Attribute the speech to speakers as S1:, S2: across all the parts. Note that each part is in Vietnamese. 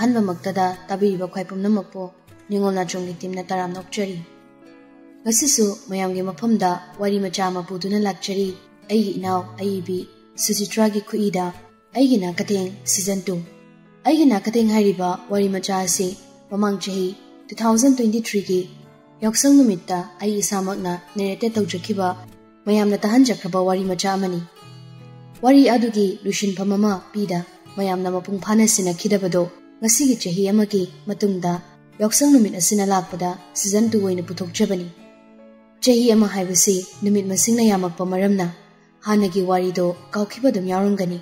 S1: ꯑꯍꯥꯟꯕꯃꯛꯇꯗ ꯇꯥꯕꯤꯔꯤꯕ ꯈ꯭ꯋꯥꯏ ꯄꯨꯝꯅꯃꯛꯄꯨ ꯅꯤꯡꯉꯣꯜ ꯅꯥꯆꯣꯡꯒꯤ ꯇꯤꯝꯅ ꯇꯔꯥꯝ ꯅꯣꯛꯆꯔꯤ ꯉꯁꯤꯁꯨ ꯃꯌꯥꯝꯒꯤ ꯃꯐꯝꯗ ꯋꯥꯔꯤ ꯃꯆꯥ ꯑꯃ ꯄꯨꯗꯨꯅ ꯂꯥꯛꯆꯔꯤ ꯑꯩꯒꯤ ꯏꯅꯥꯎ ꯑꯏꯕꯤ ꯁꯨꯆꯤꯇ꯭ꯔꯥꯒꯤ ꯈꯨꯏꯗ ꯑꯩꯒꯤ ꯅꯥꯀꯊꯦꯡ ꯁꯤꯖꯟ ꯇꯨ ꯑꯩꯒꯤ ꯅꯥꯀꯊꯦꯡ ꯍꯥꯏꯔꯤꯕ ꯋꯥꯔꯤ ꯃꯆꯥ ꯑꯁꯤ ꯃꯃꯥꯡ ꯆꯍꯤ ꯇꯨ ꯊꯥꯎꯖꯟ ꯇ꯭ꯋꯦꯟꯇꯤ ꯊ꯭ꯔꯤꯒꯤ ꯌꯥꯎꯁꯪ ꯅꯨꯃꯤꯠꯇ ꯑꯩ ꯏꯁꯥꯃꯛꯅ ꯅꯦꯔꯦꯇꯦꯠ ꯇꯧꯖꯈꯤꯕ ꯃꯌꯥꯝꯅ ꯇꯥꯍꯟꯖꯈ꯭ꯔꯕ ꯋꯥꯔꯤ ꯃꯆꯥ ꯑꯃꯅꯤ ꯋꯥꯔꯤ ꯑꯗꯨꯒꯤ ꯂꯣꯏꯁꯤꯟꯐꯝ ꯑꯃ ꯄꯤꯗ ꯃꯌꯥꯝꯅ ꯃꯄꯨꯡ ꯐꯥꯅ ꯁꯤꯟꯅꯈꯤꯗꯕꯗꯣ ꯉꯁꯤꯒꯤ ꯆꯍꯤ ꯑꯃꯒꯤ ꯃꯇꯨꯡꯗ ꯌꯥꯎꯁꯪ ꯅꯨꯃꯤꯠ ꯑꯁꯤꯅ ꯂꯥꯛꯄꯗ ꯁꯤꯖꯟ ꯇꯨ ꯑꯣꯏꯅ ꯄꯨꯊꯣꯛꯆꯕꯅꯤ ꯆꯍꯤ ꯑꯃ ꯍꯥꯏꯕꯁꯤ ꯅꯨꯃꯤꯠ ꯃꯁꯤꯡꯅ ꯌꯥꯝꯃꯛꯄ ꯃꯔꯝꯅ ꯍꯥꯟꯅꯒꯤ ꯋꯥꯔꯤꯗꯣ ꯀꯥꯎꯈꯤꯕ ꯑꯗꯨꯝ ꯌꯥꯎꯔꯝꯒꯅꯤ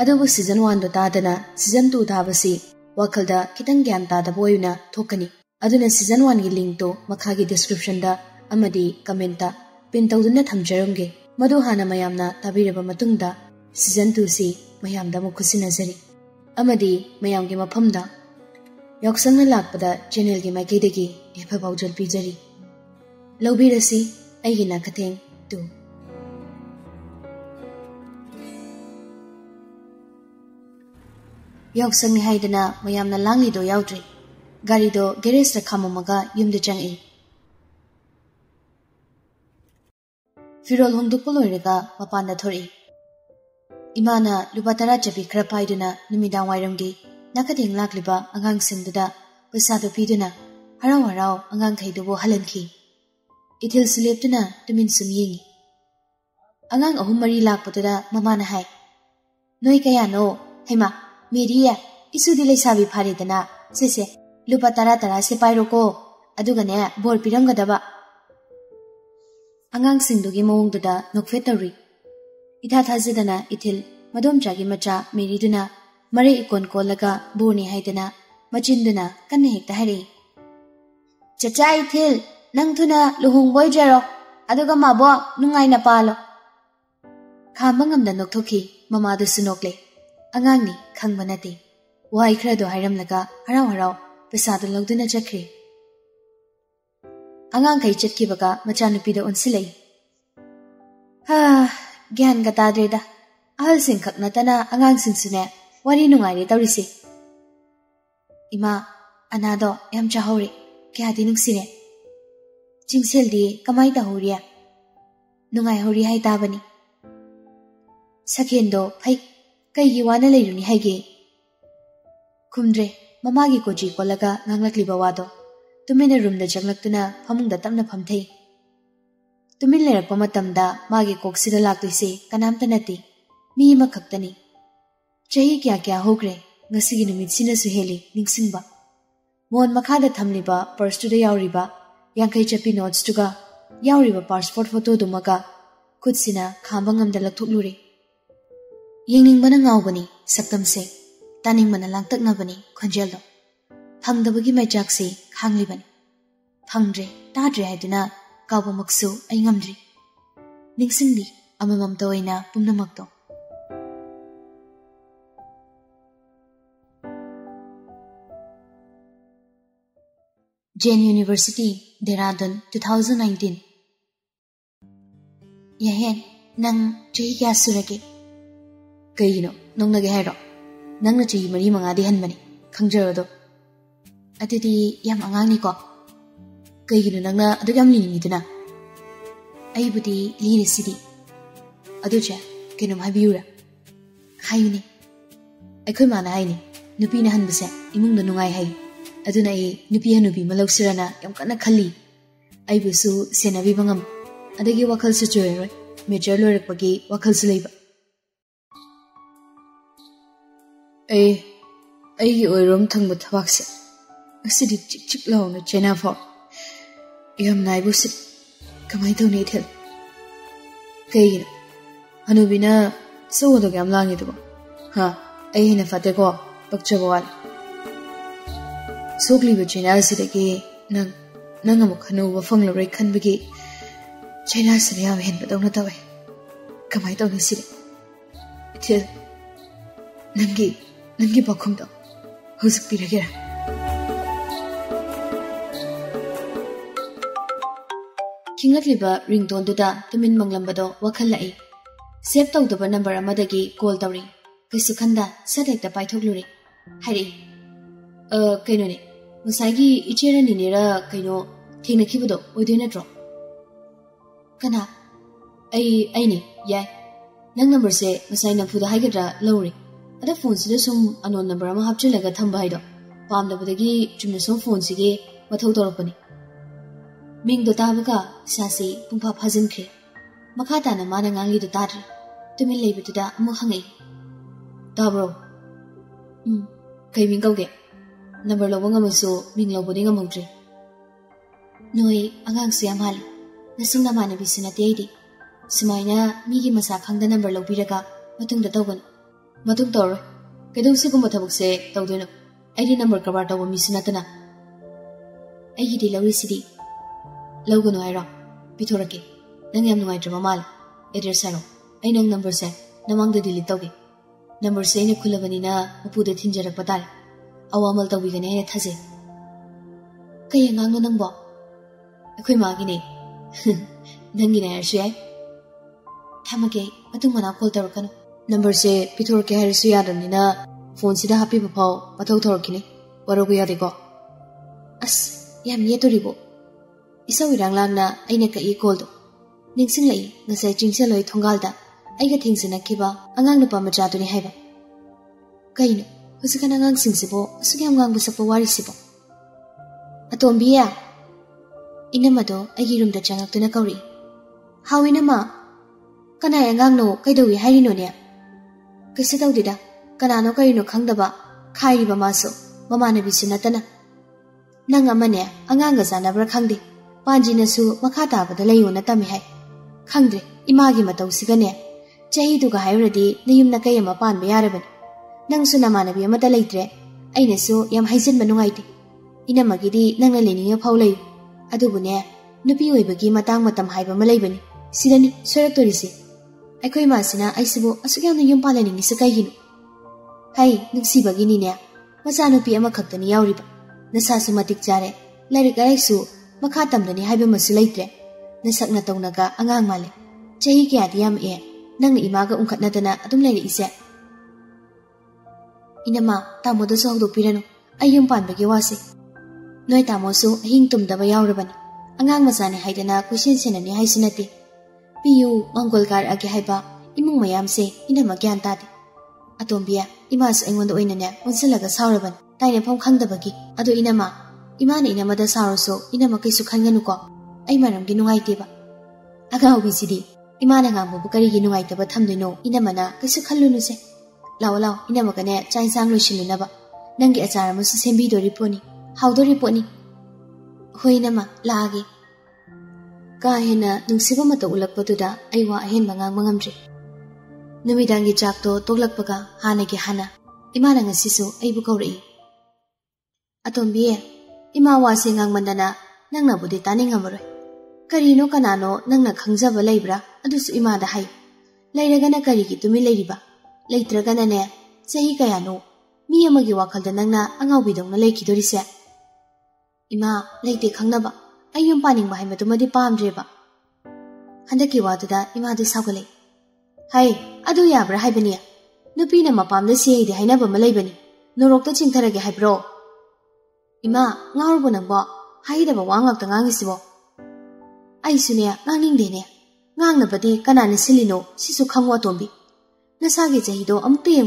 S1: ꯑꯗꯨꯕꯨ ꯁꯤꯖꯟ ꯋꯥꯟꯗꯣ ꯇꯥꯗꯅ ꯁꯤꯖꯟ ꯇꯨ ꯊꯥꯕꯁꯤ ꯋꯥꯈꯜꯗ ꯈꯤꯇꯪ ꯒ꯭ꯌꯥꯟ ꯇꯥꯗꯕ ꯑꯣꯏꯅ ꯊꯣꯛꯀꯅꯤ ꯑꯗꯨꯅ ꯁꯤꯖꯟ ꯋꯥꯟꯒꯤ ꯂꯤꯡꯇꯣ ꯃꯈꯥꯒꯤ ꯗꯤꯁꯀ꯭ꯔꯤꯞꯁꯟꯗ ꯑꯃꯗꯤ ꯀꯃꯦꯟꯇ ꯄꯤꯟ ꯇꯧꯗꯨꯅ ꯊꯝꯖꯔꯝꯒꯦ ꯃꯗꯨ ꯍꯥꯟꯅ ꯃꯌꯥꯝꯅ ꯇꯥꯕꯤꯔꯕ ꯃꯇꯨꯡꯗ ꯁꯤꯖꯟ ꯇꯨꯁꯤ ꯃꯌꯥꯝꯗ ꯑꯃꯨꯛ ꯈꯨꯠꯁꯤꯟꯅꯖꯔꯤ अमदी मयाम के मफमदा यौसंग लापद चैनल की माइकई एफा पाजल पीजरी लौबीरसी नाकथें टू यौसंग हाइदना मयाम लांगीदो याउद्री गारीदो गेरेज खाममगा यूमद चंगी फिरोल होंदुप लोरगा मपान Imana lupa tara chapi khara paiduna numidang wairamgi nakading lakliba angang singduda pasado piduna haraw haraw angang khaidubo halanki ithil sileptuna tumin sumyingi angang ahum mari lakputada mamana hai noi kaya no hema meriya isu dilai sabi pharidana sese lupa tara tara se pairoko adugane bor piranggadaba angang singdugi mawungduda nokfetauri इधा थाजदना इथिल मदोम जागी मचा मेरी मर इकोन कोलगा बोरने हाइदना मचिनदुना कन्ने हेक्ता चचा इथिल नंगथुना लुहुंग बोय जरो अदुगा माबो नुंगाइना पालो खामंगमदा नोकथोखी ममादुसु नोकले अंगांगनी खंगबनाते वाई खरदो हाइरमलगा हराव हराव पेसादु लौदुना चखरे अंगांग खै चटकीबगा मचानुपीदा उनसिलै हाँ gyan ga tadreda ahal sing khak na tana angang sing sune wari nungai re tawri si ima anado yam cha hore kya di nung sine chingsel di kamai ta horia nungai hori hai ta bani sakendo phai kai gi wana le yuni hai ge khumdre mama gi ko ji ko laga ngang nganglak li bawa do tumine room da janglak tuna phamung da tamna phamthei ꯇꯨꯃꯤꯟ ꯂꯩꯔꯛꯄ ꯃꯇꯝꯗ ꯃꯥꯒꯤ ꯀꯣꯛꯁꯤꯗ ꯂꯥꯛꯇꯣꯏꯁꯦ ꯀꯅꯥꯝꯇ ꯅꯠꯇꯦ ꯃꯤ ꯑꯃꯈꯛꯇꯅꯤ ꯆꯍꯤ ꯀꯌꯥ ꯀꯌꯥ ꯍꯧꯈ꯭ꯔꯦ ꯉꯁꯤꯒꯤ ꯅꯨꯃꯤꯠꯁꯤꯅꯁꯨ ꯍꯦꯜꯂꯤ ꯅꯤꯡꯁꯤꯡꯕ ꯃꯣꯟ ꯃꯈꯥꯗ ꯊꯝꯂꯤꯕ ꯄꯔꯁꯇꯨꯗ ꯌꯥꯎꯔꯤꯕ ꯌꯥꯡꯈꯩ ꯆꯠꯄꯤ ꯅꯣꯠꯁꯇꯨꯒ ꯌꯥꯎꯔꯤꯕ ꯄꯥꯁꯄꯣꯔꯠ ꯐꯣꯇꯣꯗꯨꯃꯒ ꯈꯨꯠꯁꯤꯅ ꯈꯥꯝꯕ ꯉꯝꯗ ꯂꯧꯊꯣꯛꯂꯨꯔꯦ ꯌꯦꯡꯅꯤꯡꯕꯅ ꯉꯥꯎꯕꯅꯤ ꯁꯛꯇꯝꯁꯦ ꯇꯥꯅꯤꯡꯕꯅ ꯂꯥꯡꯇꯛꯅꯕꯅꯤ ꯈꯣꯟꯖꯦꯜꯗꯣ ꯐꯪꯗꯕꯒꯤ ꯃꯩꯆꯥꯛꯁꯤ ꯈꯥꯡꯂꯤꯕꯅꯤ ꯐꯪꯗ꯭ꯔꯦ ꯇꯥꯗ꯭ꯔꯦ ꯍꯥꯏꯗꯨꯅ ꯀꯥꯎꯕꯃꯛꯁꯨ ꯑꯩ ꯉꯝꯗ꯭ꯔꯤ ꯅꯤꯡꯁꯤꯡꯂꯤ ꯑꯃꯃꯝꯇ ꯑꯣꯏꯅ ꯄꯨꯝꯅꯃꯛꯇꯣ Jane university Dehradun two thousand nineteen ꯌꯥꯍꯦꯟ ꯅꯪ ꯆꯍꯤ ꯀꯌꯥ ꯁꯨꯔꯒꯦ ꯀꯩꯒꯤꯅꯣ ꯅꯣꯡꯅꯒꯦ ꯍꯥꯏꯔꯣ ꯅꯪꯅ ꯆꯍꯤ ꯃꯔꯤ ꯃꯉꯥꯗꯤ ꯍꯟꯕꯅꯤ ꯈꯪꯖꯔꯣꯗꯣ ꯑꯗꯨꯗꯤ ꯌꯥꯝ ꯑꯉꯥꯡꯅꯤꯀꯣ ꯀꯩꯒꯤꯅꯣ ꯅꯪꯅ ꯑꯗꯨꯛ ꯌꯥꯝ ꯂꯤꯅꯤꯡꯉꯤꯗꯨꯅ ꯑꯩꯕꯨꯗꯤ ꯂꯤꯔꯤꯁꯤꯗꯤ ꯑꯗꯨꯆꯦ ꯀꯩꯅꯣꯝ ꯍꯥꯏꯕꯤꯌꯨꯔꯥ ꯍꯥꯏꯌꯨꯅꯦ ꯑꯩꯈꯣꯏ ꯃꯥꯅ ꯍꯥꯏꯅꯤ ꯅꯨꯄꯤꯅ ꯍꯟꯕꯁꯦ ꯏꯃꯨꯡꯗ ꯅꯨꯡꯉꯥꯏ ꯍꯥꯏ ꯑꯗꯨꯅ ꯑꯩ ꯅꯨꯄꯤ ꯍꯅꯨꯕꯤ ꯑꯃ ꯂꯧꯁꯤꯔꯅ ꯌꯥꯝ ꯀꯟꯅ ꯈꯜꯂꯤ ꯑꯩꯕꯨꯁꯨ ꯁꯦꯟꯅꯕꯤꯕ ꯉꯝ ꯑꯗꯒꯤ ꯋꯥꯈꯜꯁꯨ ꯆꯣꯏꯔꯔꯣꯏ ꯃꯦꯆꯔ ꯂꯣꯏꯔꯛꯄꯒꯤ ꯋꯥꯈꯜꯁꯨ ꯂꯩꯕ ꯑꯩ ꯑꯩꯒꯤ ꯑꯣꯏꯔꯣꯝ ꯊꯪꯕ ꯊꯕꯥꯛꯁꯦ ꯉꯁꯤꯗꯤ ꯆꯤꯛ ꯆꯤꯛ ꯂꯥꯎꯅ 이음나이보시 가만히 더니 될 게이나 하누비나 소고도 감랑이 되고 하 에이히나 파데고 벅쳐보알 소글리브 제나스데기 난 nang amuk hanu wa phong lo rei khan bigi chena sne ya hen ba dong na tawe kamai dong ni sire thil nangi nangi bakhum dong husuk piragera ꯈꯤꯡꯂꯛꯂꯤꯕ ꯔꯤꯡꯇꯣꯟꯗꯨꯗ ꯇꯨꯃꯤꯟ ꯃꯪꯂꯝꯕꯗꯣ ꯋꯥꯈꯜ ꯂꯥꯛꯏ ꯁꯦꯞ ꯇꯧꯗꯕ ꯅꯝꯕꯔ ꯑꯃꯗꯒꯤ ꯀꯣꯜ ꯇꯧꯔꯤ ꯀꯩꯁꯨ ꯈꯟꯗ ꯁꯠ ꯍꯦꯛꯇ ꯄꯥꯏꯊꯣꯛꯂꯨꯔꯦ ꯍꯥꯏꯔꯛꯏ ꯑ ꯀꯩꯅꯣꯅꯦ ꯉꯁꯥꯏꯒꯤ ꯏꯆꯦꯔ ꯅꯤꯅꯦꯔ ꯀꯩꯅꯣ ꯊꯦꯡꯅꯈꯤꯕꯗꯣ ꯑꯣꯏꯗꯣꯏ ꯅꯠꯇ꯭ꯔꯣ ꯀꯅꯥ ꯑꯩ ꯑꯩꯅꯦ ꯌꯥꯏ ꯅꯪ ꯅꯝꯕꯔꯁꯦ ꯉꯁꯥꯏ ꯅꯝꯐꯨꯗ ꯍꯥꯏꯒꯗ꯭ꯔꯥ ꯂꯧꯔꯦ ꯑꯗ ꯐꯣꯟꯁꯤꯗ ꯁꯨꯝ ꯑꯅꯣꯟ ꯅꯝꯕꯔ ꯑꯃ ꯍꯥꯞꯆꯤꯜꯂꯒ ꯊꯝꯕ ꯍꯥꯏꯗꯣ ꯄꯥꯝꯗꯕꯗꯒꯤ ꯆꯨꯝꯅ ꯁꯨꯝ ꯐꯣꯟꯁꯤꯒꯤ ꯃꯊꯧ ꯇꯧꯔꯛꯄꯅꯤ ꯃꯤꯡꯗꯣ ꯇꯥꯕꯒ ꯏꯁꯥꯁꯤ ꯄꯨꯡꯐꯥ ꯐꯥꯖꯤꯟꯈ꯭ꯔꯦ ꯃꯈꯥ ꯇꯥꯅ ꯃꯥꯅ ꯉꯥꯡꯂꯤꯗꯣ ꯇꯥꯗ꯭ꯔꯦ ꯇꯨꯃꯤꯟ ꯂꯩꯕꯗꯨꯗ ꯑꯃꯨꯛ ꯍꯪꯉꯛꯏ ꯇꯥꯕ꯭ꯔꯣ ꯎꯝ ꯀꯩ ꯃꯤꯡ ꯀꯧꯒꯦ ꯅꯝꯕꯔ ꯂꯧꯕ ꯉꯝꯃꯁꯨ ꯃꯤꯡ ꯂꯧꯕꯗꯤ ꯉꯝꯍꯧꯗ꯭ꯔꯦ ꯅꯣꯏ ꯑꯉꯥꯡꯁꯨ ꯌꯥꯝ ꯍꯥꯜꯂꯤ ꯅꯁꯨꯡ ꯅꯃꯥꯟꯅꯕꯤꯁꯨ ꯅꯠꯇꯦ ꯑꯩꯗꯤ ꯁꯨꯃꯥꯏꯅ ꯃꯤꯒꯤ ꯃꯁꯥ ꯈꯪꯗ ꯅꯝꯕꯔ ꯂꯧꯕꯤꯔꯒ ꯃꯇꯨꯡꯗ ꯇꯧꯒꯅꯨ ꯃꯇꯨꯡ ꯇꯧꯔꯣꯏ ꯀꯩꯗꯧ ꯁꯤꯒꯨꯝꯕ ꯊꯕꯛꯁꯦ ꯇꯧꯗꯣꯏꯅꯣ ꯑꯩꯗꯤ ꯅꯝꯕꯔ ꯀꯔꯕꯥꯔ ꯇꯧꯕ ꯃꯤꯁꯨ ꯅꯠꯇꯅ ꯑꯩꯒꯤꯗꯤ ꯂꯧꯔꯤꯁꯤꯗꯤ ꯂꯧꯒꯅꯨ ꯍꯥꯏꯔꯣ ꯄꯤꯊꯣꯔꯛꯀꯦ ꯅꯪ ꯌꯥꯝ ꯅꯨꯡꯉꯥꯏꯇ꯭ꯔꯕ ꯃꯥꯜꯂꯦ ꯑꯦꯗ꯭ꯔꯦꯁ ꯍꯥꯏꯔꯣ ꯑꯩ ꯅꯪ ꯅꯝꯕꯔꯁꯦ ꯅꯃꯥꯡꯗ ꯗꯤꯂꯤꯠ ꯇꯧꯒꯦ ꯅꯝꯕꯔꯁꯦ ꯑꯩꯅ ꯈꯨꯜꯂꯕꯅꯤꯅ ꯃꯄꯨꯗ ꯊꯤꯟꯖꯔꯛꯄ ꯇꯥꯔꯦ ꯑꯋꯥꯃꯜ ꯇꯧꯕꯤꯒꯅꯤ ꯍꯥꯏꯅ ꯊꯥꯖꯩ ꯀꯩ ꯑꯉꯥꯡꯅꯣ ꯅꯪꯕꯣ ꯑꯩꯈꯣꯏ ꯃꯥꯒꯤꯅꯦ ꯅꯪꯒꯤꯅꯦ ꯍꯥꯏꯔꯁꯨ ꯌꯥꯏ ꯊꯝꯃꯒꯦ ꯃꯇꯨꯡ ꯃꯅꯥꯎ ꯀꯣꯜ ꯇꯧꯔꯛꯀꯅꯨ ꯅꯝꯕꯔꯁꯦ ꯄꯤꯊꯣꯔꯛꯀꯦ ꯍꯥꯏꯔꯁꯨ ꯌꯥꯗꯕꯅꯤꯅ ꯐꯣꯟꯁꯤꯗ ꯍꯥꯞꯄꯤꯕ ꯐꯥꯎ ꯃꯊꯧ ꯇꯧꯔꯛꯈꯤꯅꯤ ꯋꯥꯔꯧꯕ ꯌꯥꯗꯦꯀꯣ ꯑꯁ ꯌꯥꯝ ꯌꯦꯠꯇꯣꯔꯤꯕꯣ isaw irang lamna aina ka i koldo ningsing lai, nga sai chingse loi thongal da. Aiga thingsena kiba angang nupa ma jadu ni haiba kaino husikan angang singsibo sugyam gang busapa wari sibo atombiya inamado aigi room da changak tuna kauri how inama kana angang no kaidawi hairi no ne kaisa dawdi da kana no kaino khangdaba khairi ba maso mamana bisu natana nang amane angang ga janabra khangdi ꯄꯥꯟꯖꯤꯅꯁꯨ ꯃꯈꯥ ꯇꯥꯕꯗ ꯂꯩꯌꯣꯅ ꯇꯝꯃꯤ ꯍꯥꯏ ꯈꯪꯗ꯭ꯔꯦ ꯏꯃꯥꯒꯤ ꯃꯇꯧꯁꯤꯒꯅꯦ ꯆꯍꯤꯗꯨꯒ ꯍꯥꯏꯔꯨꯔꯗꯤ ꯅꯌꯨꯝ ꯅꯀꯩ ꯑꯃ ꯄꯥꯟꯕ ꯌꯥꯔꯕꯅꯤ ꯅꯪꯁꯨ ꯅꯃꯥꯟꯅꯕꯤ ꯑꯃꯠꯇ ꯂꯩꯇ꯭ꯔꯦ ꯑꯩꯅꯁꯨ ꯌꯥꯝ ꯍꯩꯖꯤꯟꯕ ꯅꯨꯡꯉꯥꯏꯇꯦ ꯏꯅꯝꯃꯒꯤꯗꯤ ꯅꯪꯅ ꯂꯩꯅꯤꯡꯉ ꯐꯥꯎ ꯂꯩꯌꯨ ꯑꯗꯨꯕꯨꯅꯦ ꯅꯨꯄꯤ ꯑꯣꯏꯕꯒꯤ ꯃꯇꯥꯡ ꯃꯇꯝ ꯍꯥꯏꯕ ꯑꯃ ꯂꯩꯕꯅꯤ ꯁꯤꯗꯅꯤ ꯁꯣꯏꯔꯛꯇꯣꯔꯤꯁꯦ ꯑꯩꯈꯣꯏ ꯏꯃꯥꯁꯤꯅ ꯑꯩꯁꯤꯕꯨ ꯑꯁꯨꯛ ꯌꯥꯝꯅ ꯌꯨꯝ ꯄꯥꯜꯍꯟꯅꯤꯡꯉꯤꯁꯤ ꯀꯩꯒꯤꯅꯣ ꯍꯩ ꯅꯨꯡꯁꯤꯕꯒꯤꯅꯤꯅꯦ ꯃꯆꯥꯅꯨꯄꯤ ꯑꯃꯈꯛꯇꯅꯤ ꯌꯥꯎꯔꯤꯕ ꯅꯁꯥꯁꯨ ꯃꯇꯤꯛ ꯆꯥꯔꯦ ꯂꯥꯏꯔꯤꯛ ꯂꯥꯏꯁꯨ ꯃꯈꯥ ꯇꯝꯗꯅꯤ ꯍꯥꯏꯕ ꯑꯃꯁꯨ ꯂꯩꯇ꯭ꯔꯦ ꯅꯁꯛ ꯅꯇꯧꯅꯒ ꯑꯉꯥꯡ ꯃꯥꯜꯂꯦ ꯆꯍꯤ ꯀꯌꯥꯗꯤ ꯌꯥꯝꯃꯛꯑꯦ ꯅꯪꯅ ꯏꯃꯥꯒ ꯎꯪꯈꯠꯅꯗꯅ ꯑꯗꯨꯝ ꯂꯩꯔꯛꯏꯁꯦ ꯏꯅꯝꯃ ꯇꯥꯃꯣꯗꯁꯨ ꯍꯧꯗꯣꯛꯄꯤꯔꯅꯨ ꯑꯩ ꯌꯨꯝ ꯄꯥꯟꯕꯒꯤ ꯋꯥꯁꯦ ꯅꯣꯏ ꯇꯥꯃꯣꯁꯨ ꯑꯍꯤꯡ ꯇꯨꯝꯗꯕ ꯌꯥꯎꯔꯕꯅꯤ ꯑꯉꯥꯡ ꯃꯆꯥꯅꯤ ꯍꯥꯏꯗꯅ ꯀꯣꯏꯁꯦꯟ ꯁꯦꯟꯅꯅꯤ ꯍꯥꯏꯁꯨ ꯅꯠꯇꯦ ꯄꯤꯌꯨ ꯃꯪꯒꯣꯜ ꯀꯥꯔꯛꯑꯒꯦ ꯍꯥꯏꯕ ꯏꯃꯨꯡ ꯃꯌꯥꯝꯁꯦ ꯏꯅꯝꯃ ꯒ꯭ꯌꯥꯟ ꯇꯥꯗꯦ ꯑꯇꯣꯝꯕꯤꯌꯥ ꯏꯃꯥꯁꯨ ꯑꯩꯉꯣꯟꯗ ꯑꯣꯏꯅꯅꯦ ꯑꯣꯟꯁꯤꯜꯂꯒ ꯁꯥꯎꯔꯕꯅꯤ ꯇꯥꯏꯅꯐꯝ ꯈꯪꯗꯕꯒꯤ ꯑꯗꯣ ꯏꯅꯝꯃ Imani na mada saroso ina makai su khanga nuko. Ai maram gi nungai te ba. Aga hobi sidi. Imani nga mo bukari gi nungai te ba tham no ina mana kai su khallu nu se. Lao lao ina maga ne chai sang lu shinu na ba. Nang gi achar mo su sembi do riponi. How do riponi. Hoi na ma la gi. Ka hena nungsiba mata ulak pa tuda aiwa hen mangang mangamri. Numidangi chakto toglak paga hana gi hana. Imana ngasiso ai bukau rei. Atombiye ꯏꯃꯥ ꯋꯥꯁꯦ ꯉꯥꯡꯃꯟꯗꯅ ꯅꯪꯅꯕꯨꯗꯤ ꯇꯥꯅꯤꯡꯉꯝꯃꯔꯣꯏ ꯀꯔꯤꯅꯣ ꯀꯅꯥꯅꯣ ꯅꯪꯅ ꯈꯪꯖꯕ ꯂꯩꯕ꯭ꯔꯥ ꯑꯗꯨꯁꯨ ꯏꯃꯥꯗ ꯍꯥꯏ ꯂꯩꯔꯒꯅ ꯀꯔꯤꯒꯤ ꯇꯨꯃꯤꯟ ꯂꯩꯔꯤꯕ ꯂꯩꯇ꯭ꯔꯒꯅꯅꯦ ꯆꯍꯤ ꯀꯌꯥꯅꯣ ꯃꯤ ꯑꯃꯒꯤ ꯋꯥꯈꯜꯗ ꯅꯪꯅ ꯑꯉꯥꯎꯕꯤꯗꯧꯅ ꯂꯩꯈꯤꯗꯣꯔꯤꯁꯦ ꯏꯃꯥ ꯂꯩꯇꯦ ꯈꯪꯅꯕ ꯑꯩ ꯌꯨꯝ ꯄꯥꯅꯤꯡꯕ ꯍꯥꯏꯕꯗꯨꯃꯗꯤ ꯄꯥꯝꯗ꯭ꯔꯦꯕ ꯍꯟꯗꯛꯀꯤ ꯋꯥꯗꯨꯗ ꯏꯃꯥꯗꯤ ꯁꯥꯎꯒꯠꯂꯛꯏ ꯍꯥꯏ ꯑꯗꯨ ꯌꯥꯕ꯭ꯔꯥ ꯍꯥꯏꯕꯅꯤ ꯅꯨꯄꯤꯅ ꯃꯄꯥꯝꯗ ꯁꯤꯌꯩꯗꯤ ꯍꯥꯏꯅꯕ ꯑꯃ ꯂꯩꯕꯅꯤ ꯅꯣꯔꯣꯛꯇ ꯆꯤꯡꯊꯔꯒꯦ ꯍꯥꯏꯕ꯭ꯔꯣ 이마 ngao bo nang bo hai da ba wa ngak ta ngang isibo ai su ne ngang ning de ne ngang na ba de kana ne sili no si su khang wa tom bi na sa gi jahi do am tem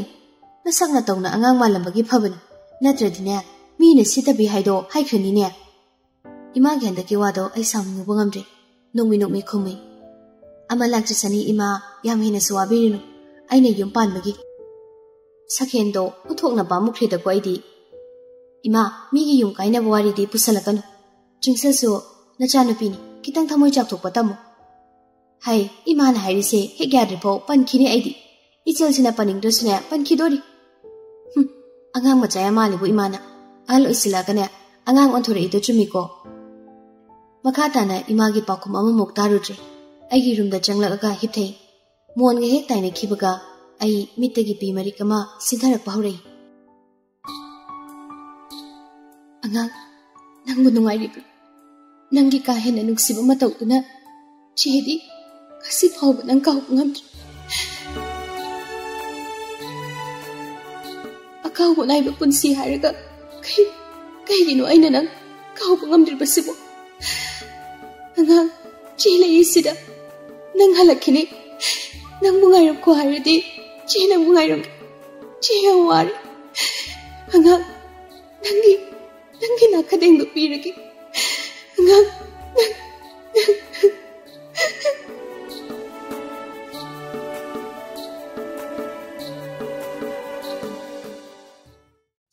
S1: na sang na tong na ngang ma lam ba gi phaban na tra di ne mi ne si ta bi hai do, hai khani ne ima gen da ki wa do, ai sam nu bo ngam de. No mi no mi khum mi. Ama lak cha sani ima yam hina suwa bi no. Ai ne yum pan ba gi sakhen do uthok na ba mukhe da ko ai di. Ima, migi yung kay na buwari di pusalakan. Tringsa so, nachano pini, kitang tamoy chak thukpa tamo. Hay, ima na hayri se, he gyadri po, panki ni aidi. Ichel sina paning dosu na, panki dori. Hm, angang machaya mali bu ima na. Ahal isila ka na, angang onthore ito chumi ko. Makata na ima gi pakum ama mokta rudre. Aigi rumda changla aga hip thay. Muon ga hek tay na kibaga, ai mitta gi pimari kama sidharak pahurai. Angang, nang mo nungay riba. Nang gikahin na nung siba mataw na. Chidi, kasi pa ba nang kahop ngam? Akaw mo na iba punsi haraga. Kay, kay gino ay na nang kahop ngam riba sibo. Angang, chila isida. Nang halakini. Nang mungayram ko haradi. Chila mungayram. Chila wari. Angang, nang gikahin. ꯅꯪꯒꯤ ꯅꯥꯈꯗꯦꯡꯗꯣ ꯄꯤꯔꯒꯦ ꯑꯉꯥꯡ ꯅꯪ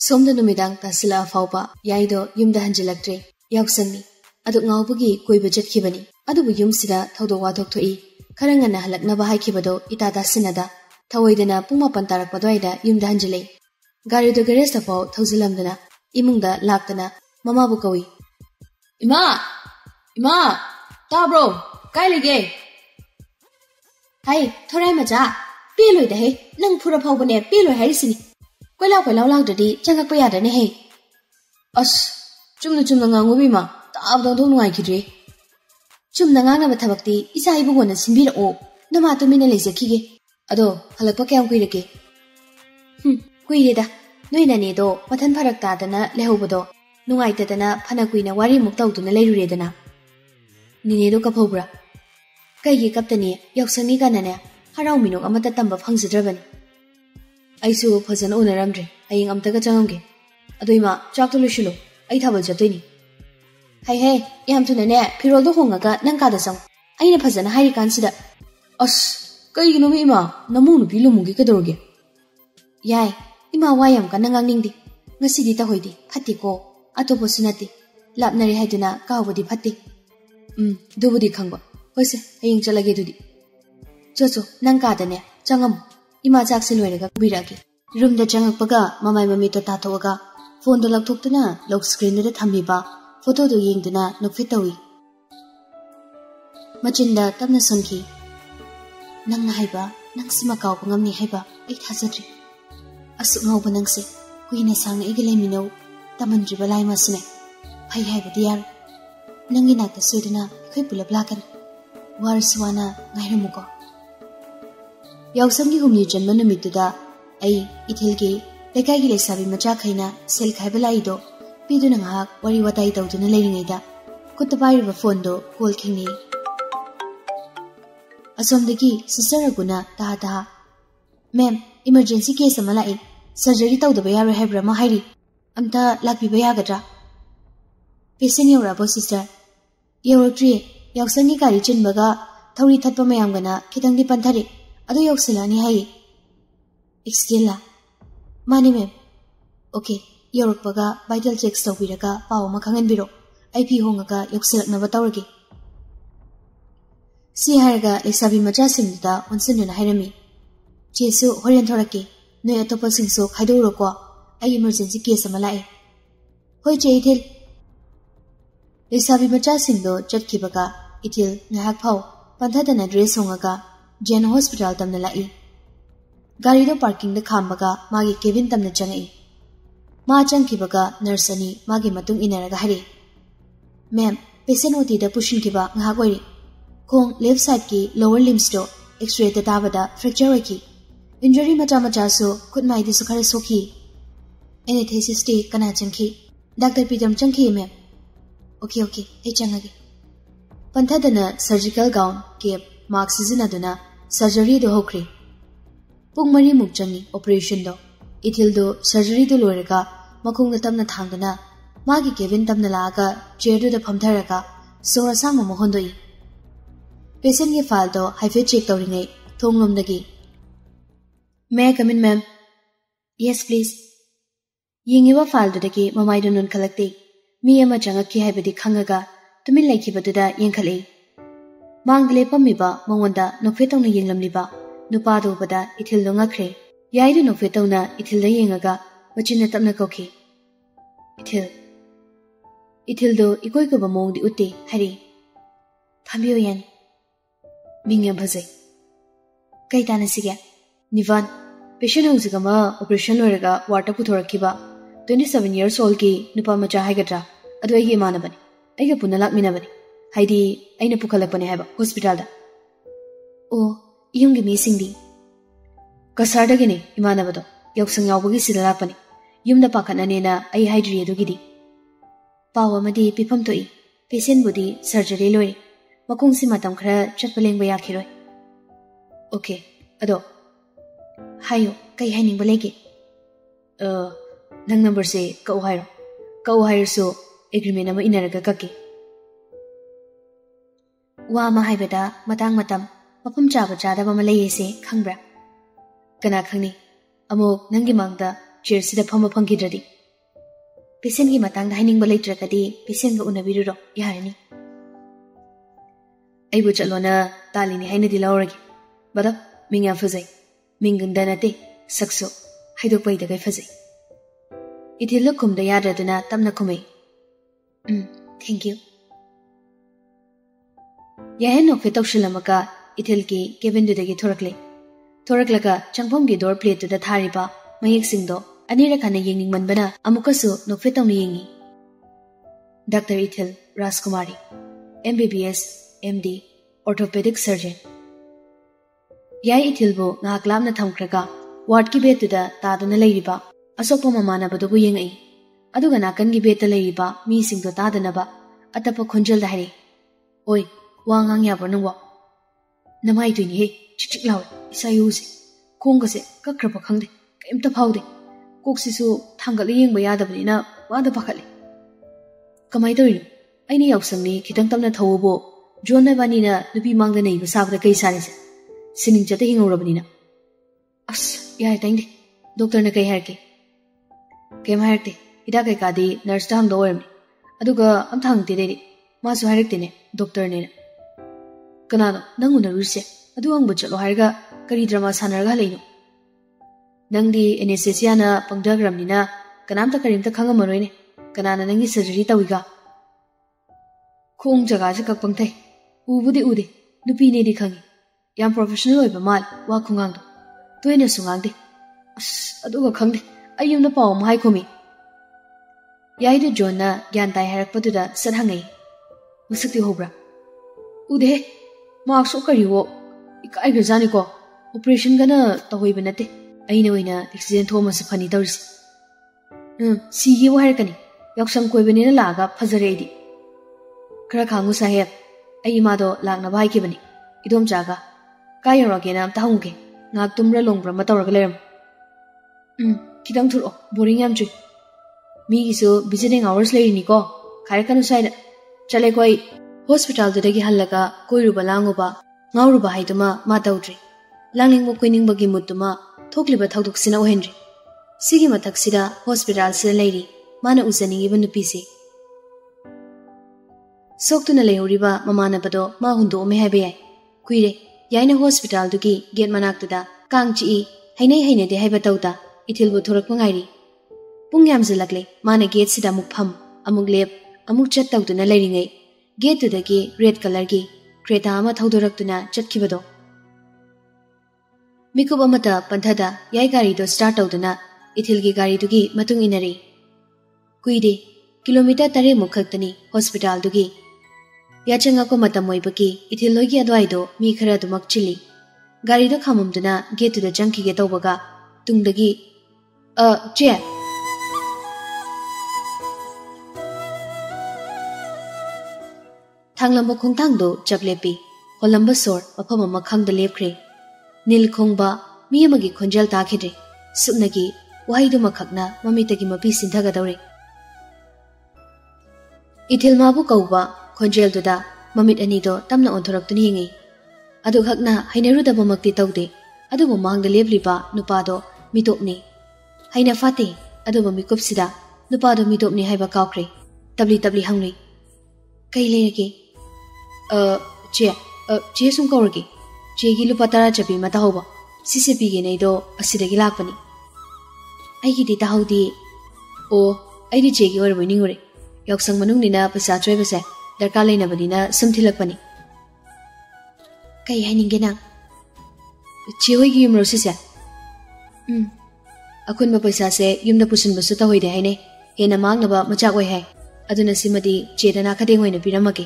S1: ꯁꯣꯝꯗ ꯅꯨꯃꯤꯗꯥꯡ ꯇꯥꯁꯤꯜꯂꯛꯑ ꯐꯥꯎꯕ ꯌꯥꯏꯗꯣ ꯌꯨꯝꯗ ꯍꯟꯖꯤꯜꯂꯛꯇ꯭ꯔꯦ ꯌꯥꯎꯁꯪꯅꯤ ꯑꯗꯨ ꯉꯥꯎꯕꯒꯤ ꯀꯣꯏꯕ ꯆꯠꯈꯤꯕꯅꯤ ꯑꯗꯨꯕꯨ ꯌꯨꯝꯁꯤꯗ ꯊꯧꯗꯣꯛ ꯋꯥꯊꯣꯛ ꯊꯣꯛꯏ ꯈꯔ ꯉꯟꯅ ꯍꯜꯂꯛꯅꯕ ꯍꯥꯏꯈꯤꯕꯗꯣ ꯏꯇꯥ ꯇꯥꯁꯤꯟꯅꯗ ꯊꯑꯣꯏꯗꯅ ꯄꯨꯡ ꯃꯥꯄꯟ ꯇꯥꯔꯛꯄ ꯑꯗꯨꯋꯥꯏꯗ ꯌꯨꯝꯗ ꯍꯟꯖꯤꯜꯂꯛꯏ ꯒꯥꯔꯤꯗꯣ ꯒꯦꯔꯦꯖꯇ ꯐꯥꯎ ꯊꯧꯖꯤꯜꯂꯝꯗꯅ ఇముంగ లాక్తన మమ బుకవి ఇమా ఇమా తా బ్రో కై లిగే హై థొరై మజా pi loi da he nang phura phau bane pi loi hai sini koi lao koi lao lao da di chang kak pa ya da ne he as chum nu chum nga ngobi ma ta ab dong thong nuai ki re chum na nga na ba thabak ti isa ibu gon sin bi ra o na ma tu mi ne le se ki ge ado halak pa kya ku re ke hm ku re da ꯅꯅꯦꯗꯣ ꯃꯊꯟ ꯐꯔꯛ ꯇꯥꯗꯅ ꯂꯩꯍꯧꯕꯗꯣ ꯅꯨꯡꯉꯥꯏꯇꯗꯅ ꯐꯅ ꯀꯨꯏꯅ ꯋꯥꯔꯤꯃꯨꯛ ꯇꯧꯗꯨꯅ ꯂꯩꯔꯨꯔꯦꯗꯅ ꯅꯤꯅꯦꯗꯣ ꯀꯞꯍꯧꯕ꯭ꯔꯥ ꯀꯩꯒꯤ ꯀꯞꯇꯅꯤ ꯌꯥꯎꯁꯪꯅꯤ ꯀꯥꯟꯅꯅꯦ ꯍꯔꯥꯎ ꯃꯤꯅꯣꯛ ꯑꯃꯠꯇ ꯇꯝꯕ ꯐꯪꯖꯗ꯭ꯔꯕꯅꯤ ꯑꯩꯁꯨ ꯐꯖꯅ ꯎꯅꯔꯝꯗ꯭ꯔꯦ ꯍꯌꯦꯡ ꯑꯝꯇꯒ ꯆꯪꯉꯝꯒꯦ ꯑꯗꯣ ꯏꯃꯥ ꯆꯥꯛꯇꯣ ꯂꯣꯏꯁꯤꯜꯂꯨ ꯑꯩ ꯊꯥꯕꯜ ꯆꯠꯇꯣꯏꯅꯤ ꯍꯩ ꯍꯩ ꯌꯥꯝ ꯊꯨꯅꯅꯦ ꯐꯤꯔꯣꯜꯗꯣ ꯍꯣꯡꯉꯒ ꯅꯪ ꯀꯥꯗ ꯆꯪꯉꯨ ꯑꯩꯅ ꯐꯖꯅ ꯍꯥꯏꯔꯤꯀꯥꯟꯁꯤꯗ ꯑꯁ ꯀꯩꯒꯤꯅꯣ ꯏꯃꯥ ꯅꯃꯧ ꯅꯨꯄꯤ ꯂꯨꯃꯨꯒꯤ ꯀꯩꯗꯧꯔꯒꯦ ꯌꯥꯏ ima wa yam kana ngang ning di. Ngasi di ta hoi di. Phati ko. Ato bo sunati lap nari hai duna ka bo di phati. Um du bo di khang ba. Hoi se haying chala ge du di. Cho cho, nang ka da ne. Changam ima chak se loi ga bi ra ki. Room da changak pa ga mamai mami to ta tho ga phone do lak thuk tu na, lok screen da tham bi ba. Photo do ying du na nok fit tawi machinda tamna sunki nang na hai ba, nang sima kaw ngam ni hai ba. Ai tha sa ꯑꯁꯨꯛ ꯉꯧꯕ ꯅꯪꯁꯦ ꯀꯨꯏꯅ ꯁꯥꯡꯅ ꯑꯩꯒ ꯂꯩꯃꯤꯟꯅꯧ ꯇꯝꯍꯟꯗ꯭ꯔꯤꯕ ꯂꯥꯏꯃꯁꯤꯅꯦ ꯐꯩ ꯍꯥꯏꯕꯗꯤ ꯌꯥꯔꯣꯏ ꯅꯪꯒꯤ ꯅꯥꯛꯇ ꯁꯣꯏꯗꯅ ꯑꯩꯈꯣꯏ ꯄꯨꯂꯞ ꯂꯥꯛꯀꯅꯤ ꯋꯥꯔꯁꯨ ꯋꯥꯅ ꯉꯥꯏꯔꯝꯃꯨꯀꯣ ꯌꯥꯎꯁꯪꯒꯤ ꯍꯨꯝꯅꯤ ꯆꯟꯕ ꯅꯨꯃꯤꯠꯇꯨꯗ ꯑꯩ ꯏꯊꯤꯜꯒꯤ ꯂꯩꯀꯥꯏꯒꯤ ꯂꯩꯁꯥꯕꯤ ꯃꯆꯥꯈꯩꯅ ꯁꯦꯜ ꯈꯥꯏꯕ ꯂꯥꯛꯏꯗꯣ ꯄꯤꯗꯨꯅ ꯉꯥꯏꯍꯥꯛ ꯋꯥꯔꯤ ꯋꯥꯇꯥꯏ ꯇꯧꯗꯨꯅ ꯂꯩꯔꯤꯉꯩꯗ ꯈꯨꯠꯇ ꯄꯥꯏꯔꯤꯕ ꯐꯣꯟꯗꯣ ꯀꯣꯜ ꯈꯤꯡꯅꯩ ꯑꯁꯣꯝꯗꯒꯤ ꯁꯤꯁꯇꯔ ꯑꯒꯨꯅ ꯇꯍꯥ ꯇꯍꯥ ꯃꯦꯝ ꯏꯃꯔꯖꯦꯟꯁꯤ ꯀꯦꯁ ꯑꯃ ꯂꯥꯛꯏ ꯁꯔꯖꯔꯤ ꯇꯧꯗꯕ ꯌꯥꯔꯣꯏ ꯍꯥꯏꯕ꯭ꯔꯥ ꯑꯃ ꯍꯥꯏꯔꯤ ꯑꯝꯇ ꯂꯥꯛꯄꯤꯕ ꯌꯥꯒꯗ꯭ꯔꯥ ꯄꯦꯁꯦꯟ ꯌꯧꯔꯛꯑꯕꯣ ꯁꯤꯁꯇꯔ ꯌꯧꯔꯛꯇ꯭ꯔꯤꯌꯦ ꯌꯥꯎꯁꯪꯒꯤ ꯒꯥꯔꯤ ꯆꯤꯟꯕꯒ ꯊꯧꯔꯤ ꯊꯠꯄ ꯃꯌꯥꯝꯒꯅ ꯈꯤꯇꯪꯗꯤ ꯄꯟꯊꯔꯦ ꯑꯗꯨ ꯌꯧꯁꯤꯜꯂꯛꯑꯅꯤ ꯍꯥꯏꯌꯦ ꯑꯦꯛꯁꯤꯗꯦꯟꯂꯥ ꯃꯥꯅꯤ ꯃꯦꯝ ꯑꯣꯀꯦ ꯌꯧꯔꯛꯄꯒ ꯚꯥꯏꯇꯦꯜ ꯆꯦꯛꯁ ꯇꯧꯕꯤꯔꯒ ꯄꯥꯎ ꯑꯃ ꯈꯪꯍꯟꯕꯤꯔꯣ ꯑꯩ ꯐꯤ ꯍꯣꯡꯉꯒ ꯌꯧꯁꯤꯜꯂꯛꯅꯕ ꯇꯧꯔꯒꯦ ꯁꯤ ꯍꯥꯏꯔꯒ ꯂꯩꯁꯥꯕꯤ ꯃꯆꯥꯁꯤꯡꯗꯨꯗ ꯑꯣꯟꯁꯤꯟꯗꯨꯅ ꯍꯥꯏꯔꯝꯃꯤ ꯆꯦꯁꯨ ꯍꯣꯔꯦꯟ ꯊꯣꯔꯛꯀꯦ ꯅꯣꯏ ꯑꯇꯣꯞꯄꯁꯤꯡꯁꯨ ꯈꯥꯏꯗꯣꯛꯎꯔꯣꯀꯣ ꯑꯩ ꯏꯃꯔꯖꯦꯟꯁꯤ ꯀꯦꯁ ꯑꯃ ꯂꯥꯛꯑꯦ ꯍꯣꯏ ꯆꯦ ꯏꯊꯤꯜ ꯂꯩꯁꯥꯕꯤ ꯃꯆꯥꯁꯤꯡꯗꯣ ꯆꯠꯈꯤꯕꯒ ꯏꯊꯤꯜ ꯉꯥꯏꯍꯥꯛ ꯐꯥꯎ ꯄꯟꯊꯗꯅ ꯗ꯭ꯔꯦꯁ ꯍꯣꯡꯉꯒ ꯖꯦꯟ ꯍꯣꯁꯄꯤꯇꯥꯜ ꯇꯝꯅ ꯂꯥꯛꯏ ꯒꯥꯔꯤꯗꯣ ꯄꯥꯔꯀꯤꯡꯗ ꯈꯥꯝꯕꯒ ꯃꯥꯒꯤ ꯀꯦꯕꯤꯟ ꯇꯝꯅ ꯆꯪꯉꯛꯏ ꯃꯥ ꯆꯪꯈꯤꯕꯒ ꯅꯔꯁ ꯑꯅꯤ ꯃꯥꯒꯤ ꯃꯇꯨꯡ ꯏꯟꯅꯔꯒ ꯍꯥꯏꯔꯛꯏ ꯃꯦꯝ ꯄꯦꯁꯦꯟ ꯑꯣꯇꯤꯗ ꯄꯨꯁꯤꯟꯈꯤꯕ ꯉꯥꯏꯍꯥꯛ ꯑꯣꯏꯔꯤ ꯈꯣꯡ ꯂꯦꯐ ꯁꯥꯏꯗꯀꯤ ꯂꯣꯋꯔ ꯂꯤꯝꯁꯇꯣ ꯑꯦꯛꯁꯔꯦꯗ ꯇꯥꯕꯗ ꯐ꯭ꯔꯦꯛꯆꯔ ꯑꯣꯏꯈꯤ इंजरी मचा मचा सो, खुद माइदे दिसु खरे सोखी। एने थे सिस्टे कना चंखे। डॉक्टर पीटम चंखे मैम ओके ओके ए चंगे पंथदन सर्जिकल गाउन केप मास्क सिजनदुना सर्जरी दो होखरी। पुंग मरी मुक चंगी ऑपरेशन दो। इथिल दो सर्जरी दो लोरेगा मखुंग तम तमना थांगना मागी केविन तम न लागा चेयर दो फमथरगा सोरा सांग मोहन दोई। पेशेंट ये फाल दो हाइफे चेक तोरिंगे थोंगलोम दगी। May I come in, ma'am? Yes, please. Yingiwa faldudagi mamaydu nun kalakti. Mi ama changakki haibadi khangaga tumin laikhibaduda yengkhali. Mangdile pammiba mangwanda nokfetawna yenglamliba. Nupadu upada ithildo ngakre. Yaidu nokfetawna ithilda yengaga wachinna tapna kokhi. Ithil. Ithildo ikoi kuba mongdi utte hari. Thambiyo yen. Mingyam bhazai. Kaitanasige. Kaitanasige. निवान patient हूँ operation हो रहा ward पुथरब twenty seven years old की नुपमचा है इमानबने पुनः लाने हाई पुखल्पने हॉस्पिटल ओ इं मेसी कसारदगने इमानबद यौसंगने यूद पाखने पावी पीफम तो पेसेंटी सर्जरी लोरे मकों से मत खर चल लेंब याखिर ओके okay, ꯅꯨꯄꯥ ꯃꯆꯥ ꯍꯥꯏꯒꯗ꯭ꯔꯥ ꯑꯗꯨ ꯑꯩꯒꯤ ꯏꯃꯥꯟꯅꯕꯅꯤ ꯑꯩꯒ ꯄꯨꯟꯅ ꯂꯥꯛꯃꯤꯟꯅꯕꯅꯤ ꯍꯥꯏꯗꯤ ꯑꯩꯅ ꯄꯨꯈꯠꯂꯛꯄꯅꯦ ꯍꯥꯏꯕ ꯍꯣꯁꯄꯤꯇꯥꯜꯗ ꯑꯣ ꯌꯨꯝꯒꯤ ꯃꯤꯁꯤꯡꯗꯤ ꯀꯁꯥꯔꯗꯒꯤꯅꯤ ꯏꯃꯥꯟꯅꯕꯗꯣ ꯌꯥꯎꯁꯪ ꯌꯥꯎꯕꯒꯤ ꯁꯤꯗ ꯂꯥꯛꯄꯅꯤ ꯌꯨꯝꯗ ꯄꯥꯈꯠꯅꯅꯦꯅ ꯑꯩ ꯍꯥꯏꯗ꯭ꯔꯤ ꯑꯗꯨꯒꯤꯗꯤ ꯄꯥꯎ ꯑꯃꯗꯤ ꯄꯤꯐꯝ ꯊꯣꯛꯏ ꯄꯦꯁꯦꯟꯕꯨꯗꯤ ꯁꯔꯖꯔꯤ ꯂꯣꯏꯔꯦ ꯃꯈꯣꯡꯁꯤ ꯃꯇꯝ ꯈꯔ ꯆꯠꯄ ꯂꯦꯡꯕ ꯌꯥꯈꯤꯔꯣꯏ ꯑꯣꯀꯦ ꯑꯗꯣ ꯍꯥꯏꯌꯣ ꯀꯩ ꯍꯥꯏꯅꯤꯡꯕ ꯂꯩꯒꯦ ꯅꯪ ꯅꯝꯕꯔꯁꯦ ꯀꯛꯎ ꯍꯥꯏꯔꯣ ꯀꯛꯎ ꯍꯥꯏꯔꯁꯨ ꯑꯦꯒ꯭ꯔꯤꯃꯦꯟ ꯑꯃ ꯏꯟꯅꯔꯒ ꯀꯛꯀꯦ ꯋꯥ ꯑꯃ ꯍꯥꯏꯕꯗ ꯃꯇꯥꯡ ꯃꯇꯝ ꯃꯐꯝ ꯆꯥꯕ ꯆꯥꯗꯕ ꯑꯃ ꯂꯩꯌꯦꯁꯦ ꯈꯪꯕ꯭ꯔꯥ ꯀꯅꯥ ꯈꯪꯅꯤ ꯑꯃꯨꯛ ꯅꯪꯒꯤ ꯃꯥꯡꯗ ꯆꯤꯌꯔꯁꯤꯗ ꯐꯝꯕ ꯐꯪꯈꯤꯗ꯭ꯔꯗꯤ ꯄꯦꯁꯦꯟꯒꯤ ꯃꯇꯥꯡꯗ ꯍꯥꯏꯅꯤꯡꯕ ꯂꯩꯇ꯭ꯔꯒꯗꯤ ꯄꯦꯁꯦꯟꯒ ꯎꯅꯕꯤꯔꯨꯔꯣ ꯌꯥꯔꯅꯤ ꯑꯩꯕꯨ ꯆꯠꯂꯣꯅ ꯇꯥꯜꯂꯤꯅꯤ ꯍꯥꯏꯅꯗꯤ ꯂꯧꯔꯒꯦ ꯕꯗ ꯃꯤꯡ ꯌꯥꯝ ꯐꯖꯩ ꯃꯤꯡꯒꯟꯗ ꯅꯠꯇꯦ ꯁꯛꯁꯨ ꯍꯥꯏꯗꯣꯛꯄꯩꯗꯒꯩ ꯐꯖꯩ ꯏꯊꯤꯜꯗ ꯈꯨꯝꯗ ꯌꯥꯗ꯭ꯔꯗꯨꯅ ꯇꯞꯅ ꯈꯨꯝꯃꯤ ꯎꯝ ꯊꯦꯡꯛ ꯌꯨ ꯌꯥꯍꯦꯟ ꯅꯣꯛꯐꯦꯠ ꯇꯧꯁꯤꯜꯂꯝꯃꯒ ꯏꯊꯤꯜꯒꯤ ꯀꯦꯕꯤꯟꯗꯨꯗꯒꯤ ꯊꯣꯔꯛꯂꯦ ꯊꯣꯔꯛꯂꯒ ꯆꯪꯐꯝꯒꯤ ꯗꯣꯔ ꯄ꯭ꯂꯦꯠꯇꯨꯗ ꯊꯥꯔꯤꯕ ꯃꯌꯦꯛꯁꯤꯡꯗꯣ ꯑꯅꯤꯔꯛ ꯍꯟꯅ ꯌꯦꯡꯅꯤꯡꯃꯟꯕꯅ ꯑꯃꯨꯛꯀꯁꯨ ꯅꯣꯛꯐꯦꯠ ꯇꯧꯅ ꯌꯦꯡꯉꯤ ꯗꯥꯛꯇꯔ ꯏꯊꯤꯜ Rajkumari M B B S M D orthopaedic surgeon ꯌꯥꯏ ꯏꯊꯤꯜꯕꯨ ꯉꯥꯏꯍꯥꯛ ꯂꯥꯞꯅ ꯊꯝꯈ꯭ꯔꯒ ꯋꯥꯔꯗꯀꯤ ꯕꯦꯗꯇꯨꯗ ꯇꯥꯗꯨꯅ ꯂꯩꯔꯤꯕ ꯑꯁꯣꯛꯄ ꯃꯃꯥꯟꯅꯕꯗꯨꯕꯨ ꯌꯦꯡꯉꯛꯏ ꯑꯗꯨꯒ ꯅꯥꯀꯟꯒꯤ ꯕꯦꯗꯇ ꯂꯩꯔꯤꯕ ꯃꯤꯁꯤꯡꯗꯣ ꯇꯥꯗꯅꯕ ꯑꯇꯞꯄ ꯈꯣꯟꯖꯦꯜꯗ ꯍꯥꯏꯔꯛꯏ ꯑꯣꯏ ꯋꯥ ꯉꯥꯡ ꯌꯥꯕ꯭ꯔꯣ ꯅꯪꯕꯣ ꯅꯃꯥꯏꯗꯣꯏꯅꯤꯍꯦ ꯆꯤꯛ ꯆꯤꯛ ꯂꯥꯎꯋꯦ ꯏꯁꯥ ꯌꯨꯁꯦ ꯈꯣꯡꯒꯁꯦ ꯀꯛꯈ꯭ꯔꯕ ꯈꯪꯗꯦ ꯀꯩꯝꯇ ꯐꯥꯎꯗꯦ ꯀꯣꯛꯁꯤꯁꯨ ꯊꯥꯡꯒꯠꯂ ꯌꯦꯡꯕ ꯌꯥꯗꯕꯅꯤꯅ ꯋꯥꯗ ꯄꯥꯈꯠꯂꯤ ꯀꯃꯥꯏꯅ ꯇꯧꯔꯤꯅꯣ ꯑꯩꯅ ꯌꯥꯎꯁꯪꯅꯤ ꯈꯤꯇꯪ ꯇꯞꯅ ꯊꯧꯕꯕꯨ ꯖꯣꯟ ꯅꯕꯥꯅꯤꯅ ꯅꯨꯄꯤ ꯃꯥꯡꯗ ꯅꯩꯕ ꯁꯥꯕꯗ ꯀꯩ ꯁꯥꯔꯤꯁꯦ ꯁꯤꯅꯤꯡ ꯆꯠꯇ ꯍꯤꯡꯍꯧꯔꯕꯅꯤꯅ ꯑꯁ ꯌꯥꯔꯦ ꯇꯥꯏꯪꯗꯦ ꯗꯣꯛꯇꯔꯅ ꯀꯩ ꯍꯥꯏꯔꯛꯀꯦ ꯀꯩꯝ ꯍꯥꯏꯔꯛꯇꯦ ꯍꯤꯗꯥꯛ ꯀꯩꯀꯥꯗꯤ ꯅꯔꯁꯇ ꯍꯪꯗ ꯑꯣꯏꯔꯝꯅꯤ ꯑꯗꯨꯒ ꯑꯝꯇ ꯍꯪꯗꯦꯗꯩꯗꯤ ꯃꯥꯁꯨ ꯍꯥꯏꯔꯛꯇꯦꯅꯦ ꯗꯣꯛꯇꯔꯅꯦꯅ ꯀꯅꯥꯅꯣ ꯅꯪ ꯎꯅꯔꯨꯔꯤꯁꯦ ꯑꯗꯨ ꯍꯪꯕ ꯆꯠꯂꯣ ꯍꯥꯏꯔꯒ ꯀꯔꯤ ꯗ꯭ꯔꯃꯥ ꯁꯥꯟꯅꯔꯒ ꯍꯜꯂꯛꯏꯅꯣ ꯅꯪꯗꯤ ꯑꯦꯅꯦꯁꯦꯁꯤꯌꯥꯅ ꯄꯪꯊꯈ꯭ꯔꯕꯅꯤꯅ ꯀꯅꯥꯝꯇ ꯀꯔꯤꯝꯇ ꯈꯪꯉꯝꯃꯔꯣꯏꯅꯦ ꯀꯅꯥꯅ ꯅꯪꯒꯤ ꯁꯔꯖꯔꯤ ꯇꯧꯏꯒ ꯈꯣꯡ ꯖꯒꯥꯁꯦ ꯈꯛ ꯄꯪꯊꯩ ꯎꯕꯨꯗꯤ ꯎꯗꯦ ꯅꯨꯄꯤꯅꯦꯗꯤ ꯈꯪꯉꯤ ꯌꯥꯝ ꯄ꯭ꯔꯣꯐꯦꯁꯅꯦꯜ ꯑꯣꯏꯕ ꯃꯥꯜꯂꯦ ꯋꯥ ꯈꯨꯉꯥꯡꯗꯣ ꯇꯣꯏꯅꯁꯨ ꯉꯥꯡꯗꯦ ꯑꯁ ꯑꯗꯨꯒ ꯈꯪꯗꯦ ꯑꯩ ꯌꯨꯝꯗ ꯄꯥꯎ ꯑꯃ ꯍꯥꯏꯈꯣꯃꯤ ꯌꯥꯏꯗꯨ ꯖꯣꯟꯅ ꯒ꯭ꯌꯥꯟ ꯇꯥꯏ ꯍꯥꯏꯔꯛꯄꯗꯨꯗ ꯁꯠ ꯍꯪꯉꯛꯏ ꯃꯁꯛꯇꯤ ꯍꯧꯕ꯭ꯔꯥ ꯎꯗꯦꯍꯦ ꯃꯥꯛꯁꯨ ꯀꯔꯤꯋꯣ ꯏꯀꯥꯏꯈ꯭ꯔꯖꯥꯠꯅꯤꯀꯣ ꯑꯣꯄꯔꯦꯁꯟꯒꯅ ꯇꯧꯍꯩꯕ ꯅꯠꯇꯦ ꯑꯩꯅ ꯑꯣꯏꯅ ꯑꯦꯛꯁꯤꯗꯦꯟ ꯊꯣꯛꯑꯃꯁꯨ ꯐꯅꯤ ꯇꯧꯔꯤꯁꯦ ꯎꯝ ꯁꯤꯒꯦꯕꯨ ꯍꯥꯏꯔꯛꯀꯅꯤ ꯌꯥꯎꯁꯪ ꯀꯣꯏꯕꯅꯦꯅ ꯂꯥꯛꯑꯒ ꯐꯖꯔꯦ ꯑꯩꯗꯤ ꯈꯔ ꯈꯥꯡꯉꯨ ꯁꯥꯍꯦꯕ ꯑꯩ ꯏꯃꯥꯗꯣ ꯂꯥꯛꯅꯕ ꯍꯥꯏꯈꯤꯕꯅꯤ ꯏꯗꯣꯝꯆꯥꯒ ꯀꯥꯏ ꯌꯧꯔꯒꯦꯅ ꯑꯝꯇ ꯍꯪꯉꯨꯒꯦ ꯉꯥꯏꯍꯥꯛ ꯇꯨꯝꯕ꯭ꯔꯥ ꯂꯣꯡꯕ꯭ꯔꯥ ꯑꯃ ꯇꯧꯔꯒ ꯂꯩꯔꯝꯃꯨ ꯎꯝ ꯈꯤꯇꯪ ꯊꯨꯔꯛꯑꯣ ꯕꯣꯔꯤꯡ ꯌꯥꯝ ꯆꯨꯏ ꯃꯤꯒꯤꯁꯨ ꯚꯤꯖꯤꯇꯤꯡ ꯑꯋꯥꯔꯁ ꯂꯩꯔꯤꯅꯤꯀꯣ ꯈꯥꯏꯔꯛꯀꯅꯨ ꯁ꯭ꯋꯥꯏꯗ ꯆꯠꯂꯦꯀꯣ ꯑꯩ ꯍꯣꯁꯄꯤꯇꯥꯜꯗꯨꯗꯒꯤ ꯍꯜꯂꯒ ꯀꯣꯏꯔꯨꯕ ꯂꯥꯡꯉꯨꯕ ꯉꯥꯎꯔꯨꯕ ꯍꯥꯏꯗꯨꯃ ꯃꯥ ꯇꯧꯗ꯭ꯔꯤ ꯂꯥꯡꯅꯤꯡꯕ ꯀꯣꯏꯅꯤꯡꯕꯒꯤ ꯃꯨꯠꯇꯨꯃ ꯊꯣꯛꯂꯤꯕ ꯊꯧꯗꯣꯛꯁꯤꯅ ꯑꯣꯏꯍꯟꯗ꯭ꯔꯤ ꯁꯤꯒꯤ ꯃꯊꯛꯁꯤꯗ ꯍꯣꯁꯄꯤꯇꯥꯜꯁꯤꯗ ꯂꯩꯔꯤ ꯃꯥꯅ ꯎꯖꯅꯤꯡꯉꯤꯕ ꯅꯨꯄꯤꯁꯤ ꯁꯣꯛꯇꯨꯅ ꯂꯩꯍꯧꯔꯤꯕ ꯃꯃꯥꯟꯅꯕꯗꯣ ꯃꯥ ꯍꯨꯟꯗꯣꯛꯑꯝꯃꯦ ꯍꯥꯏꯕ ꯌꯥꯏ ꯀꯨꯏꯔꯦ ꯌꯥꯏꯅ ꯍꯣꯁꯄꯤꯇꯥꯜꯗꯨꯒꯤ ꯒꯦꯠ ꯃꯅꯥꯛꯇꯨꯗ ꯀꯥꯡ ꯆꯤꯛꯏ ꯍꯩꯅꯩ ꯍꯩꯅꯗꯦ ꯍꯥꯏꯕ ꯇꯧꯗ ꯏꯊꯤꯜꯕꯨ ꯊꯣꯔꯛꯄ ꯉꯥꯏꯔꯤ ꯄꯨꯡ ꯌꯥꯝꯁꯤꯜꯂꯛꯂꯦ ꯃꯥꯅ ꯒꯦꯠꯁꯤꯗ ꯑꯃꯨꯛ ꯐꯝ ꯑꯃꯨꯛ ꯂꯦꯞ ꯑꯃꯨꯛ ꯆꯠ ꯇꯧꯗꯨꯅ ꯂꯩꯔꯤꯉꯩ ꯒꯦꯠꯇꯨꯗꯒꯤ ꯔꯦꯗ ꯀꯂꯔꯒꯤ ꯀ꯭ꯔꯦꯇꯥ ꯑꯃ ꯊꯧꯗꯣꯔꯛꯇꯨꯅ ꯆꯠꯈꯤꯕꯗꯣ ꯃꯤꯀꯨꯞ ꯑꯃꯇ ꯄꯟꯊꯗ ꯌꯥꯏ ꯒꯥꯔꯤꯗꯣ ꯁ꯭ꯇꯥꯔꯠ ꯇꯧꯗꯨꯅ ꯏꯊꯤꯜꯒꯤ ꯒꯥꯔꯤꯗꯨꯒꯤ ꯃꯇꯨꯡ ꯏꯟꯅꯔꯤ ꯀꯨꯏꯗꯦ ꯀꯤꯂꯣꯃꯤꯇꯔ ꯇꯔꯦꯠꯃꯨꯛ ꯈꯛꯇꯅꯤ ꯍꯣꯁꯄꯤꯇꯥꯜꯗꯨꯒꯤ ꯌꯥꯆꯪꯉꯛꯄ ꯃꯇꯝ ꯑꯣꯏꯕꯒꯤ ꯏꯊꯤꯜ ꯍꯣꯏꯒꯤ ꯑꯗꯨꯋꯥꯏꯗꯣ ꯃꯤ ꯈꯔ ꯑꯗꯨꯃꯛ ꯆꯤꯜꯂꯤ ꯒꯥꯔꯤꯗꯣ ꯈꯥꯝꯃꯝꯗꯨꯅ ꯒꯦꯠꯇꯨꯗ ꯆꯪꯈꯤꯒꯦ ꯇꯧꯕꯒ ꯇꯨꯡꯗꯒꯤ ꯑ ꯆꯦ ꯊꯥꯡꯂꯝꯕ ꯈꯣꯡꯊꯥꯡꯗꯣ ꯆꯞ ꯂꯦꯞꯄꯤ ꯍꯣꯜꯂꯝꯕ ꯁꯣꯔ ꯃꯐꯝ ꯑꯃ ꯈꯪꯗ ꯂꯦꯞꯈ꯭ꯔꯦ ꯅꯤꯜ ꯈꯣꯡꯕ ꯃꯤ ꯑꯃꯒꯤ ꯈꯣꯟꯖꯦꯜ ꯇꯥꯈꯤꯗ꯭ꯔꯦ ꯁꯨꯞꯅꯒꯤ ꯋꯥꯍꯩꯗꯨꯃꯈꯛꯅ ꯃꯃꯤꯠꯇꯒꯤ ꯃꯄꯤ ꯁꯤꯟꯊꯒꯗꯧꯔꯦ ꯏꯊꯤꯜ ꯃꯥꯕꯨ ꯀꯧꯕ ꯈꯣꯟꯖꯦꯜꯗꯨꯗ ꯃꯃꯤꯠ ꯑꯅꯤꯗꯣ ꯇꯞꯅ ꯑꯣꯟꯊꯣꯔꯛꯇꯨꯅ ꯌꯦꯡꯉꯤ ꯑꯗꯨꯈꯛꯅ ꯍꯩꯅꯔꯨꯗꯕꯃꯛꯇꯤ ꯇꯧꯗꯦ ꯑꯗꯨꯕꯨ ꯃꯥꯡꯗ ꯂꯦꯞꯂꯤꯕ ꯅꯨꯄꯥꯗꯣ ꯃꯤꯇꯣꯞꯅꯤ ꯍꯩꯅ ꯐꯥꯠꯇꯦ ꯑꯗꯨꯕꯨ ꯃꯤꯀꯨꯞꯁꯤꯗ ꯅꯨꯄꯥꯗꯣ ꯃꯤꯇꯣꯞꯅꯤ ꯍꯥꯏꯕ ꯀꯥꯎꯈ꯭ꯔꯦ ꯇꯞꯂꯤ ꯇꯞꯂꯤ ꯍꯪꯂꯤ ꯀꯩ ꯂꯩꯔꯒꯦ ꯆꯦ ꯆꯦ ꯁꯨꯝ ꯀꯧꯔꯒꯦ ꯆꯦꯒꯤ ꯂꯨꯄꯥ ꯇꯔꯥ ꯆꯄꯤ ꯑꯃ ꯇꯥꯍꯧꯕ ꯁꯤꯁꯦ ꯄꯤꯒꯦꯅ ꯑꯩꯗꯣ ꯑꯁꯤꯗꯒꯤ ꯂꯥꯛꯄꯅꯤ ꯑꯩꯒꯤꯗꯤ ꯇꯥꯍꯧꯗꯤ ꯑꯣ ꯑꯩꯗꯤ ꯆꯦꯒꯤ ꯑꯣꯏꯔꯕꯣꯏ ꯅꯤꯡꯉꯨꯔꯦ ꯌꯥꯎꯁꯪ ꯃꯅꯨꯡꯅꯤꯅ ꯄꯩꯁꯥ ꯆꯣꯏꯕꯁꯦ ꯗꯔꯀꯥꯔ ꯂꯩꯅꯕꯅꯤꯅ ꯁꯨꯝ ꯊꯤꯜꯂꯛꯄꯅꯤ ꯀꯩ ꯍꯥꯏꯅꯤꯡꯒꯦ ꯅꯪ ꯆꯦ ꯍꯣꯏꯒꯤ ꯌꯨꯝꯔꯣ ꯁꯤꯁꯦ ꯎꯝ ꯑꯈꯨꯟꯕ ꯄꯩꯁꯥꯁꯦ ꯌꯨꯝꯗ ꯄꯨꯁꯤꯟꯕꯁꯨ ꯇꯧꯍꯩꯗꯦ ꯍꯥꯏꯅꯩ ꯍꯦꯟꯅ ꯃꯥꯡꯅꯕ ꯃꯆꯥꯛ ꯑꯣꯏ ꯍꯥꯏ ꯑꯗꯨꯅ ꯁꯤꯃꯗꯤ ꯆꯦꯗ ꯅꯥꯈꯗꯦꯡ ꯑꯣꯏꯅ ꯄꯤꯔꯝꯃꯒꯦ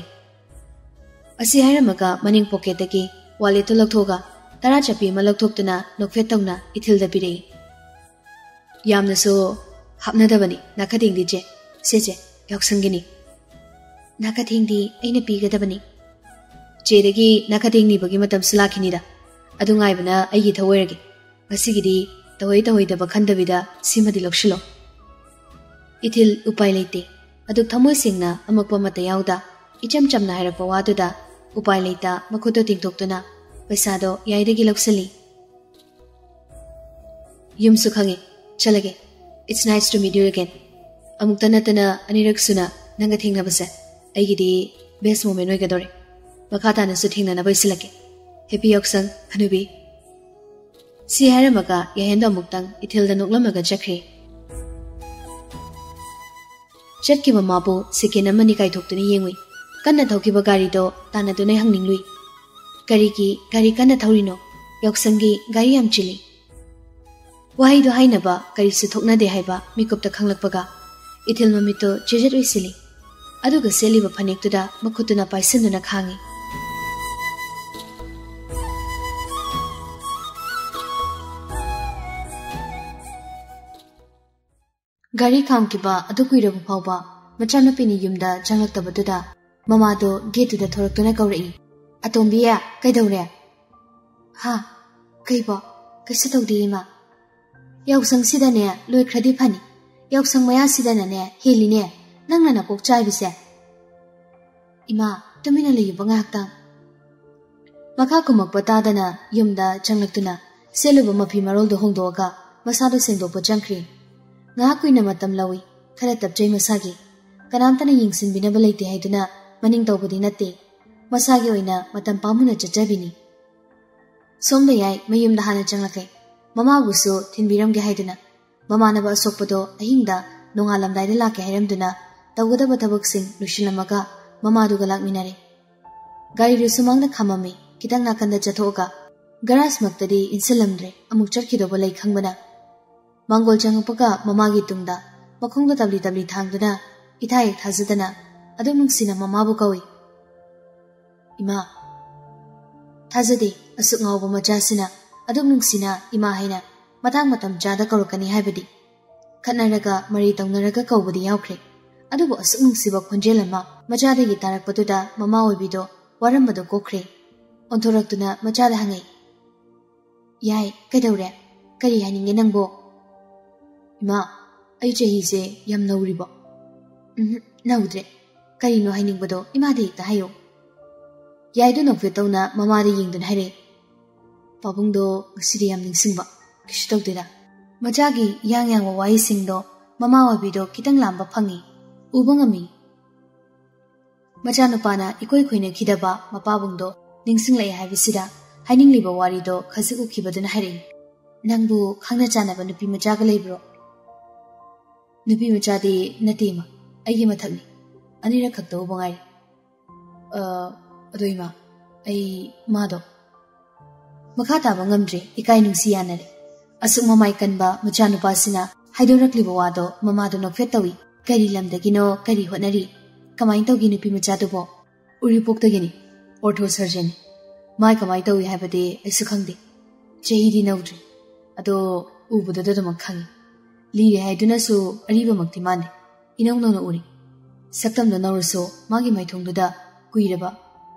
S1: ꯑꯁꯤ ꯍꯥꯏꯔꯝꯃꯒ ꯃꯅꯤꯡ ꯄꯣꯀꯦꯠꯇꯒꯤ ꯋꯥꯂꯦꯠꯇꯨ ꯂꯧꯊꯣꯛꯑꯒ ꯇꯔꯥ ꯆꯄꯤ ꯑꯃ ꯂꯧꯊꯣꯛꯇꯨꯅ ꯅꯣꯛꯐꯦꯠ ꯇꯧꯅ ꯏꯊꯤꯜꯗ ꯄꯤꯔꯛꯏ ꯌꯥꯝꯅꯁꯨ ꯍꯥꯞꯅꯗꯕꯅꯤ ꯅꯥꯀꯊꯦꯡꯗꯤ ꯆꯦ ꯁꯦ ꯆꯦ ꯌꯥꯎꯁꯪꯒꯤꯅꯤ ꯅꯥꯀꯊꯦꯡꯗꯤ ꯑꯩꯅ ꯄꯤꯒꯗꯕꯅꯤ ꯆꯦꯗꯒꯤ ꯅꯥꯀꯊꯦꯡ ꯅꯤꯕꯒꯤ ꯃꯇꯝꯁꯨ ꯂꯥꯛꯈꯤꯅꯤꯗ ꯑꯗꯨ ꯉꯥꯏꯕꯅ ꯑꯩꯒꯤ ꯊꯧꯑꯣꯏꯔꯒꯦ ꯉꯁꯤꯒꯤꯗꯤ ꯇꯧꯍꯩ ꯇꯧꯍꯩꯗꯕ ꯈꯟꯗꯕꯤꯗ ꯁꯤꯃꯗꯤ ꯂꯧꯁꯤꯜꯂꯣ ꯏꯊꯤꯜ ꯎꯄꯥꯏ ꯂꯩꯇꯦ ꯑꯗꯨꯛ ꯊꯃꯣꯏ ꯁꯦꯡꯅ ꯑꯃꯛꯄ ꯑꯃꯠꯇ ꯌꯥꯎꯗ ꯏꯆꯝ ꯆꯝꯅ ꯍꯥꯏꯔꯛꯄ ꯋꯥꯗꯨꯗ ꯎꯄꯥꯏ ꯂꯩꯇ ꯃꯈꯨꯠꯇꯣ ꯇꯤꯡꯊꯣꯛꯇꯨꯅ ꯄꯩꯁꯥꯗꯣ ꯌꯥꯏꯗꯒꯤ ꯂꯧꯁꯤꯜꯂꯤ ꯌꯨꯝꯁꯨ ꯈꯪꯉꯦ ꯆꯠꯂꯒꯦ it's nice to meet you again ꯑꯃꯨꯛꯇ ꯅꯠꯇꯅ ꯑꯅꯤꯔꯛ ꯁꯨꯅ ꯅꯪꯒ ꯊꯦꯡꯅꯕꯁꯦ ꯑꯩꯒꯤꯗꯤ ꯕꯦꯁ ꯃꯣꯃꯦꯟ ꯑꯣꯏꯒꯗꯧꯔꯦ ꯃꯈꯥ ꯇꯥꯅꯁꯨ ꯊꯦꯡꯅꯅꯕ ꯏꯁꯤꯜꯂꯛꯀꯦ ꯍꯦꯄꯤ ꯌꯥꯎꯁꯪ ꯍꯅꯨꯕꯤ ꯁꯤ ꯍꯥꯏꯔꯝꯃꯒ ꯌꯥꯍꯦꯟꯗꯣ ꯑꯃꯨꯛꯇꯪ ꯏꯊꯤꯜꯗ ꯅꯣꯛꯂꯝꯃꯒ ꯆꯠꯈ꯭ꯔꯦ ꯆꯠꯈꯤꯕ ꯃꯥꯕꯨ ꯁꯦꯀꯦꯟ ꯑꯃꯅꯤ ꯀꯥꯏꯊꯣꯛꯇꯨꯅ ꯌꯦꯡꯉꯨꯏ ꯀꯟꯅ ꯊꯧꯈꯤꯕ ꯒꯥꯔꯤꯗꯣ ꯇꯥꯟꯅꯗꯨꯅ ꯍꯪꯅꯤꯡꯂꯨꯏ ꯀꯔꯤꯒꯤ ꯒꯥꯔꯤ ꯀꯟꯅ ꯊꯧꯔꯤꯅꯣ ꯌꯥꯎꯁꯪꯒꯤ ꯒꯥꯔꯤ ꯌꯥꯝ ꯆꯤꯜꯂꯤ ꯋꯥꯍꯩꯗꯣ ꯍꯥꯏꯅꯕ ꯀꯔꯤꯁꯨ ꯊꯣꯛꯅꯗꯦ ꯍꯥꯏꯕ ꯃꯤꯀꯨꯞꯇ ꯈꯪꯂꯛꯄꯒ ꯏꯊꯤꯜ ꯃꯃꯤꯠꯇꯣ ꯆꯦꯖꯠ ꯑꯣꯏꯁꯤꯜꯂꯤ ꯑꯗꯨꯒ ꯁꯦꯠꯂꯤꯕ ꯐꯅꯦꯛꯇꯨꯗ ꯃꯈꯨꯠꯇꯨꯅ ꯄꯥꯏꯁꯤꯟꯗꯨꯅ ꯈꯥꯡꯉꯤ ꯒꯥꯔꯤ ꯈꯥꯝꯈꯤꯕ ꯑꯗꯨ ꯀꯨꯏꯔꯕ ꯐꯥꯎꯕ ꯃꯆꯥꯅꯨꯄꯤꯅꯤ ꯌꯨꯝꯗ ꯆꯪꯂꯛꯇꯕꯗꯨꯗ ꯃꯃꯥꯗꯣ ꯒꯦꯠꯇꯨꯗ ꯊꯣꯔꯛꯇꯨꯅ ꯀꯧꯔꯛꯏ ꯑꯇꯣꯝꯕꯤꯌꯦ ꯀꯩꯗꯧꯔꯦ ꯍꯥ ꯀꯩꯕꯣ ꯀꯩꯁꯨ ꯇꯧꯗꯦ ꯏꯃꯥ ꯌꯥꯎꯁꯪꯁꯤꯗꯅꯦ ꯂꯣꯏꯈ꯭ꯔꯗꯤ ꯐꯅꯤ ꯌꯥꯎꯁꯪ ꯃꯌꯥꯁꯤꯗꯅꯅꯦ ꯍꯦꯜꯂꯤꯅꯦ ꯅꯪꯅ ꯅꯀꯣꯛ ꯆꯥꯏꯕꯁꯦ ꯏꯃꯥ ꯇꯨꯃꯤꯟꯅ ꯂꯩꯌꯨꯕ ꯉꯥꯏꯍꯥꯛꯇꯪ ꯃꯈꯥ ꯀꯨꯝꯃꯛꯄ ꯇꯥꯗꯅ ꯌꯨꯝꯗ ꯆꯪꯂꯛꯇꯨꯅ ꯁꯦꯠꯂꯨꯕ ꯃꯐꯤ ꯃꯔꯣꯜꯗꯣ ꯍꯣꯡꯗꯣꯛꯑꯒ ꯃꯁꯥꯗꯣ ꯁꯦꯡꯗꯣꯛꯄ ꯆꯪꯈ꯭ꯔꯤ ꯉꯥꯏꯍꯥꯛ ꯀꯨꯏꯅ ꯃꯇꯝ ꯂꯧꯏ ꯈꯔ ꯇꯞꯆꯩ ꯃꯁꯥꯒꯤ ꯀꯅꯥꯝꯇꯅ ꯌꯦꯡꯁꯤꯟꯕꯤꯅꯕ ꯂꯩꯇꯦ ꯍꯥꯏꯗꯨꯅ ꯃꯅꯤꯡ ꯇꯧꯕꯗꯤ ꯅꯠꯇꯦ ꯃꯁꯥꯒꯤ ꯑꯣꯏꯅ ꯃꯇꯝ ꯄꯥꯝꯃꯨꯅ ꯆꯠꯆꯕꯤꯅꯤ ꯁꯣꯝꯗ ꯌꯥꯏ ꯃꯌꯨꯝꯗ ꯍꯥꯟꯅ ꯆꯪꯂꯛꯂꯦ ꯃꯃꯥꯕꯨꯁꯨ ꯊꯤꯟꯕꯤꯔꯝꯒꯦ ꯍꯥꯏꯗꯨꯅ ꯃꯃꯥꯟꯅꯕ ꯑꯁꯣꯛꯄꯗꯣ ꯑꯍꯤꯡꯗ ꯅꯣꯡꯉꯥꯜꯂꯝꯗꯥꯏꯗ ꯂꯥꯛꯀꯦ ꯍꯥꯏꯔꯝꯗꯨꯅ तौगदब थबकसिंग लुशिलमगा ममा लाकमिनारे गाड़ी सुमंगना खाममे खितंग नाकंद चथोगा गरास मक्तदी इनसिलमद्रे अमुक चरखिदोबो लै खंगबना मंगोल चंगपगा ममागी तुंगदा मखोंगदा तबली तबली इथाय थाजदना अदुम नुंसिना इमा थाजदे असुक मचासीना इमा है nungsina ima haina matang matam jada korokani haibadi ꯑꯗꯨꯕꯨ ꯑꯁꯨꯛ ꯅꯨꯡꯁꯤꯕ ꯈꯣꯟꯖꯦꯜ ꯑꯃ ꯃꯆꯥꯗꯒꯤ ꯇꯥꯔꯛꯄꯗꯨꯗ ꯃꯃꯥ ꯑꯣꯏꯕꯤꯗꯣ ꯋꯥꯔꯝꯕꯗꯣ ꯀꯣꯛꯈ꯭ꯔꯦ ꯑꯣꯟꯊꯣꯔꯛꯇꯨꯅ ꯃꯆꯥꯗ ꯍꯪꯉꯛꯏ ꯌꯥꯏ ꯀꯩꯗꯧꯔꯦ ꯀꯔꯤ ꯍꯥꯏꯅꯤꯡꯉꯦ ꯅꯪꯕꯣ ꯏꯃꯥ ꯑꯩ ꯆꯍꯤꯁꯦ ꯌꯥꯝ ꯅꯧꯔꯤꯕꯣ ꯎꯝ ꯅꯧꯗ꯭ꯔꯦ ꯀꯔꯤꯅꯣ ꯍꯥꯏꯅꯤꯡꯕꯗꯣ ꯏꯃꯥꯗ ꯍꯦꯛꯇ ꯍꯥꯏꯌꯣ ꯌꯥꯏꯗꯨ ꯅꯣꯛꯐꯦꯠ ꯇꯧꯅ ꯃꯃꯥꯗ ꯌꯦꯡꯗꯨꯅ ꯍꯥꯏꯔꯛꯑꯦ ꯄꯥꯕꯨꯡꯗꯣ ꯉꯁꯤꯗꯤ ꯌꯥꯝ ꯅꯤꯡꯁꯤꯡꯕ ꯀꯩꯁꯨ ꯇꯧꯗꯦꯗ ꯃꯆꯥꯒꯤ ꯌꯥꯡ ꯌꯥꯡꯕ ꯋꯥꯍꯩꯁꯤꯡꯗꯣ ꯃꯃꯥ ꯑꯣꯏꯕꯤꯗꯣ ꯈꯤꯇꯪ ꯂꯥꯝꯕ ꯐꯪꯉꯤ uba ngami macha nupana ikoi khoine khidaba mapabung do ningsing lai hai bisida haining liba wari do khasi u khibadun hairi. Nangbu, khangna chana ba nupi macha ga leibro. Nupi macha di natima ayi mathami anira khakto uba ngai uh, adoima, ai mado makha ta ba ngamdre ikai nungsi yanare. Asuk mamai kanba macha nupasina haidorkliba wado, mamado nokfetawi kari lamdagino kari honari kamain to gini pima cha tubo uri pok to gini ortho surgeon mai kamai to yai bade asu khang de chei di naudri ado u buda da ma khang li re hai duna so ari ba makti mane inong no no uri saktam no naur so magi mai thong da kuira ba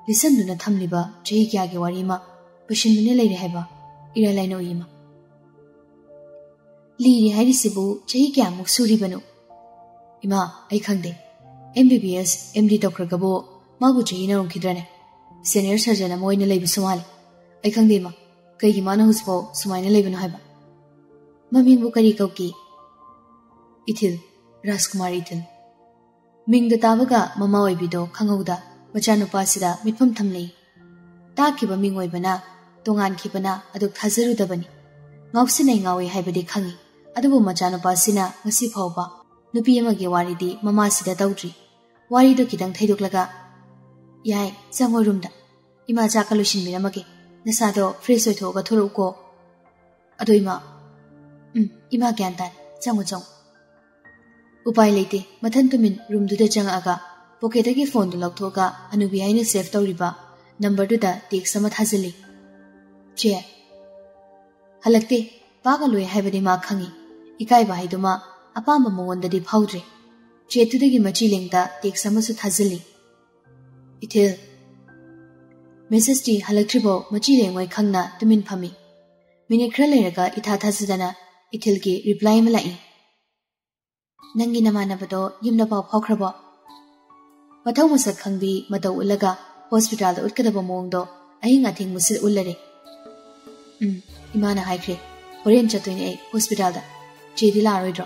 S1: lisan duna thamli ba chei kya ge wari ma pashin ne lai re hai ba ira lai no yi ma li re hai si bu chei kya muk suri banu ꯏꯃꯥ ꯑꯩ ꯈꯪꯗꯦ M B B S M D ꯇꯧꯈ꯭ꯔꯒꯕꯨ ꯃꯥꯕꯨ ꯆꯍꯤ ꯅꯧꯔꯝꯈꯤꯗ꯭ꯔꯅꯦ senior surgeon ꯑꯃ ꯑꯣꯏꯅ ꯂꯩꯕꯁꯨ ꯃꯥꯜꯂꯤ ꯑꯩ ꯈꯪꯗꯦ ꯏꯃꯥ ꯀꯩꯒꯤ ꯃꯥꯅ ꯍꯧꯖꯤꯛꯐꯥꯎ ꯁꯨꯃꯥꯏꯅ ꯂꯩꯕꯅꯣ ꯍꯥꯏꯕ ꯃꯃꯤꯡꯕꯨ ꯀꯔꯤ ꯀꯧꯈꯤ ꯏꯊꯤꯜ ꯔꯥꯖꯀꯨꯃꯥꯔ ꯏꯊꯤꯜ ꯃꯤꯡꯗ ꯇꯥꯕꯒ ꯃꯃꯥ ꯑꯣꯏꯕꯤꯗꯣ ꯈꯪꯍꯧꯗ ꯃꯆꯥꯅꯨꯄꯥꯁꯤꯗ ꯃꯤꯠꯐꯝ ꯊꯝꯂꯛꯏ ꯇꯥꯈꯤꯕ ꯃꯤꯡ ꯑꯣꯏꯕꯅ ꯇꯣꯉꯥꯟꯈꯤꯕꯅ ꯑꯗꯨꯛ ꯊꯥꯖꯔꯨꯗꯕꯅꯤ ꯉꯥꯎꯁꯤꯟꯅꯩ ꯉꯥꯎꯏ ꯍꯥꯏꯕꯗꯤ ꯈꯪꯉꯤ ꯑꯗꯨꯕꯨ ꯃꯆꯥꯅꯨꯄꯥꯁꯤꯅ ꯉꯁꯤ ꯐꯥꯎꯕ ꯅꯨꯄꯤ ꯑꯃꯒꯤ ꯋꯥꯔꯤꯗꯤ ꯃꯃꯥꯁꯤꯗ ꯇꯧꯗ꯭ꯔꯤ ꯋꯥꯔꯤꯗꯣ ꯈꯤꯇꯪ ꯊꯩꯗꯣꯛꯂꯒ ꯌꯥꯏ ꯆꯪꯉꯣ ꯔꯨꯝꯗ ꯏꯃꯥ ꯆꯥꯛꯀ ꯂꯣꯏꯁꯤꯟꯕꯤꯔꯝꯃꯒꯦ ꯅꯁꯥꯗꯣ ꯐ꯭ꯔꯦꯁ ꯑꯣꯏꯊꯣꯛꯑꯒ ꯊꯣꯔꯛꯎꯀꯣ ꯑꯗꯣ ꯏꯃꯥ ꯎꯝ ꯏꯃꯥ ꯒ꯭ꯌꯥꯟ ꯇꯥꯔꯦ ꯆꯪꯉꯣ ꯆꯪꯉꯣ ꯎꯄꯥꯏ ꯂꯩꯇꯦ ꯃꯊꯟ ꯇꯨꯃꯤꯟ ꯔꯨꯝꯗꯨꯗ ꯆꯪꯉꯛꯑꯒ ꯄꯣꯀꯦꯠꯇꯒꯤ ꯐꯣꯟꯗꯨ ꯂꯧꯊꯣꯛꯑꯒ ꯍꯅꯨꯕꯤ ꯍꯥꯏꯅ ꯁꯦꯚ ꯇꯧꯔꯤꯕ ꯅꯝꯕꯔꯗꯨꯗ ꯇꯦꯛꯁ ꯑꯃ ꯊꯥꯖꯤꯜꯂꯤ ꯆꯦ ꯍꯜꯂꯛꯇꯦ ꯄꯥꯒ ꯂꯣꯏ ꯍꯥꯏꯕꯗꯤ ꯃꯥ ꯈꯪꯉꯤ ꯏꯀꯥꯏꯕ ꯍꯥꯏꯗꯨꯃ ꯑꯄꯥꯝꯕ ꯃꯉꯣꯟꯗꯗꯤ ꯐꯥꯎꯗ꯭ꯔꯦ ꯆꯦꯠꯇꯨꯗꯒꯤ ꯃꯆꯤ ꯂꯦꯡꯗ ꯇꯦꯛꯁ ꯑꯃꯁꯨ ꯊꯥꯖꯤꯜꯂꯤ ꯏꯊꯤꯜ ꯃꯦꯁꯦꯖꯇꯤ ꯍꯜꯂꯛꯇ꯭ꯔꯤꯐꯥꯎ ꯃꯆꯤ ꯂꯦꯡꯉꯣꯏ ꯈꯪꯅ ꯇꯨꯃꯤꯟ ꯐꯝꯃꯤ ꯃꯤꯅꯤꯠ ꯈꯔ ꯂꯩꯔꯒ ꯏꯊꯥ ꯊꯥꯖꯗꯅ ꯏꯊꯤꯜꯒꯤ ꯔꯤꯄ꯭ꯂꯥꯏ ꯑꯃ ꯂꯥꯛꯏ ꯅꯪꯒꯤ ꯅꯃꯥꯟꯅꯕꯗꯣ ꯌꯨꯝꯗ ꯄꯥꯎ ꯐꯥꯎꯈ꯭ꯔꯕꯣ ꯃꯊꯧ ꯃꯁꯛ ꯈꯪꯕꯤ ꯃꯇꯧ ꯎꯠꯂꯒ ꯍꯣꯁꯄꯤꯇꯥꯜꯗ ꯎꯠꯀꯗꯕ ꯃꯑꯣꯡꯗꯣ ꯑꯍꯤꯡ ꯑꯊꯦꯡ ꯃꯨꯁꯤꯜ ꯎꯠꯂꯔꯦ ꯎꯝ ꯏꯃꯥꯅ ꯍꯥꯏꯈ꯭ꯔꯦ ꯍꯣꯔꯦꯟ ꯆꯠꯇꯣꯏꯅꯦ ꯑꯩ ꯍꯣꯁꯄꯤꯇꯥꯜꯗ ꯆꯦꯗꯤ ꯂꯥꯛꯑꯔꯣꯏꯗ꯭ꯔꯣ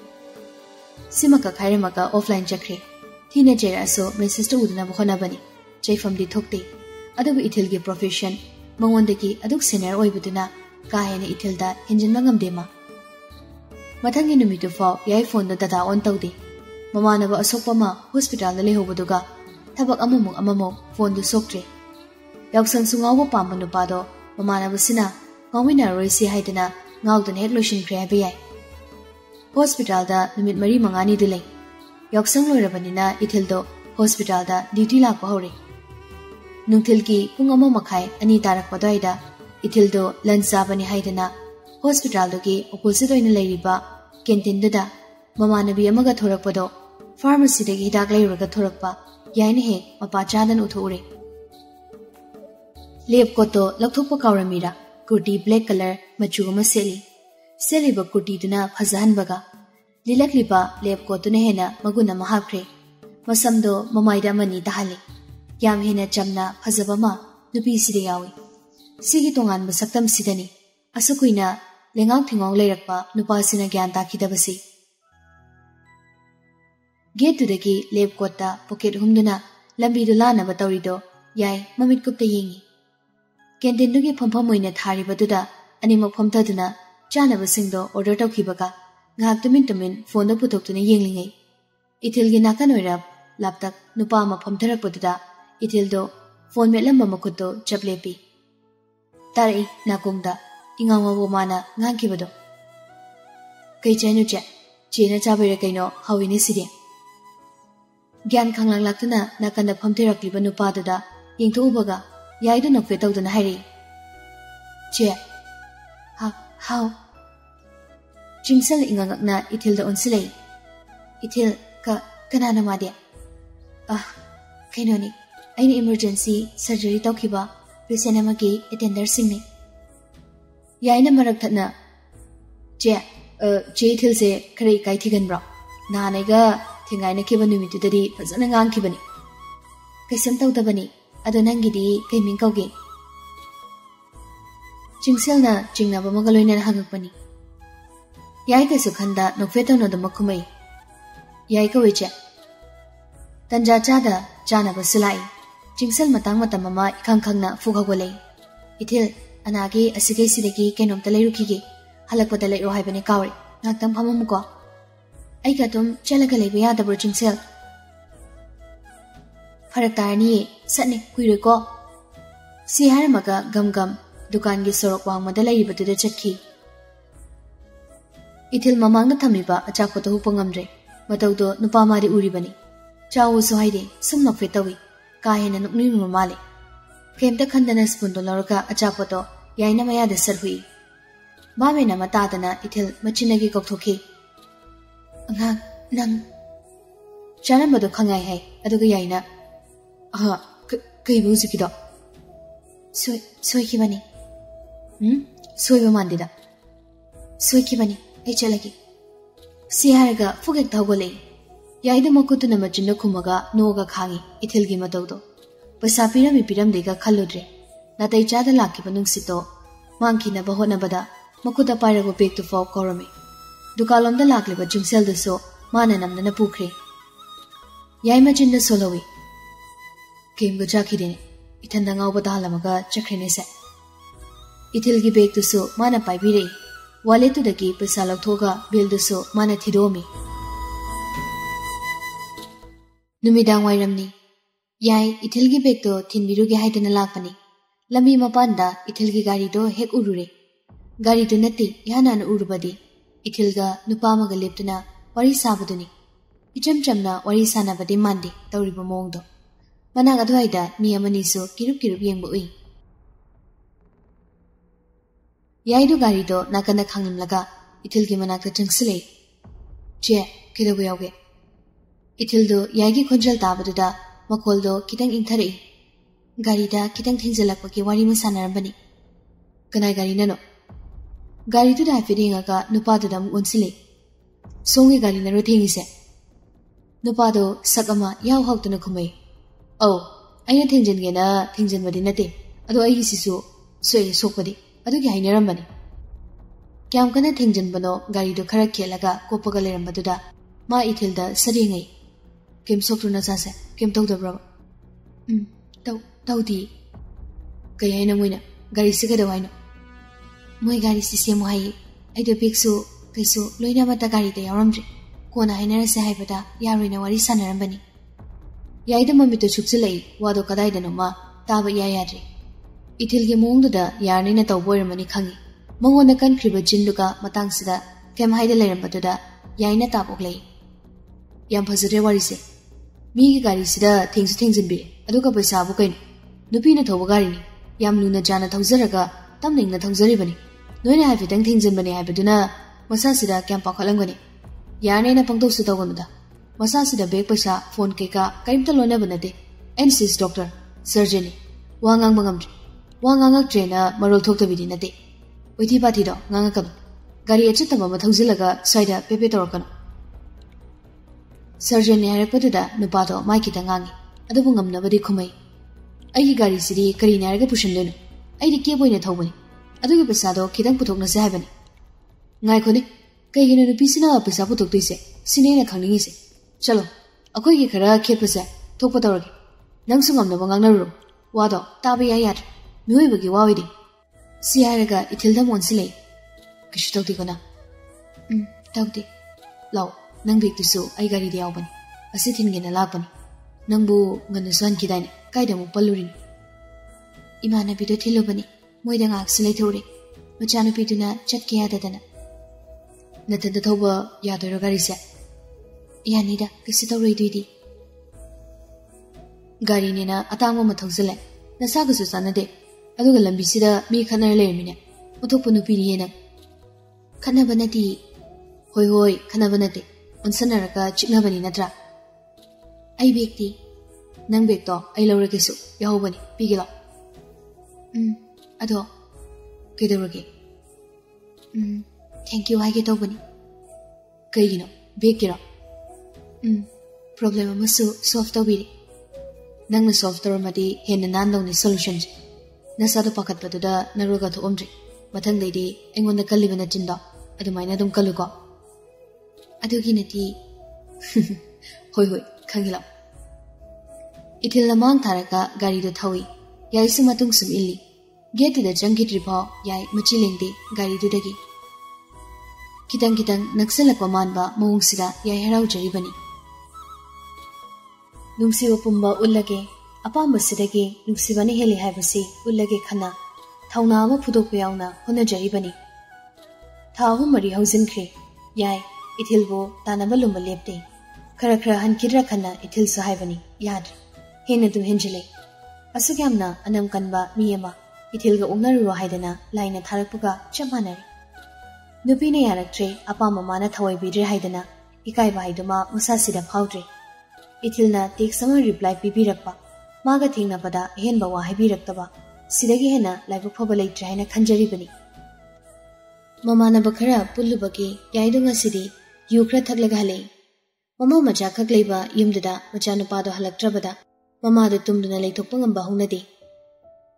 S1: simaka khaire maka offline chakre thine jera so my sister udna bukhona bani. Chai famdi thokte. Adu ithil gi profession. Mangon de ki aduk senior oi buduna ka hene ithil da hinjin mangam de ma. Mathangi numi tu fa yai phone da dada on tawde mama na ba asok pa ma, hospital le ho buduga thabak amamung amamo phone du sokre yaksang sunga pam banu pa do. Mama na busina ngawina roi si haidana ngawdan hek lotion grab yai. Hospital नुमित मरी मंगानी दे लें यौसंग लोरबनिना इथिल hospital duty लाप हौरे नुथिल की पुंग अनी मखाय अनि तारक पदोइदा इथिल दो लन हॉस्पिटल की ओपोजिट ओइन लेरिबा कैंटीन ददा ममानबी अमगा थोरकपदो फार्मेसी दे हिदाक लेरगा हे मपा चादन उठोरे लेप कोटो लौथप कावरमीरा कुर्ती ब्लैक कलर मचूम सेली ꯁꯦꯠꯂꯤꯕ ꯀꯨꯔꯇꯤꯗꯨꯅ ꯐꯖꯍꯟꯕꯒ ꯂꯤꯂꯛꯂꯤꯕ ꯂꯦꯞ ꯀꯣꯠꯇꯨꯅ ꯍꯦꯟꯅ ꯃꯒꯨꯟ ꯑꯃ ꯍꯥꯞꯈ꯭ꯔꯦ ꯃꯁꯝꯗꯣ ꯃꯃꯥꯏꯗ ꯑꯃꯅꯤ ꯇꯥꯍꯜꯂꯤ ꯌꯥꯝ ꯍꯦꯟꯅ ꯆꯝꯅ ꯐꯖꯕ ꯑꯃ ꯅꯨꯄꯤꯁꯤꯗ ꯌꯥꯎꯏ ꯁꯤꯒꯤ ꯇꯣꯉꯥꯟꯕ ꯁꯛꯇꯝꯁꯤꯗꯅꯤ ꯑꯁꯨꯛ ꯀꯨꯏꯅ ꯂꯩꯉꯥꯛ ꯊꯤꯉꯥꯎ ꯂꯩꯔꯛꯄ ꯅꯨꯄꯥꯁꯤꯅ ꯒ꯭ꯌꯥꯟ ꯇꯥꯈꯤꯗꯕꯁꯤ ꯒꯦꯠꯇꯨꯗꯒꯤ ꯂꯦꯞ ꯀꯣꯠꯇ ꯄꯣꯀꯦꯠ ꯍꯨꯝꯗꯨꯅ ꯂꯝꯕꯤꯗꯨ ꯂꯥꯟꯅꯕ ꯇꯧꯔꯤꯗꯣ ꯌꯥꯏ ꯃꯃꯤꯠ ꯀꯨꯞꯇ ꯌꯦꯡꯉꯤ ꯀꯦꯟꯇꯤꯟꯗꯨꯒꯤ ꯐꯝꯐꯝ ꯑꯣꯏꯅ ꯊꯥꯔꯤꯕꯗꯨꯗ ꯑꯅꯤꯃꯛ ꯐꯝꯊꯗꯨꯅ ꯆꯥꯅꯕꯁꯤꯡꯗꯣ ꯑꯣꯔꯗꯔ ꯇꯧꯈꯤꯕꯒ ꯉꯥꯏꯍꯥꯛ ꯇꯨꯃꯤꯟ ꯇꯨꯃꯤꯟ ꯐꯣꯟꯗꯣ ꯄꯨꯊꯣꯛꯇꯨꯅ ꯌꯦꯡꯂꯤꯉꯩ ꯏꯊꯤꯜꯒꯤ ꯅꯥꯀꯟ ꯑꯣꯏꯔ ꯂꯥꯞꯇꯛ ꯅꯨꯄꯥ ꯑꯃ ꯐꯝꯊꯔꯛꯄꯗꯨꯗ ꯏꯊꯤꯜꯗꯣ ꯐꯣꯟ ꯃꯦꯠꯂꯝꯕ ꯃꯈꯨꯠꯇꯣ ꯆꯞ ꯂꯦꯞꯄꯤ ꯇꯥꯔꯛꯏ ꯅꯥꯀꯣꯡꯗ ꯏꯉꯥꯎ ꯉꯥꯎꯕ ꯃꯥꯅ ꯉꯥꯡꯈꯤꯕꯗꯣ ꯀꯩ ꯆꯥꯏꯅꯣ ꯆꯦ ꯆꯦꯅ ꯆꯥꯕꯩꯔ ꯀꯩꯅꯣ ꯍꯥꯎꯏꯅꯦ ꯁꯤꯗꯤ ꯒ꯭ꯌꯥꯟ ꯈꯪꯂꯛꯂꯛꯇꯨꯅ ꯅꯥꯀꯟꯗ ꯐꯝꯊꯔꯛꯂꯤꯕ ꯅꯨꯄꯥꯗꯨꯗ ꯌꯦꯡꯊꯣꯛꯎꯕꯒ ꯌꯥꯏꯗꯨ ꯅꯣꯛꯐꯦ ꯇꯧꯗꯨꯅ ꯍꯥꯏꯔꯛꯏ ꯆꯦ ꯍꯥꯎ ಡ್ರಿಂಕ್ಸಲ್ಲಿ ಇಂಗಂಗಕ್ನ ಇಥಿಲ್ದ ಒನ್ಸಲೈ ಇಥಿಲ್ ಕ ಕನಾನ ಮಾದೆ ಅಹ್ ಕೈನೋನಿ ಐನ ಎಮರ್ಜೆನ್ಸಿ ಸರ್ಜರಿ ತೌಕಿಬ ಪೇಷೆಂಟ್ ಅಮಗೆ ಅಟೆಂಡರ್ ಸಿಂಗ್ನಿ ಯಾಯ್ನ ಮರಕ್ ಥನ ಜೆ ಜೆ ಇಥಿಲ್ಸೆ ಖರೆ ಇಕಾಯ್ ಥಿಗನ್ಬ್ರ ನಾನೀಗ ಥಿಂಗಾಯ್ನ ಕಿಬ ನುಮಿತ್ತುದದಿ ಫಜನ ಗಾಂಕಿಬನಿ ಕೈಸಂ ತೌದಬನಿ ಅದು ನಂಗಿದಿ ಕೈಮಿಂಗ್ ಕೌಗೆ ಜಿಂಗ್ಸೆಲ್ನ ಜಿಂಗ್ನಬ ಮಗಲೋಯ್ನ ಹಂಗಕ್ಬನಿ याईक सुखंद नुक्वेतवन मुखमई याईक वेचे तंजा चाद चान बसलाई चिंसल मतांग मतम इखंग खंग फूखगोले इथिल अनागे असिगे सिदेगे केनोम तलेरुखिगे हलकपद लेरो हाइबने कावरे नाकतम फममुको ऐक तुम चलक लेबे यादबर फरतानी सने कुइरेको सिहार मग गम गम दुकान गे सोरक वांग मदलाई बतुदे चखी इथिल ममांग थमीब अचाप तो हुपंगम्रे मतौदो नुपा मारी सूम चाओ सुहाइरे का हेन तवी काहेन नुकनी ममाले केमता खंदन स्पून दो लौर अचाप तो याइना सर हुई मामेन न इथिल मचिन की अंगा नंग चानम बदो है अदुग अह हा कई बुजुकिदो सोई सोई की बनी सोई बमांदिदा सोई की बनी ꯑꯩ ꯆꯠꯂꯒꯦ ꯁꯤ ꯍꯥꯏꯔꯒ ꯐꯨꯛ ꯍꯦꯛꯇ ꯍꯧꯒꯠꯂꯛꯏ ꯌꯥꯏꯗ ꯃꯈꯨꯠꯇꯨꯅ ꯃꯆꯤꯟꯗ ꯈꯨꯝꯃꯒ ꯅꯣꯛꯑꯒ ꯈꯥꯡꯉꯤ ꯏꯊꯤꯜꯒꯤ ꯃꯇꯧꯗꯣ ꯄꯩꯁꯥ ꯄꯤꯔꯝꯃꯤ ꯄꯤꯔꯝꯗꯦꯒ ꯈꯜꯂꯨꯗ꯭ꯔꯦ ꯅꯥꯇꯩ ꯆꯥꯗ ꯂꯥꯛꯈꯤꯕ ꯅꯨꯡꯁꯤꯠꯇꯣ ꯃꯥꯡꯈꯤꯅꯕ ꯍꯣꯠꯅꯕꯗ ꯃꯈꯨꯠꯇ ꯄꯥꯏꯔꯕ ꯕꯦꯒꯇꯨꯐꯥꯎ ꯀꯧꯔꯝꯃꯤ ꯗꯨꯀꯥꯟꯂꯣꯝꯗ ꯂꯥꯛꯂꯤꯕ ꯆꯤꯡꯁꯦꯜꯗꯨꯁꯨ ꯃꯥꯅ ꯅꯝꯗꯅ ꯄꯨꯈ꯭ꯔꯦ ꯌꯥꯏ ꯃꯆꯤꯟꯗ ꯁꯣꯜꯍꯧꯏ ꯀꯦꯝꯒ ꯆꯥꯈꯤꯗꯦꯅꯦ ꯏꯊꯟꯗ ꯉꯥꯎꯕ ꯇꯥꯍꯜꯂꯝꯃꯒ ꯆꯠꯈ꯭ꯔꯦꯅꯦꯁꯦ ꯏꯊꯤꯜꯒꯤ ꯕꯦꯒꯇꯨꯁꯨ ꯃꯥꯅ ꯄꯥꯏꯕꯤꯔꯛꯏ वलेतुदगी पिसालोथोगा बिल्दुसो माने थिदोमी नुमिदांगवायरमनी याय इथिल बेगतो थीरुगे हाइतन लागपनी लंबी मपानदा इथिलगी गाडी दो हेक उरुरे गाडी दो नति यानान उरुबदी इथिलगा नुपामग लेप्तना वरी साबदुनी इचम चमना वरी साना बदे मांदे तौरिबो मोंगदो मनागा दोयदा मियामनीसो किरुकिरु बियंगबो उई ꯌꯥꯏꯗꯨ ꯒꯥꯔꯤꯗꯣ ꯅꯥꯀꯟꯗ ꯈꯥꯡꯂꯝꯂꯒ ꯏꯊꯤꯜꯒꯤ ꯃꯅꯥꯛꯇ ꯆꯪꯁꯤꯜꯂꯦ ꯆꯦ ꯀꯩꯗꯧꯕ ꯌꯥꯎꯒꯦ ꯏꯊꯤꯜꯗꯨ ꯌꯥꯏꯒꯤ ꯈꯣꯟꯖꯦꯜ ꯇꯥꯕꯗꯨꯗ ꯃꯈꯣꯜꯗꯣ ꯈꯤꯇꯪ ꯏꯪꯊꯔꯛꯏ ꯒꯥꯔꯤꯗ ꯈꯤꯇꯪ ꯊꯦꯡꯖꯤꯜꯂꯛꯄꯒꯤ ꯋꯥꯔꯤ ꯑꯃ ꯁꯥꯟꯅꯔꯝꯕꯅꯤ ꯀꯅꯥꯏ ꯒꯥꯔꯤꯅꯅꯣ ꯒꯥꯔꯤꯗꯨꯗ ꯍꯥꯏꯐꯦꯠ ꯌꯦꯡꯉꯒ ꯅꯨꯄꯥꯗꯨꯗ ꯑꯃꯨꯛ ꯑꯣꯟꯁꯤꯜꯂꯤ ꯁꯣꯝꯒꯤ ꯒꯥꯔꯤꯅꯔꯣ ꯊꯦꯡꯉꯤꯁꯦ ꯅꯨꯄꯥꯗꯣ ꯁꯛ ꯑꯃ ꯌꯥꯎ ꯍꯥꯎꯇꯅ ꯈꯨꯝꯃꯩ ꯑꯧ ꯑꯩꯅ ꯊꯦꯡꯖꯤꯟꯒꯦꯅ ꯊꯦꯡꯖꯤꯟꯕꯗꯤ ꯅꯠꯇꯦ ꯑꯗꯣ ꯑꯩꯒꯤꯁꯤꯁꯨ ꯁꯣꯛꯑꯦ ꯁꯣꯛꯄꯗꯤ ꯑꯗꯨꯒꯤ ꯍꯥꯏꯅꯔꯝꯕꯅꯤ ꯀꯌꯥꯝ ꯀꯟꯅ ꯊꯦꯡꯖꯤꯟꯕꯅꯣ ꯒꯥꯔꯤꯗꯣ ꯈꯔ ꯈꯦꯠꯂꯒ ꯀꯣꯞꯄꯒ ꯂꯩꯔꯝꯕꯗꯨꯗ ꯃꯥ ꯏꯊꯤꯜꯗ ꯁꯔꯦꯡꯉꯩ ꯀꯩꯝ ꯁꯣꯛꯇ꯭ꯔꯣ ꯅꯆꯥꯁꯦ ꯀꯩꯝ ꯇꯧꯗꯕ꯭ꯔꯕ ꯎꯝ ꯇꯧ ꯇꯧꯗꯤ ꯀꯩ ꯍꯥꯏꯅꯣ ꯃꯣꯏꯅ ꯒꯥꯔꯤꯁꯤ ꯀꯩꯗꯧ ꯍꯥꯏꯅꯣ ꯃꯣꯏ ꯒꯥꯔꯤꯁꯤ ꯁꯦꯝꯃꯨ ꯍꯥꯏꯌꯦ ꯑꯩꯗꯣ ꯕꯦꯒꯁꯨ ꯀꯩꯁꯨ ꯂꯣꯏꯅꯃꯛꯇ ꯒꯥꯔꯤꯗ ꯌꯥꯎꯔꯝꯗ꯭ꯔꯦ ꯀꯣꯟꯅ ꯍꯥꯏꯅꯔꯁꯦ ꯍꯥꯏꯕꯗ ꯌꯥꯔꯣꯏꯅ ꯋꯥꯔꯤ ꯁꯥꯟꯅꯔꯝꯕꯅꯤ ꯌꯥꯏꯗ ꯃꯃꯤꯠꯇꯣ ꯁꯨꯛꯆꯤꯜꯂꯛꯏ ꯋꯥꯗꯣ ꯀꯗꯥꯏꯗꯅꯣꯃ ꯇꯥꯕ ꯏꯌꯥ ꯌꯥꯗ꯭ꯔꯦ ꯏꯊꯤꯜꯒꯤ ꯃꯑꯣꯡꯗꯨꯗ ꯌꯥꯔꯅꯤꯅ ꯇꯧꯕ ꯑꯣꯏꯔꯝꯃꯅꯤ ꯈꯪꯉꯤ ꯃꯉꯣꯟꯗ ꯀꯟꯈ꯭ꯔꯤꯕ ꯆꯤꯟꯗꯨꯒ ꯃꯇꯥꯡꯁꯤꯗ ꯀꯩꯝ ꯍꯥꯏꯗ ꯂꯩꯔꯝꯕꯗꯨꯗ ꯌꯥꯏꯅ ꯇꯥꯄꯣꯛꯂꯛꯏ ꯌꯥꯝ ꯐꯖꯗ꯭ꯔꯦ ꯋꯥꯔꯤꯁꯦ ꯃꯤꯒꯤ ꯒꯥꯔꯤꯁꯤꯗ ꯊꯦꯡꯁꯨ ꯊꯦꯡꯖꯤꯟꯕꯤꯔꯦ ꯑꯗꯨꯒ ꯄꯩꯁꯥꯕꯨ ꯀꯩꯅꯣ ꯅꯨꯄꯤꯅ ꯊꯧꯕ ꯒꯥꯔꯤꯅꯤ ꯌꯥꯝ ꯂꯨꯅ ꯆꯥꯅ ꯊꯧꯖꯔꯒ ꯇꯞꯅ ꯏꯪꯅ ꯊꯧꯖꯔꯤꯕꯅꯤ ꯅꯣꯏꯅ ꯍꯥꯏꯐꯦꯠꯇꯪ ꯊꯦꯡꯖꯤꯟꯕꯅꯦ ꯍꯥꯏꯕꯗꯨꯅ ꯃꯁꯥꯁꯤꯗ ꯀꯌꯥꯝ ꯄꯥꯈꯠꯂꯝꯒꯅꯤ ꯌꯥꯔꯅꯦꯅ ꯄꯪꯇꯧꯁꯨ ꯇꯧꯒꯅꯨꯗ ꯃꯁꯥꯁꯤꯗ ꯕꯦꯒ ꯄꯩꯁꯥ ꯐꯣꯟ ꯀꯩꯀꯥ ꯀꯔꯤꯝꯇ ꯂꯣꯏꯅꯕ ꯅꯠꯇꯦ ꯑꯩꯅ ꯁꯤꯁ ꯗꯣꯛꯇꯔ ꯁꯔꯖꯟꯅꯤ ꯋꯥ ꯉꯥꯡꯕ ꯉꯝꯗ꯭ꯔꯦ ꯋꯥ ꯉꯥꯡꯉꯛꯇ꯭ꯔꯦꯅ ꯃꯔꯣꯜ ꯊꯣꯛꯇꯕꯤꯗꯤ ꯅꯠꯇꯦ ꯑꯣꯏꯊꯤ ꯄꯥꯊꯤꯗꯣ ꯉꯥꯡꯉꯛꯀꯅꯨ ꯒꯥꯔꯤ ꯑꯆꯠꯇꯕ ꯑꯃ ꯊꯧꯖꯤꯜꯂꯒ ꯁ꯭ꯋꯥꯏꯗ ꯄꯦꯄꯦ ꯇꯧꯔꯛꯀꯅꯨ ꯁꯔꯖꯟꯅꯤ ꯍꯥꯏꯔꯛꯄꯗꯨꯗ ꯅꯨꯄꯥꯗꯣ ꯃꯥꯏ ꯈꯤꯇꯪ ꯉꯥꯡꯉꯤ ꯑꯗꯨꯕꯨ ꯉꯝꯅꯕꯗꯤ ꯈꯨꯝꯃꯩ ꯑꯩꯒꯤ ꯒꯥꯔꯤꯁꯤꯗꯤ ꯀꯔꯤꯅꯤ ꯍꯥꯏꯔꯒ ꯄꯨꯁꯤꯟꯗꯣꯏꯅꯣ ꯑꯩꯗꯤ ꯀꯦꯕ ꯑꯣꯏꯅ ꯊꯧꯕꯅꯤ ꯑꯗꯨꯒꯤ ꯄꯩꯁꯥꯗꯣ ꯈꯤꯇꯪ ꯄꯨꯊꯣꯛꯅꯁꯦ ꯍꯥꯏꯕꯅꯤ ꯉꯥꯏꯈꯣꯅꯦ ꯀꯩꯒꯤꯅꯣ ꯅꯨꯄꯤꯁꯤꯅ ꯄꯩꯁꯥ ꯄꯨꯊꯣꯛꯇꯣꯏꯁꯦ ꯁꯤꯅꯦ ꯑꯩꯅ ꯈꯪꯅꯤꯡꯉꯤꯁꯦ ꯆꯂꯣ ꯑꯩꯈꯣꯏꯒꯤ ꯈꯔ ꯈꯦꯠꯄꯁꯦ ꯊꯣꯛꯄ ꯇꯧꯔꯒꯦ ꯅꯪꯁꯨ ꯉꯝꯅꯕ ꯉꯥꯡꯅꯔꯨꯔꯣ ꯋꯥꯗꯣ ꯇꯥꯕ ꯌꯥ ꯌꯥꯗ꯭ꯔꯦ ꯃꯤꯑꯣꯏꯕꯒꯤ ꯋꯥ ꯑꯣꯏꯗꯦ ꯁꯤ ꯍꯥꯏꯔꯒ ꯏꯊꯤꯜꯗ ꯃꯣꯟꯁꯤꯜꯂꯛꯏ ꯀꯩꯁꯨ ꯇꯧꯗꯦꯀꯣ ꯅꯪ ꯎꯝ ꯇꯧꯗꯦ ꯂꯥꯛꯑꯣ ꯅꯪ ꯕꯦꯒꯇꯨꯁꯨ ꯑꯩ ꯒꯥꯔꯤꯗ ꯌꯥꯎꯕꯅꯤ ꯑꯁꯤ ꯊꯤꯟꯒꯦꯅ ꯂꯥꯛꯄꯅꯤ ꯅꯪꯕꯨ ꯉꯟꯅꯁꯨ ꯍꯟꯈꯤꯗꯥꯏꯅꯦ ꯀꯥꯏꯗ ꯑꯃꯨꯛ ꯄꯜꯂꯨꯔꯤꯅꯤ ꯏꯃꯥꯟꯅꯕꯤꯗꯣ ꯊꯤꯜꯂꯨꯕꯅꯤ ꯃꯣꯏꯗ ꯉꯥꯏꯍꯥꯛꯁꯨ ꯂꯩꯊꯣꯛꯎꯔꯦ ꯃꯆꯥꯅꯨꯄꯤꯗꯨꯅ ꯆꯠꯀꯦ ꯌꯥꯗꯗꯅ ꯅꯊꯟꯇ ꯊꯧꯕ ꯌꯥꯗꯣꯏꯔꯣ ꯒꯥꯔꯤꯁꯦ ꯌꯥꯅꯤꯗ ꯀꯩꯁꯨ ꯇꯧꯔꯣꯏꯗꯣꯏꯗꯤ ꯒꯥꯔꯤꯅꯦꯅ ꯑꯇꯥꯡꯕ ꯑꯃ ꯊꯧꯖꯤꯜꯂꯦ ꯅꯁꯥꯒꯁꯨ ꯆꯥꯟꯅꯗꯦ ꯑꯗꯨꯒ ꯂꯝꯕꯤꯁꯤꯗ ꯃꯤ ꯈꯠꯅꯔ ꯂꯩꯔꯝꯃꯤꯅꯦ ꯑꯣꯟꯊꯣꯛꯄ ꯅꯨꯄꯤꯅꯤꯌꯦ ꯅꯪ ꯈꯠꯅꯕ ꯅꯠꯇꯦ ꯍꯣꯏ ꯍꯣꯏ ꯈꯠꯅꯕ ꯅꯠꯇꯦ ꯑꯣꯟꯁꯟꯅꯔꯒ ꯆꯤꯛꯅꯕꯅꯤ ꯅꯠꯇ꯭ꯔꯥ ꯑꯩ ꯕꯦꯒꯇꯤ ꯅꯪ ꯕꯦꯒꯇꯣ ꯑꯩ ꯂꯧꯔꯒꯦꯁꯨ ꯌꯥꯎꯍꯧꯕꯅꯤ ꯄꯤꯒꯦ ꯂꯥꯛꯑꯣ ꯎꯝ ꯑꯗꯣ ꯀꯩꯗꯧꯔꯒꯦ ꯎꯝ ꯊꯦꯡꯛ ꯌꯨ ꯍꯥꯏꯒꯦ ꯇꯧꯕꯅꯤ ꯀꯩꯒꯤꯅꯣ ꯕꯦꯒꯀꯤꯔꯣ ꯎꯝ ꯄ꯭ꯔꯣꯕ꯭ꯂꯦꯝ ꯑꯃꯁꯨ ꯁꯣꯜꯚ ꯇꯧꯕꯤꯔꯦ ꯅꯪꯅ ꯁꯣꯜꯚ ꯇꯧꯔꯝꯃꯗꯤ ꯍꯦꯟꯅ ꯅꯥꯟꯗꯧꯅꯤ ꯁꯣꯂꯨꯁꯟꯁꯦ ꯅꯁꯥꯗꯣ ꯄꯥꯈꯠꯄꯗꯨꯗ ꯅꯔꯣꯜꯒ ꯊꯣꯛꯑꯝꯗ꯭ꯔꯤ ꯃꯊꯪꯗꯩꯗꯤ ꯑꯩꯉꯣꯟꯗ ꯀꯜꯂꯤꯕ ꯅꯆꯤꯟꯗꯣ ꯑꯗꯨꯃꯥꯏꯅ ꯑꯗꯨꯝ ꯀꯜꯂꯨꯀꯣ ꯑꯗꯨꯒꯤ ꯅꯠꯇꯤ ꯍꯣꯏ ꯍꯣꯏ ꯈꯪꯉꯤ ꯂꯥꯛꯑꯣ ꯏꯊꯤꯜ ꯃꯥꯡ ꯊꯥꯔꯒ ꯒꯥꯔꯤꯗꯣ ꯊꯧꯏ ꯌꯥꯏꯁꯨ ꯃꯇꯨꯡ ꯁꯨꯝ ꯏꯜꯂꯤ ꯒꯦꯠꯇꯨꯗ ꯆꯪꯈꯤꯗ꯭ꯔꯤꯐꯥꯎ ꯌꯥꯏ ꯃꯆꯤ ꯂꯦꯡꯗꯦ ꯒꯥꯔꯤꯗꯨꯗꯒꯤ ꯈꯤꯇꯪ ꯈꯤꯇꯪ ꯅꯛꯁꯜꯂꯛꯄ ꯃꯥꯟꯕ ꯃꯑꯣꯡꯁꯤꯗ ꯌꯥꯏ ꯍꯔꯥꯎꯖꯔꯤꯕꯅꯤ ꯅꯨꯡꯁꯤꯕ ꯄꯨꯝꯕ ꯎꯠꯂꯒꯦ ꯑꯄꯥꯝꯕꯁꯤꯗꯒꯤ ꯅꯨꯡꯁꯤꯕꯅ ꯍꯦꯜꯂꯤ ꯍꯥꯏꯕꯁꯤ ꯎꯠꯂꯒꯦ ꯈꯟꯅ ꯊꯧꯅꯥ ꯑꯃ ꯐꯨꯗꯣꯛꯄ ꯌꯥꯎꯅ ꯍꯣꯠꯅꯖꯔꯤꯕꯅꯤ ꯊꯥ ꯑꯍꯨꯝ ꯃꯔꯤ ꯍꯧꯖꯤꯟꯈ꯭ꯔꯦ ꯌꯥꯏ ꯏꯊꯤꯜꯕꯨ ꯇꯥꯟꯅꯕ ꯂꯨꯝꯕ ꯂꯦꯞꯇꯦ ꯈꯔ ꯈꯔ ꯍꯟꯈꯤꯗ꯭ꯔꯥ ꯈꯟꯅ ꯏꯊꯤꯜꯁꯨ ꯍꯥꯏꯕꯅꯤ ꯌꯥꯗ꯭ꯔꯦ ꯍꯦꯟꯅ ꯑꯗꯨꯝ ꯍꯦꯟꯖꯤꯜꯂꯦ ꯑꯁꯨꯛ ꯌꯥꯝꯅ ꯑꯅꯝ ꯀꯟꯕ ꯃꯤ ꯑꯃ ꯏꯊꯤꯜꯒ ꯑꯣꯛꯅꯔꯨꯔꯣ ꯍꯥꯏꯗꯅ ꯂꯥꯏꯅ ꯊꯥꯔꯛꯄꯒ ꯆꯞ ꯃꯥꯟꯅꯔꯦ ꯅꯨꯄꯤꯅ ꯌꯥꯔꯛꯇ꯭ꯔꯦ ꯑꯄꯥꯝꯕ ꯃꯥꯅ ꯊꯋꯥꯏꯕꯤꯗ꯭ꯔꯦ ꯍꯥꯏꯗꯅ ꯏꯀꯥꯏꯕ ꯍꯥꯏꯗꯨꯃ ꯃꯁꯥꯁꯤꯗ ꯐꯥꯎꯗ꯭ꯔꯦ ꯏꯊꯤꯜꯅ ꯇꯦꯛꯁ ꯑꯃ ꯔꯤꯄ꯭ꯂꯥꯏ ꯄꯤꯕꯤꯔꯛꯄ ꯃꯥꯒ ꯊꯦꯡꯅꯕꯗ ꯑꯍꯦꯟꯕ ꯋꯥ ꯍꯥꯏꯕꯤꯔꯛꯇꯕ ꯁꯤꯗꯒꯤ ꯍꯦꯟꯅ ꯂꯥꯏꯕꯛ ꯐꯕ ꯂꯩꯇ꯭ꯔꯦ ꯍꯥꯏꯅ ꯈꯟꯖꯔꯤꯕꯅꯤ ꯃꯃꯥꯟꯅꯕ ꯈꯔ ꯄꯨꯜꯂꯨꯕꯒꯤ ꯌꯥꯏꯗꯣ ꯉꯁꯤꯗꯤ ꯌꯨ ꯈꯔ ꯊꯛꯂꯒ ꯍꯜꯂꯛꯏ ꯃꯃꯥ ꯃꯆꯥ ꯈꯛ ꯂꯩꯕ ꯌꯨꯝꯗꯨꯗ ꯃꯆꯥꯅꯨꯄꯥꯗꯣ ꯍꯜꯂꯛꯇ꯭ꯔꯕꯗ ꯃꯃꯥꯗꯣ ꯇꯨꯝꯗꯨꯅ ꯂꯩꯊꯣꯛꯄ ꯉꯝꯕ ꯍꯧꯅꯗꯦ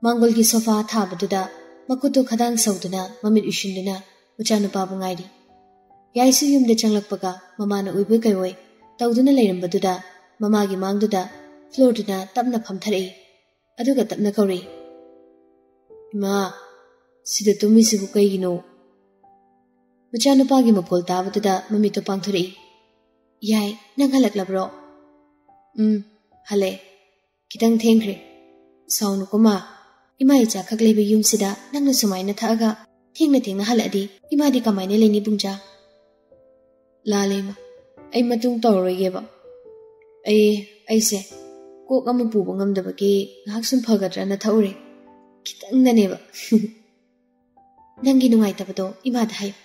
S1: ꯃꯥꯡꯒꯣꯜꯒꯤ ꯁꯣꯐꯥ ꯊꯥꯕꯗꯨꯗ ꯃꯈꯨꯠꯇꯣ ꯈꯗꯥꯡ ꯁꯧꯗꯨꯅ ꯃꯃꯤꯠ ꯎꯏꯁꯤꯟꯗꯨꯅ ꯃꯆꯥꯅꯨꯄꯥꯕꯨ ꯉꯥꯏꯔꯤ ꯌꯥꯏꯁꯨ ꯌꯨꯝꯗ ꯆꯪꯂꯛꯄꯒ ꯃꯃꯥꯅ ꯎꯏꯕꯣꯏ ꯀꯩꯑꯣꯏ ꯇꯧꯗꯨꯅ ꯂꯩꯔꯝꯕꯗꯨꯗ ꯃꯃꯥꯒꯤ ꯃꯥꯡꯗꯨꯗ ꯐ꯭ꯂꯣꯔꯗꯨꯅ ꯇꯞꯅ ꯐꯝꯊꯔꯛꯏ ꯑꯗꯨꯒ ꯇꯞꯅ ꯀꯧꯔꯛꯏ ꯏꯃꯥ ꯁꯤꯗ ꯇꯨꯝꯃꯤꯁꯤꯕꯨ ꯀꯩꯒꯤꯅꯣ ꯃꯆꯥꯅꯨꯄꯥꯒꯤ ꯃꯈꯣꯜ ꯇꯥꯕꯗꯨꯗ ꯃꯃꯤꯠꯇꯣ ꯄꯥꯡꯊꯣꯔꯛꯏ ꯌꯥꯏ ꯅꯪ ꯍꯜꯂꯛꯂꯕ꯭ꯔꯣ ꯎꯝ ꯍꯜꯂꯛꯑꯦ ꯈꯤꯇꯪ ꯊꯦꯡꯈ꯭ꯔꯦ ꯁꯥꯎꯅꯨꯀꯣ ꯃꯥ ꯏꯃꯥ ꯏꯆꯥ ꯈꯛ ꯂꯩꯕ ꯌꯨꯝꯁꯤꯗ ꯅꯪꯅ ꯁꯨꯃꯥꯏꯅ ꯊꯛꯑꯒ ꯊꯦꯡꯅ ꯊꯦꯡꯅ ꯍꯜꯂꯛꯑꯗꯤ ꯏꯃꯥꯗꯤ ꯀꯃꯥꯏꯅ ꯂꯩꯅꯤ ꯄꯨꯡꯆꯥ ꯂꯥꯜꯂꯦ ꯏꯃꯥ ꯑꯩ ꯃꯇꯨꯡ ꯇꯧꯔꯔꯣꯏꯒꯦꯕ ꯑꯩ ꯑꯩꯁꯦ ꯀꯣꯛ ꯑꯃ ꯄꯨꯕ ꯉꯝꯗꯕꯒꯤ ꯉꯥꯏꯍꯥꯛ ꯁꯨꯝ ꯐꯒꯗ꯭ꯔꯅ ꯊꯛꯎꯔꯦ ꯈꯤꯇꯪꯗꯅꯦꯕ ꯅꯪꯒꯤ ꯅꯨꯡꯉꯥꯏꯇꯕꯗꯣ ꯏꯃꯥꯗ ꯍꯥꯏꯌꯨ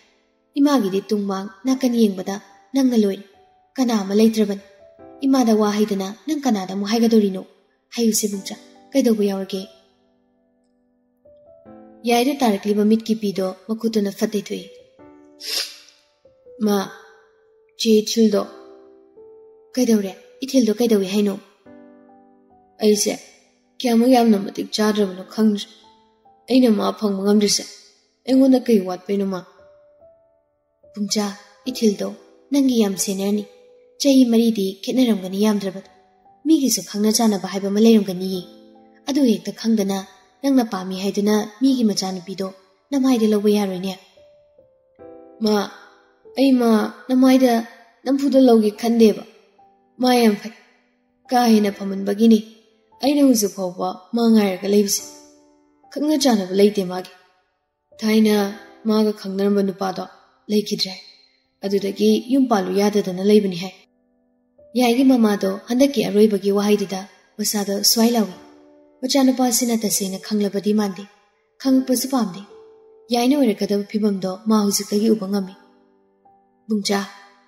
S1: ꯏꯃꯥꯒꯤꯗꯤ ꯇꯨꯡꯃꯥꯡ ꯅꯥꯀꯟ ꯌꯦꯡꯕꯗ ꯅꯪꯅ ꯂꯣꯏꯔꯦ ꯀꯅꯥ ꯑꯃ ꯂꯩꯇ꯭ꯔꯕꯅꯤ ꯏꯃꯥꯗ ꯋꯥ ꯍꯩꯗꯅ ꯅꯪ ꯀꯅꯥꯗ ꯑꯃꯨꯛ ꯍꯥꯏꯒꯗꯧꯔꯤꯅꯣ ꯍꯥꯏꯌꯨꯁꯦ ꯕꯨꯡꯆꯥ ꯀꯩꯗꯧꯕ ꯌꯥꯎꯔꯒꯦ ꯌꯥꯏꯗ ꯇꯥꯔꯛꯂꯤꯕ ꯃꯤꯠꯀꯤ ꯄꯤꯗꯣ ꯃꯈꯨꯠꯇꯨꯅ ꯐꯠ ꯇꯩꯊꯣꯛꯏ ꯃꯥ ꯆꯦ ꯏꯊꯤꯜꯗꯣ ꯀꯩꯗꯧꯔꯦ ꯏꯊꯤꯜꯗꯣ ꯀꯩꯗꯧꯏ ꯍꯥꯏꯅꯣ ꯑꯩꯁꯦ ꯀꯌꯥꯃꯨꯛ ꯌꯥꯝꯅ ꯃꯇꯤꯛ ꯆꯥꯗ꯭ꯔꯕꯅꯣ ꯈꯪꯗ꯭ꯔꯦ ꯑꯩꯅ ꯃꯥ ꯐꯪꯕ ꯉꯝꯗ꯭ꯔꯤꯁꯦ ꯑꯩꯉꯣꯟꯗ ꯀꯩ ꯋꯥꯠꯄꯩꯅꯣ ꯃꯥ ꯄꯨꯡꯆꯥ ꯏꯊꯤꯜꯗꯣ ꯅꯪꯒꯤ ꯌꯥꯝ ꯁꯦꯅꯤꯌꯔꯅꯤ ꯆꯍꯤ ꯃꯔꯤꯗꯤ ꯈꯦꯠꯅꯔꯝꯒꯅꯤ ꯌꯥꯝꯗ꯭ꯔꯕꯗ ꯃꯤꯒꯤꯁꯨ ꯈꯪꯅ ꯆꯥꯅꯕ ꯍꯥꯏꯕ ꯑꯃ ꯂꯩꯔꯝꯒꯅꯤꯌꯦ ꯑꯗꯨ ꯍꯦꯛꯇ ꯈꯪꯗꯅ ꯅꯪꯅ ꯄꯥꯝꯃꯤ ꯍꯥꯏꯗꯨꯅ ꯃꯤꯒꯤ ꯃꯆꯥꯅꯨꯄꯤꯗꯣ ꯅꯃꯥꯏꯗ ꯂꯧꯕ ꯌꯥꯔꯣꯏꯅꯦ ꯃꯥ ꯑꯩ ꯃꯥ ꯅꯃꯥꯏꯗ ꯅꯝꯐꯨꯗ ꯂꯧꯒꯦ ꯈꯟꯗꯦꯕ ꯃꯥ ꯌꯥꯝ ꯐꯩ ꯀꯥ ꯍꯦꯟꯅ ꯐꯃꯟꯕꯒꯤꯅꯤ ꯑꯩꯅ ꯍꯧꯖꯤꯛ ꯐꯥꯎꯕ ꯃꯥ ꯉꯥꯏꯔꯒ ꯂꯩꯕꯁꯦ ꯈꯪꯅ ꯆꯥꯅꯕ ꯂꯩꯇꯦ ꯃꯥꯒꯤ ꯊꯥꯏꯅ ꯃꯥꯒ ꯈꯪꯅꯔꯝꯕ ꯅꯨꯄꯥꯗꯣ ꯂꯩꯈꯤꯗ꯭ꯔꯦ ꯑꯗꯨꯗꯒꯤ ꯌꯨꯝ ꯄꯥꯜꯂꯨ ꯌꯥꯗꯗꯅ ꯂꯩꯕꯅꯤ ꯍꯥꯏ ꯌꯥꯏꯒꯤ ꯃꯃꯥꯗꯣ ꯍꯟꯗꯛꯀꯤ ꯑꯔꯣꯏꯕꯒꯤ ꯋꯥꯍꯩꯗꯨꯗ ꯃꯁꯥꯗꯣ ꯁ꯭ꯋꯥꯏ ꯂꯥꯎꯏ ꯃꯆꯥꯅꯨꯄꯥꯁꯤꯅ ꯇꯁꯦꯡꯅ ꯈꯪꯂꯕꯗꯤ ꯃꯥꯟꯗꯦ ꯈꯪꯉꯛꯄꯁꯨ ꯄꯥꯝꯗꯦ ꯌꯥꯏꯅ ꯑꯣꯏꯔꯛꯀꯗꯕ ꯐꯤꯕꯝꯗꯣ ꯃꯥ ꯍꯧꯖꯤꯛꯇꯒꯤ ꯎꯕ ꯉꯝꯃꯤ ꯕꯨꯡꯆꯥ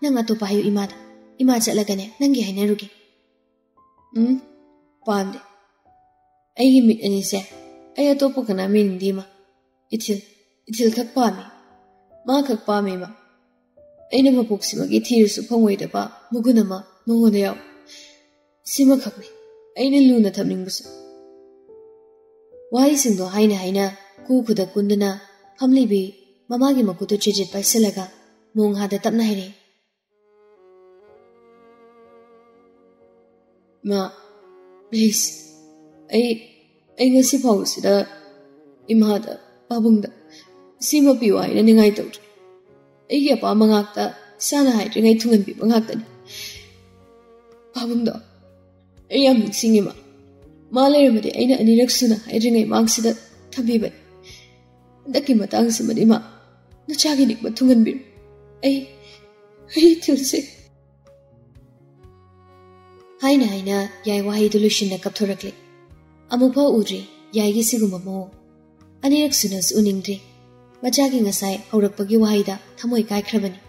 S1: ꯅꯪ ꯑꯇꯣꯞꯄ ꯍꯥꯏꯌꯨ ꯏꯃꯥꯗ ꯏꯃꯥ ꯆꯠꯂꯒꯅꯦ ꯅꯪꯒꯤ ꯍꯥꯏꯅꯔꯨꯒꯦ ꯎꯝ ಬಾಂದೆ ಐಗಿ ಮಿಟ್ ಅನಿಸೆ ಐ ಅತೋಪ ಕನ ಮೀನ್ ದೀಮ ಇಥಿಲ್ ಇಥಿಲ್ ಕಕ್ ಪಾಮಿ ಮಾ ಕಕ್ ಪಾಮಿ ಮ ಐನ ಮಪುಕ್ಸಿ ಮಗಿ ಥೀರ್ಸು ಫಂಗೈದ ಬಾ ಮುಗುನ ಮ ಮಂಗೋದ ಯಾವ್ ಸಿಮ ಖಕ್ನಿ ಐನ ಲೂನ ಥಮ್ನಿಂಗ್ಬಸು ವಾಯಿ ಸಿಂಧು ಹೈನ ಹೈನ ಕೂಕುದ ಕುಂದನ ಫಮ್ಲಿಬಿ ಮಮಾಗಿ ಮಕುದು ಚಿಜಿತ್ ಪೈಸಲಗ ಮೂಂಗಾದ ತಪ್ನ ಹೈರೆ मा ꯄ꯭ꯂꯤꯖ ꯑꯩ ꯑꯩ ꯉꯁꯤ ꯐꯥꯎꯕꯁꯤꯗ ꯏꯃꯥꯗ ꯄꯥꯕꯨꯡꯗ ꯁꯤꯃ ꯄꯤꯌꯨ ꯍꯥꯏꯅ ꯅꯤꯡꯉꯥꯏ ꯇꯧꯗ꯭ꯔꯤ ꯑꯩꯒꯤ ꯑꯄꯥꯝꯕ ꯉꯥꯛꯇ ꯏꯁꯥꯅ ꯍꯥꯏꯗ꯭ꯔꯤꯉꯩ ꯊꯨꯡꯍꯟꯕꯤꯕ ꯉꯥꯛꯇꯅꯤ ꯄꯥꯕꯨꯡꯗꯣ ꯑꯩ ꯌꯥꯝ ꯅꯤꯡꯁꯤꯡꯉꯤ ꯃꯥ ꯃꯥ ꯂꯩꯔꯝꯃꯗꯤ ꯑꯩꯅ ꯑꯅꯤꯔꯛ ꯁꯨꯅ ꯍꯥꯏꯗ꯭ꯔꯤꯉꯩ ꯃꯥꯡꯁꯤꯗ ꯊꯝꯕꯤꯕꯅꯤ ꯍꯟꯗꯛꯀꯤ ꯃꯇꯥꯡꯁꯤꯃꯗꯤ ꯃꯥ ꯅꯆꯥꯒꯤ ꯅꯤꯛꯄ ꯊꯨꯡꯍꯟꯕꯤꯔꯨ ꯑꯩ ꯑꯩ ꯊꯤꯜꯁꯦ ꯍꯥꯏꯅ ꯍꯥꯏꯅ ꯌꯥꯏ ꯋꯥꯍꯩꯗꯨ ꯂꯣꯏꯁꯤꯟꯅ ꯀꯞꯊꯣꯔꯛꯂꯦ ꯑꯃꯨꯛꯐꯥꯎ ꯎꯗ꯭ꯔꯤ ꯌꯥꯏꯒꯤ ꯁꯤꯒꯨꯝꯕ ꯃꯑꯣꯡ ꯑꯅꯤꯔꯛ ꯁꯨꯅꯁꯨ ꯎꯅꯤꯡꯗ꯭ꯔꯤ ꯃꯆꯥꯒꯤ ꯉꯁꯥꯏ ꯍꯧꯔꯛꯄꯒꯤ ꯋꯥꯍꯩꯗ ꯊꯃꯣꯏ ꯀꯥꯏꯈ꯭ꯔꯕꯅꯤ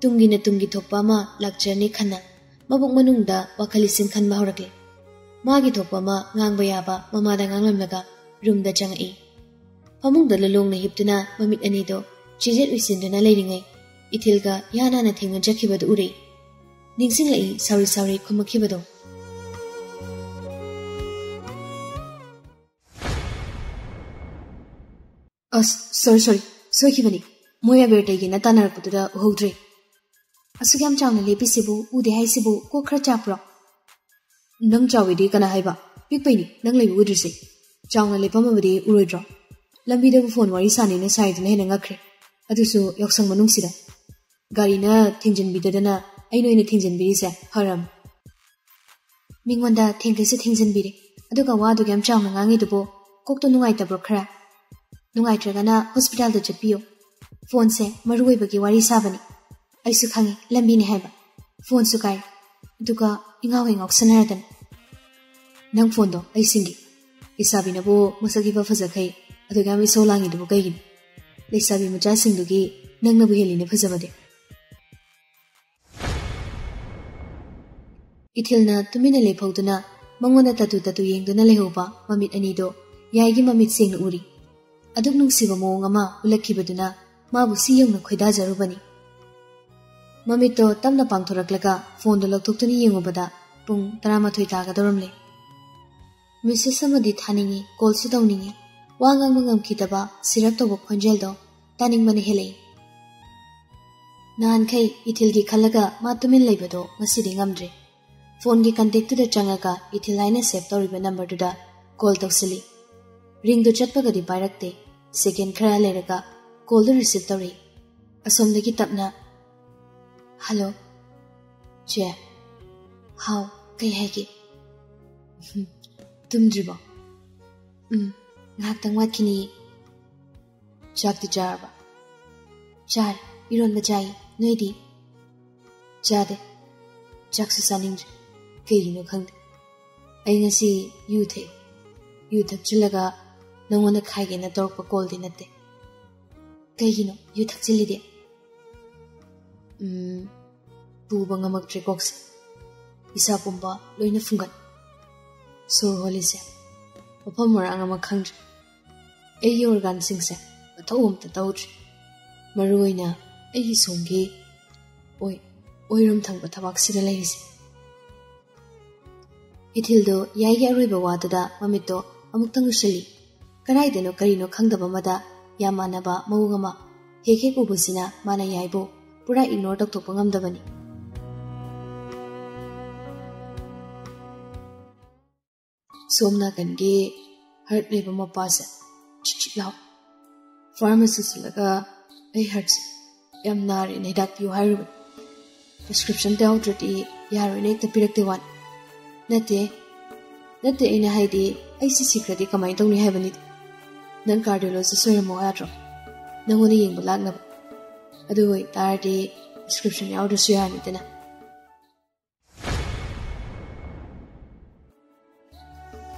S1: ꯇꯨꯡꯒꯤꯅ ꯇꯨꯡꯒꯤ ꯊꯣꯛꯄ ꯑꯃ ꯂꯥꯛꯆꯔꯅꯤ ꯈꯟꯅ ꯃꯕꯨꯛ ꯃꯅꯨꯡꯗ ꯋꯥꯈꯜ ꯂꯤꯁꯤꯡ ꯈꯟꯕ ꯍꯧꯔꯛꯂꯦ ꯃꯥꯒꯤ ꯊꯣꯛꯄ ꯑꯃ ꯉꯥꯡꯕ ꯌꯥꯕ ꯃꯃꯥꯗ ꯉꯥꯡꯂꯝꯂꯒ ꯔꯨꯝꯗ ꯆꯪꯉꯛꯏ ꯐꯃꯨꯡꯗ ꯂꯂꯣꯡꯅ ꯍꯤꯞꯇꯨꯅ ꯃꯃꯤꯠ ꯑꯅꯤꯗꯣ ꯆꯤꯖꯦꯠ ꯎꯏꯁꯤꯟꯗꯨꯅ ꯂꯩꯔꯤꯉꯩ ꯏꯊꯤꯜꯒ ꯌꯥꯅꯥꯅ ꯊꯦꯡꯅꯖꯈꯤꯕꯗꯨ ꯎꯔꯛꯏ ꯅꯤꯡꯁꯤꯡꯂꯛꯏ ꯁꯥꯎꯔꯤ ꯁꯥꯎꯔꯤ ꯈꯨꯝꯃꯛꯈꯤꯕꯗꯣ ꯑꯁ ꯁꯣꯔꯤ ꯁꯣꯔꯤ ꯁꯣꯏꯈꯤꯕꯅꯤ ꯃꯣꯏ ꯑꯕꯦꯔꯇꯩꯒꯤꯅ ꯇꯥꯟꯅꯔꯛꯄꯗꯨꯗ ꯎꯍꯧꯗ꯭ꯔꯦ ꯑꯁꯨꯛ ꯌꯥꯝ ꯆꯥꯎꯅ ꯂꯦꯞꯄꯤꯁꯤꯕꯨ ꯎꯗꯦ ꯍꯥꯏꯁꯤꯕꯨ ꯀꯣꯛ ꯈꯔ ꯆꯥꯛꯄ꯭ꯔꯣ ꯅꯪ ꯆꯥꯎꯋꯤꯗꯤ ꯀꯅꯥ ꯍꯥꯏꯕ ꯄꯤꯛꯄꯩꯅꯤ ꯅꯪ ꯂꯩꯕ ꯎꯗ꯭ꯔꯤꯁꯦ ꯆꯥꯎꯅ ꯂꯦꯞꯄꯝꯃꯕꯗꯤ ꯎꯔꯣꯏꯗ꯭ꯔꯣ ꯂꯝꯕꯤꯗꯕꯨ ꯐꯣꯟ ꯋꯥꯔꯤ ꯁꯥꯅꯦꯅ ꯁꯥꯏꯗꯨꯅ ꯍꯦꯟꯅ ꯉꯛꯈ꯭ꯔꯦ ꯑꯗꯨꯁꯨ ꯌꯥꯎꯁꯪ ꯃꯅꯨꯡꯁꯤꯗ ꯒꯥꯔꯤꯅ ꯊꯦꯡꯖꯤꯟꯕꯤꯗꯗꯅ ꯑꯩꯅ ꯑꯣꯏꯅ ꯊꯦꯡꯖꯤꯟꯕꯤꯔꯤꯁꯦ ꯐꯔꯝ ꯃꯤꯉꯣꯟꯗ ꯊꯦꯡꯗꯁꯨ ꯊꯦꯡꯖꯤꯟꯕꯤꯔꯦ ꯑꯗꯨꯒ ꯋꯥꯗꯨꯒ ꯌꯥꯝ ꯆꯥꯎꯅ ꯉꯥꯡꯉꯤꯗꯨꯕꯨ ꯀꯣꯛꯇꯣ ꯅꯨꯡꯉꯥꯏꯇꯕ꯭ꯔꯣ ꯈꯔ ꯅꯨꯡꯉꯥꯏꯇ꯭ꯔꯒꯅ ꯍꯣꯁꯄꯤꯇꯥꯜꯗ ꯆꯠꯄꯤꯌꯨ ꯐꯣꯟꯁꯦ ꯃꯔꯨ ꯑꯣꯏꯕꯒꯤ ꯋꯥꯔꯤ ꯁꯥꯕꯅꯤ ꯑꯩꯁꯨ ꯈꯪꯉꯤ ꯂꯝꯕꯤꯅꯤ ꯍꯥꯏꯕ ꯐꯣꯟꯁꯨ ꯀꯥꯏ ꯑꯗꯨꯒ ꯏꯉꯥꯎ ꯉꯥꯎꯁꯟꯅꯔꯗꯅ ꯅꯪ ꯐꯣꯟꯗꯣ ꯑꯩ ꯁꯤꯡꯒꯤ ꯂꯩꯁꯥꯕꯤꯅꯕꯨ ꯃꯁꯛ ꯏꯐ ꯐꯖꯈꯩ ꯑꯗꯨꯒ ꯌꯥꯝ ꯏꯁꯧ ꯂꯥꯡꯉꯤꯗꯨꯕꯨ ꯀꯩꯒꯤꯅꯣ ꯂꯩꯁꯥꯕꯤ ꯃꯆꯥꯁꯤꯡꯗꯨꯒꯤ ꯅꯪꯅꯕꯨ ꯍꯦꯜꯂꯤꯅꯦ ꯐꯖꯕꯗꯤ ꯏꯊꯤꯜꯅ ꯇꯨꯃꯤꯟꯅ ꯂꯦꯞꯍꯧꯗꯨꯅ ꯃꯉꯣꯟꯗ ꯇꯇꯨ ꯇꯇꯨ ꯌꯦꯡꯗꯨꯅ ꯂꯩꯍꯧꯕ ꯃꯃꯤꯠ ꯑꯅꯤꯗꯣ ꯌꯥꯏꯒꯤ ꯃꯃꯤꯠ ꯁꯦꯡꯅ ꯎꯔꯤ ꯑꯗꯨꯛ ꯅꯨꯡꯁꯤꯕ ꯃꯑꯣꯡ ꯑꯃ ꯎꯠꯂꯛꯈꯤꯕꯗꯨꯅ ꯃꯥꯕꯨ ꯁꯤ ꯌꯧꯅ ꯈꯣꯏꯗꯥꯖꯔꯨꯕꯅꯤ ꯃꯃꯤꯠꯇꯣ ꯇꯞꯅ ꯄꯥꯡꯊꯣꯔꯛꯂꯒ ꯐꯣꯟꯗꯣ ꯂꯧꯊꯣꯛꯇꯨꯅ ꯌꯦꯡꯉꯨꯕꯗ ꯄꯨꯡ ꯇꯔꯥꯃꯥꯊꯣꯏ ꯇꯥꯒꯗꯧꯔꯝꯂꯦ ꯃꯦꯁꯦꯖ ꯑꯃꯗꯤ ꯊꯥꯅꯤꯡꯉꯤ ꯀꯣꯜꯁꯨ ꯇꯧꯅꯤꯡꯉꯤ ꯋꯥ ꯉꯥꯡꯕ ꯉꯝꯈꯤꯗꯕ ꯁꯤꯔꯞ ꯇꯧꯕ ꯈꯣꯟꯖꯦꯜꯗꯣ ꯇꯥꯅꯤꯡꯕꯅ ꯍꯦꯜꯂꯛꯏ ꯅꯍꯥꯟꯈꯩ ꯏꯊꯤꯜꯒꯤ ꯈꯜꯂꯒ ꯃꯥ ꯇꯨꯃꯤꯟ ꯂꯩꯕꯗꯣ ꯉꯁꯤꯗꯤ ꯉꯝꯗ꯭ꯔꯦ ꯐꯣꯟꯒꯤ ꯀꯟꯇꯦꯛꯇꯨꯗ ꯆꯪꯉꯒ ꯏꯊꯤꯜ ꯍꯥꯏꯅ ꯁꯦꯞ ꯇꯧꯔꯤꯕ ꯅꯝꯕꯔꯗꯨꯗ ꯀꯣꯜ ꯇꯧꯁꯤꯜꯂꯤ ꯔꯤꯡꯗꯨ ꯆꯠꯄꯒꯗꯤ ꯄꯥꯏꯔꯛꯇꯦ ꯁꯦꯀꯦꯟ ꯈꯔ ꯂꯩꯔꯒ ꯀꯣꯜꯗꯨ ꯔꯤꯁꯤꯞ ꯇꯧꯔꯤ ꯑꯁꯣꯝꯗꯒꯤ ꯇꯞꯅ ꯍꯜꯂꯣ ꯆꯦ ꯍꯥꯎ ꯀꯩ ꯍꯥꯏꯒꯦ ꯇꯨꯝꯗ꯭ꯔꯤꯕꯣ ꯎꯝ ꯉꯥꯏꯍꯥꯛꯇꯪ ꯋꯥꯠꯈꯤꯅꯤ ꯆꯥꯛꯇꯤ ꯆꯥꯔꯕ ꯆꯥꯔꯦ ꯏꯔꯣꯟꯕ ꯆꯥꯏ ꯅꯣꯏꯗꯤ ꯆꯥꯗꯦ ꯆꯥꯛꯁꯨ ꯆꯥꯅꯤꯡꯗ꯭ꯔꯦ ꯀꯩꯒꯤꯅꯣ ꯈꯪꯗꯦ ꯑꯩ ꯉꯁꯤ ꯌꯨ ꯊꯛꯏ ꯌꯨ ꯊꯛꯆꯤꯜꯂꯒ ꯅꯪꯉꯣꯟꯗ ꯈꯥꯏꯒꯦꯅ ꯇꯧꯔꯛꯄ ꯀꯣꯜꯗꯤ ꯅꯠꯇꯦ ꯀꯩꯒꯤꯅꯣ ꯌꯨ ꯊꯛꯆꯤꯜꯂꯤꯗꯤ ꯎꯝ ꯄꯨꯕ ꯉꯝꯃꯛꯇ꯭ꯔꯦ ꯀꯣꯛꯁꯦ ꯏꯁꯥ ꯄꯨꯝꯕ ꯂꯣꯏꯅ ꯐꯨꯡꯒꯠ ꯁꯣꯔ ꯍꯣꯜꯂꯤꯁꯦ ꯃꯐꯝ ꯃꯔꯥꯡ ꯑꯃ ꯈꯪꯗ꯭ꯔꯦ ꯑꯩꯒꯤ ꯑꯣꯔꯒꯥꯟꯁꯤꯡꯁꯦ ꯃꯊꯧ ꯑꯝꯇ ꯇꯧꯗ꯭ꯔꯦ ꯃꯔꯨꯑꯣꯏꯅ ꯑꯩꯒꯤ ꯁꯣꯝꯒꯤ ꯑꯣꯏ ꯑꯣꯏꯔꯨꯝ ꯊꯪꯕ ꯊꯕꯥꯛꯁꯤꯗ ꯂꯩꯔꯤꯁꯦ ꯏꯊꯤꯜꯗꯣ ꯌꯥꯏꯒꯤ ꯑꯔꯣꯏꯕ ꯋꯥꯗꯨꯗ ꯃꯃꯤꯠꯇꯣ ꯑꯃꯨꯛꯇꯪ ꯎꯁꯤꯜꯂꯤ ꯀꯗꯥꯏꯗꯅꯣ ꯀꯔꯤꯅꯣ ꯈꯪꯗꯕ ꯑꯃꯗ ꯌꯥꯝ ꯃꯥꯟꯅꯕ ꯃꯑꯣꯡ ꯑꯃ ꯍꯦꯛ ꯍꯦꯛ ꯎꯕꯁꯤꯅ ꯃꯥꯅ ꯌꯥꯏꯕꯨ ꯄꯨꯔꯥ ꯏꯒꯅꯣꯔ ꯇꯧꯊꯣꯛꯄ ꯉꯝꯗꯕꯅꯤ ꯁꯣꯝ ꯅꯥꯀꯟꯒꯤ ꯍꯔꯠ ꯂꯩꯕ ꯃꯄꯥꯁꯦ ꯆꯤꯛ ꯆꯤꯛ ꯂꯥꯎ ꯐꯥꯔꯃꯥꯁꯤ ꯆꯠꯂꯒ ꯑꯩ ꯍꯔꯠꯁꯦ ꯌꯥꯝ ꯅꯥꯔꯦꯅ ꯍꯤꯗꯥꯛ ꯄꯤꯌꯨ ꯍꯥꯏꯔꯨꯕꯅꯤ ꯄ꯭ꯔꯦꯁꯀ꯭ꯔꯤꯞꯁꯟ ꯌꯥꯎꯗ꯭ꯔꯗꯤ ꯌꯥꯔꯣꯏꯅ ꯍꯦꯛꯇ ꯄꯤꯔꯛꯇꯦ ꯋꯥꯅꯤ ꯅꯠꯇꯦ ꯅꯠꯇꯦ ꯑꯩꯅ ꯍꯥꯏꯗꯤ ꯑꯩ ꯁꯤ ꯁꯤꯈ꯭ꯔꯗꯤ ꯀꯃꯥꯏꯅ ꯇꯧꯅꯤ ꯍꯥꯏꯕꯅꯤꯗ ꯅꯪ ꯀꯥꯔꯗꯤꯌꯣꯂꯣꯖꯤꯁ ꯑꯣꯏꯔꯝꯃꯣ ꯌꯥꯗ꯭ꯔꯣ ꯅꯪꯉꯣꯟꯗ ꯌꯦꯡꯕ ꯂꯥꯛꯅꯕ ꯑꯗꯨ ꯑꯣꯏꯇꯥꯔꯗꯤ ꯄ꯭ꯔꯦꯁꯀ꯭ꯔꯤꯞꯁꯟ ꯌꯥꯎꯗ꯭ꯔꯁꯨ ꯌꯥꯔꯅꯤꯗꯅ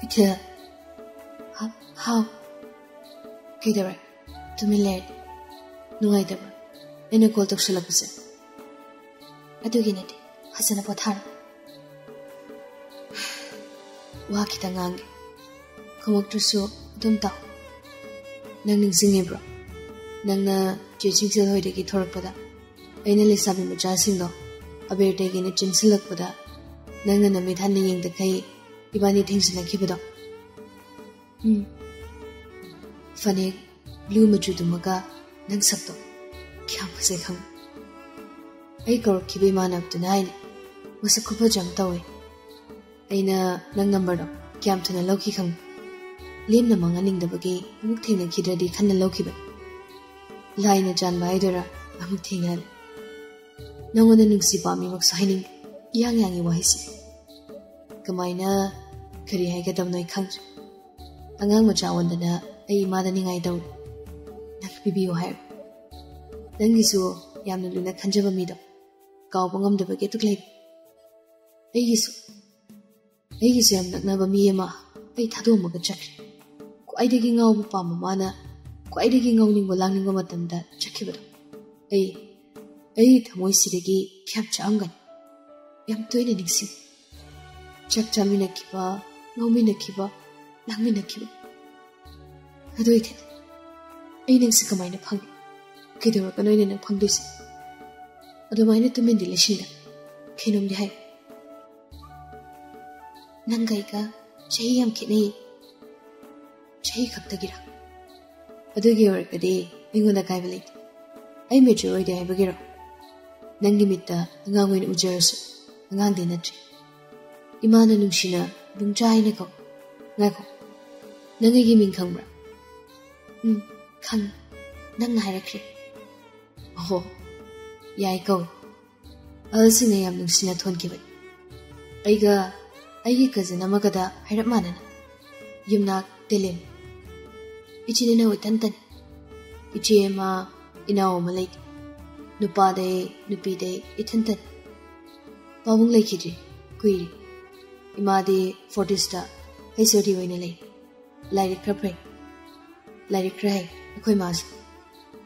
S1: ꯏꯊꯤꯜ ꯍꯥꯎ ꯀꯩꯗꯧꯔꯦ ꯇꯨꯃꯤꯟ ꯂꯩꯔꯗꯤ ꯅꯨꯡꯉꯥꯏꯇꯕ꯭ꯔꯥ ꯑꯩꯅ ꯀꯣꯜ ꯇꯧꯁꯜꯂꯛꯄꯁꯦ ꯑꯗꯨꯒꯤ ꯅꯠꯇꯦ ꯐꯖꯅ ꯄꯣꯊꯥꯔꯣ wa kita ngangi. Kawag to so, itong tao. Nang ning singi bro. Nang na cheching sil hoy deki thorak pada. Ay na lisabi mo jasin do. Abir deki na chinsilak pada. Nang na namidhan na yung dakay. Iba ni ting silaki pada. Hmm. Faneg, blue maju dumaga. Nang sakto. Kya masay khang. Ay kawag kibay manap dunay ni. Masakupajang tao eh. ꯑꯩꯅ ꯅꯪ ꯅꯝꯕꯔꯗꯣ ꯀꯌꯥꯝ ꯊꯨꯅ ꯂꯧꯈꯤ ꯈꯪꯕ ꯂꯦꯝꯅ ꯃꯥꯡꯍꯟꯅꯤꯡꯗꯕꯒꯤ ꯑꯃꯨꯛ ꯊꯦꯡꯅꯈꯤꯗ꯭ꯔꯗꯤ ꯈꯟꯅ ꯂꯧꯈꯤꯕ ꯂꯥꯏꯅ ꯆꯥꯟꯕ ꯍꯥꯏꯗꯣꯏꯔꯥ ꯑꯃꯨꯛ ꯊꯦꯡꯅꯍꯜꯂꯦ ꯅꯪꯉꯣꯟꯗ ꯅꯨꯡꯁꯤ ꯄꯥꯝꯃꯤꯃꯛꯁꯨ ꯍꯥꯏꯅꯤꯡꯗꯦ ꯏꯌꯥꯡ ꯌꯥꯡꯉꯤ ꯋꯥꯍꯩꯁꯤ ꯀꯃꯥꯏꯅ ꯀꯔꯤ ꯍꯥꯏꯒꯗꯕꯅꯣ ꯑꯩ ꯈꯪꯗ꯭ꯔꯦ ꯑꯉꯥꯡ ꯃꯆꯥ ꯑꯣꯟꯗꯅ ꯑꯩ ꯏꯃꯥꯗ ꯅꯤꯡꯉꯥꯏ ꯇꯧꯔꯤ ꯅꯪ ꯄꯤꯕꯤꯌꯨ ꯍꯥꯏꯔꯣ ꯅꯪꯒꯤꯁꯨ ꯌꯥꯝꯅ ꯂꯨꯅ ꯈꯟꯖꯕ ꯃꯤꯗꯣ ꯀꯥꯎꯕ ꯉꯝꯗꯕꯒꯤ ꯑꯗꯨꯛ ꯂꯩꯕ ꯑꯩꯒꯤꯁꯨ ꯑꯩꯒꯤꯁꯨ ꯌꯥꯝ ꯅꯛꯅꯕ ꯃꯤ ꯑꯃ ꯑꯩ ꯊꯥꯗꯣꯛꯑꯝꯃꯒ ꯆꯠꯈ꯭ꯔꯦ ꯈ꯭ꯋꯥꯏꯗꯒꯤ ꯉꯥꯎꯕ ꯄꯥꯝꯕ ꯃꯥꯅ ꯈ꯭ꯋꯥꯏꯗꯒꯤ ꯉꯥꯎꯅꯤꯡꯕ ꯂꯥꯡꯅꯤꯡꯕ ꯃꯇꯝꯗ ꯆꯠꯈꯤꯕꯗꯣ ꯑꯩ ꯑꯩꯒꯤ ꯊꯃꯣꯏꯁꯤꯗꯒꯤ ꯀꯌꯥꯝ ꯆꯥꯛꯑꯝꯒꯅꯤ ꯌꯥꯝ ꯇꯣꯏꯅ ꯅꯤꯡꯁꯤꯡꯉꯤ ꯆꯥꯛ ꯆꯥꯃꯤꯟꯅꯈꯤꯕ ꯉꯥꯎꯃꯤꯟꯅꯈꯤꯕ ꯂꯥꯡꯃꯤꯟꯅꯈꯤꯕ ꯑꯗꯨ ꯑꯣꯏꯗꯤ ꯑꯩ ꯅꯪꯁꯦ ꯀꯃꯥꯏꯅ ꯐꯪꯉꯤ ꯀꯩꯗꯧꯔꯒ ꯅꯣꯏꯅ ꯅꯪ ꯐꯪꯗꯣꯏꯁꯦ ꯑꯗꯨꯃꯥꯏꯅ ꯇꯨꯃꯤꯟꯗꯤ ꯂꯩꯁꯤꯟꯗ ꯀꯩꯅꯣꯝꯗꯤ ꯍꯥꯏ ꯅꯪꯒ ꯑꯩꯒ ꯆꯍꯤ ꯌꯥꯝ ꯈꯦꯠꯅꯩ ꯆꯍꯤ ꯈꯛꯇꯒꯤꯔ ꯑꯗꯨꯒꯤ ꯑꯣꯏꯔꯒꯗꯤ ꯑꯩꯉꯣꯟꯗ ꯀꯥꯏꯕ ꯂꯩꯇꯦ ꯑꯩ ꯃꯦꯆꯨꯔ ꯑꯣꯏꯗꯦ ꯍꯥꯏꯕꯒꯤꯔꯣ ꯅꯪꯒꯤ ꯃꯤꯠꯇ ꯑꯉꯥꯡ ꯑꯣꯏꯅ ꯎꯖꯔꯁꯨ ꯑꯉꯥꯡꯗꯤ ꯅꯠꯇ꯭ꯔꯦ ꯏꯃꯥꯅ ꯅꯨꯡꯁꯤꯅ ꯕꯨꯡꯆꯥ ꯍꯥꯏꯅ ꯀꯧ ꯉꯥꯏꯈꯣ ꯅꯪ ꯑꯩꯒꯤ ꯃꯤꯡ ꯈꯪꯕ꯭ꯔꯥ ꯎꯝ ꯈꯪꯉꯤ ꯅꯪꯅ ꯍꯥꯏꯔꯛꯈ꯭ꯔꯦ ꯑꯣꯍꯣ ꯌꯥꯏ ꯀꯧꯏ ꯑꯍꯜꯁꯤꯡꯅ ꯌꯥꯝ ꯅꯨꯡꯁꯤꯅ ꯊꯣꯟꯈꯤꯕꯅꯤ ꯑꯩꯒ ꯑꯩꯒꯤ ꯀꯖꯤꯟ ꯑꯃꯒꯗ ꯍꯥꯏꯔꯞ ꯃꯥꯟꯅꯅ ꯌꯨꯝꯅꯥꯛ ꯇꯦꯂꯦꯟ ꯏꯆꯤꯟ ꯏꯅꯥꯎ ꯏꯊꯟꯇꯅꯤ ꯏꯆꯦ ꯑꯃ ꯏꯅꯥꯎ ꯑꯃ ꯂꯩꯇꯦ ꯅꯨꯄꯥꯗꯩ ꯅꯨꯄꯤꯗꯩ ꯏꯊꯟꯇꯅꯤ ꯄꯥꯕꯨꯡ ꯂꯩꯈꯤꯗ꯭ꯔꯤ ꯀꯨꯏꯔꯦ ꯏꯃꯥꯗꯤ ꯐꯣꯔꯇꯤꯁꯇ ꯍꯩꯆ ꯑꯣ ꯗꯤ ꯑꯣꯏꯅ ꯂꯩ ꯂꯥꯏꯔꯤꯛ ꯈꯔ ꯐꯩ ꯂꯥꯏꯔꯤꯛ ꯈꯔ ꯍꯩ ꯑꯩꯈꯣꯏ ꯃꯥꯁꯦ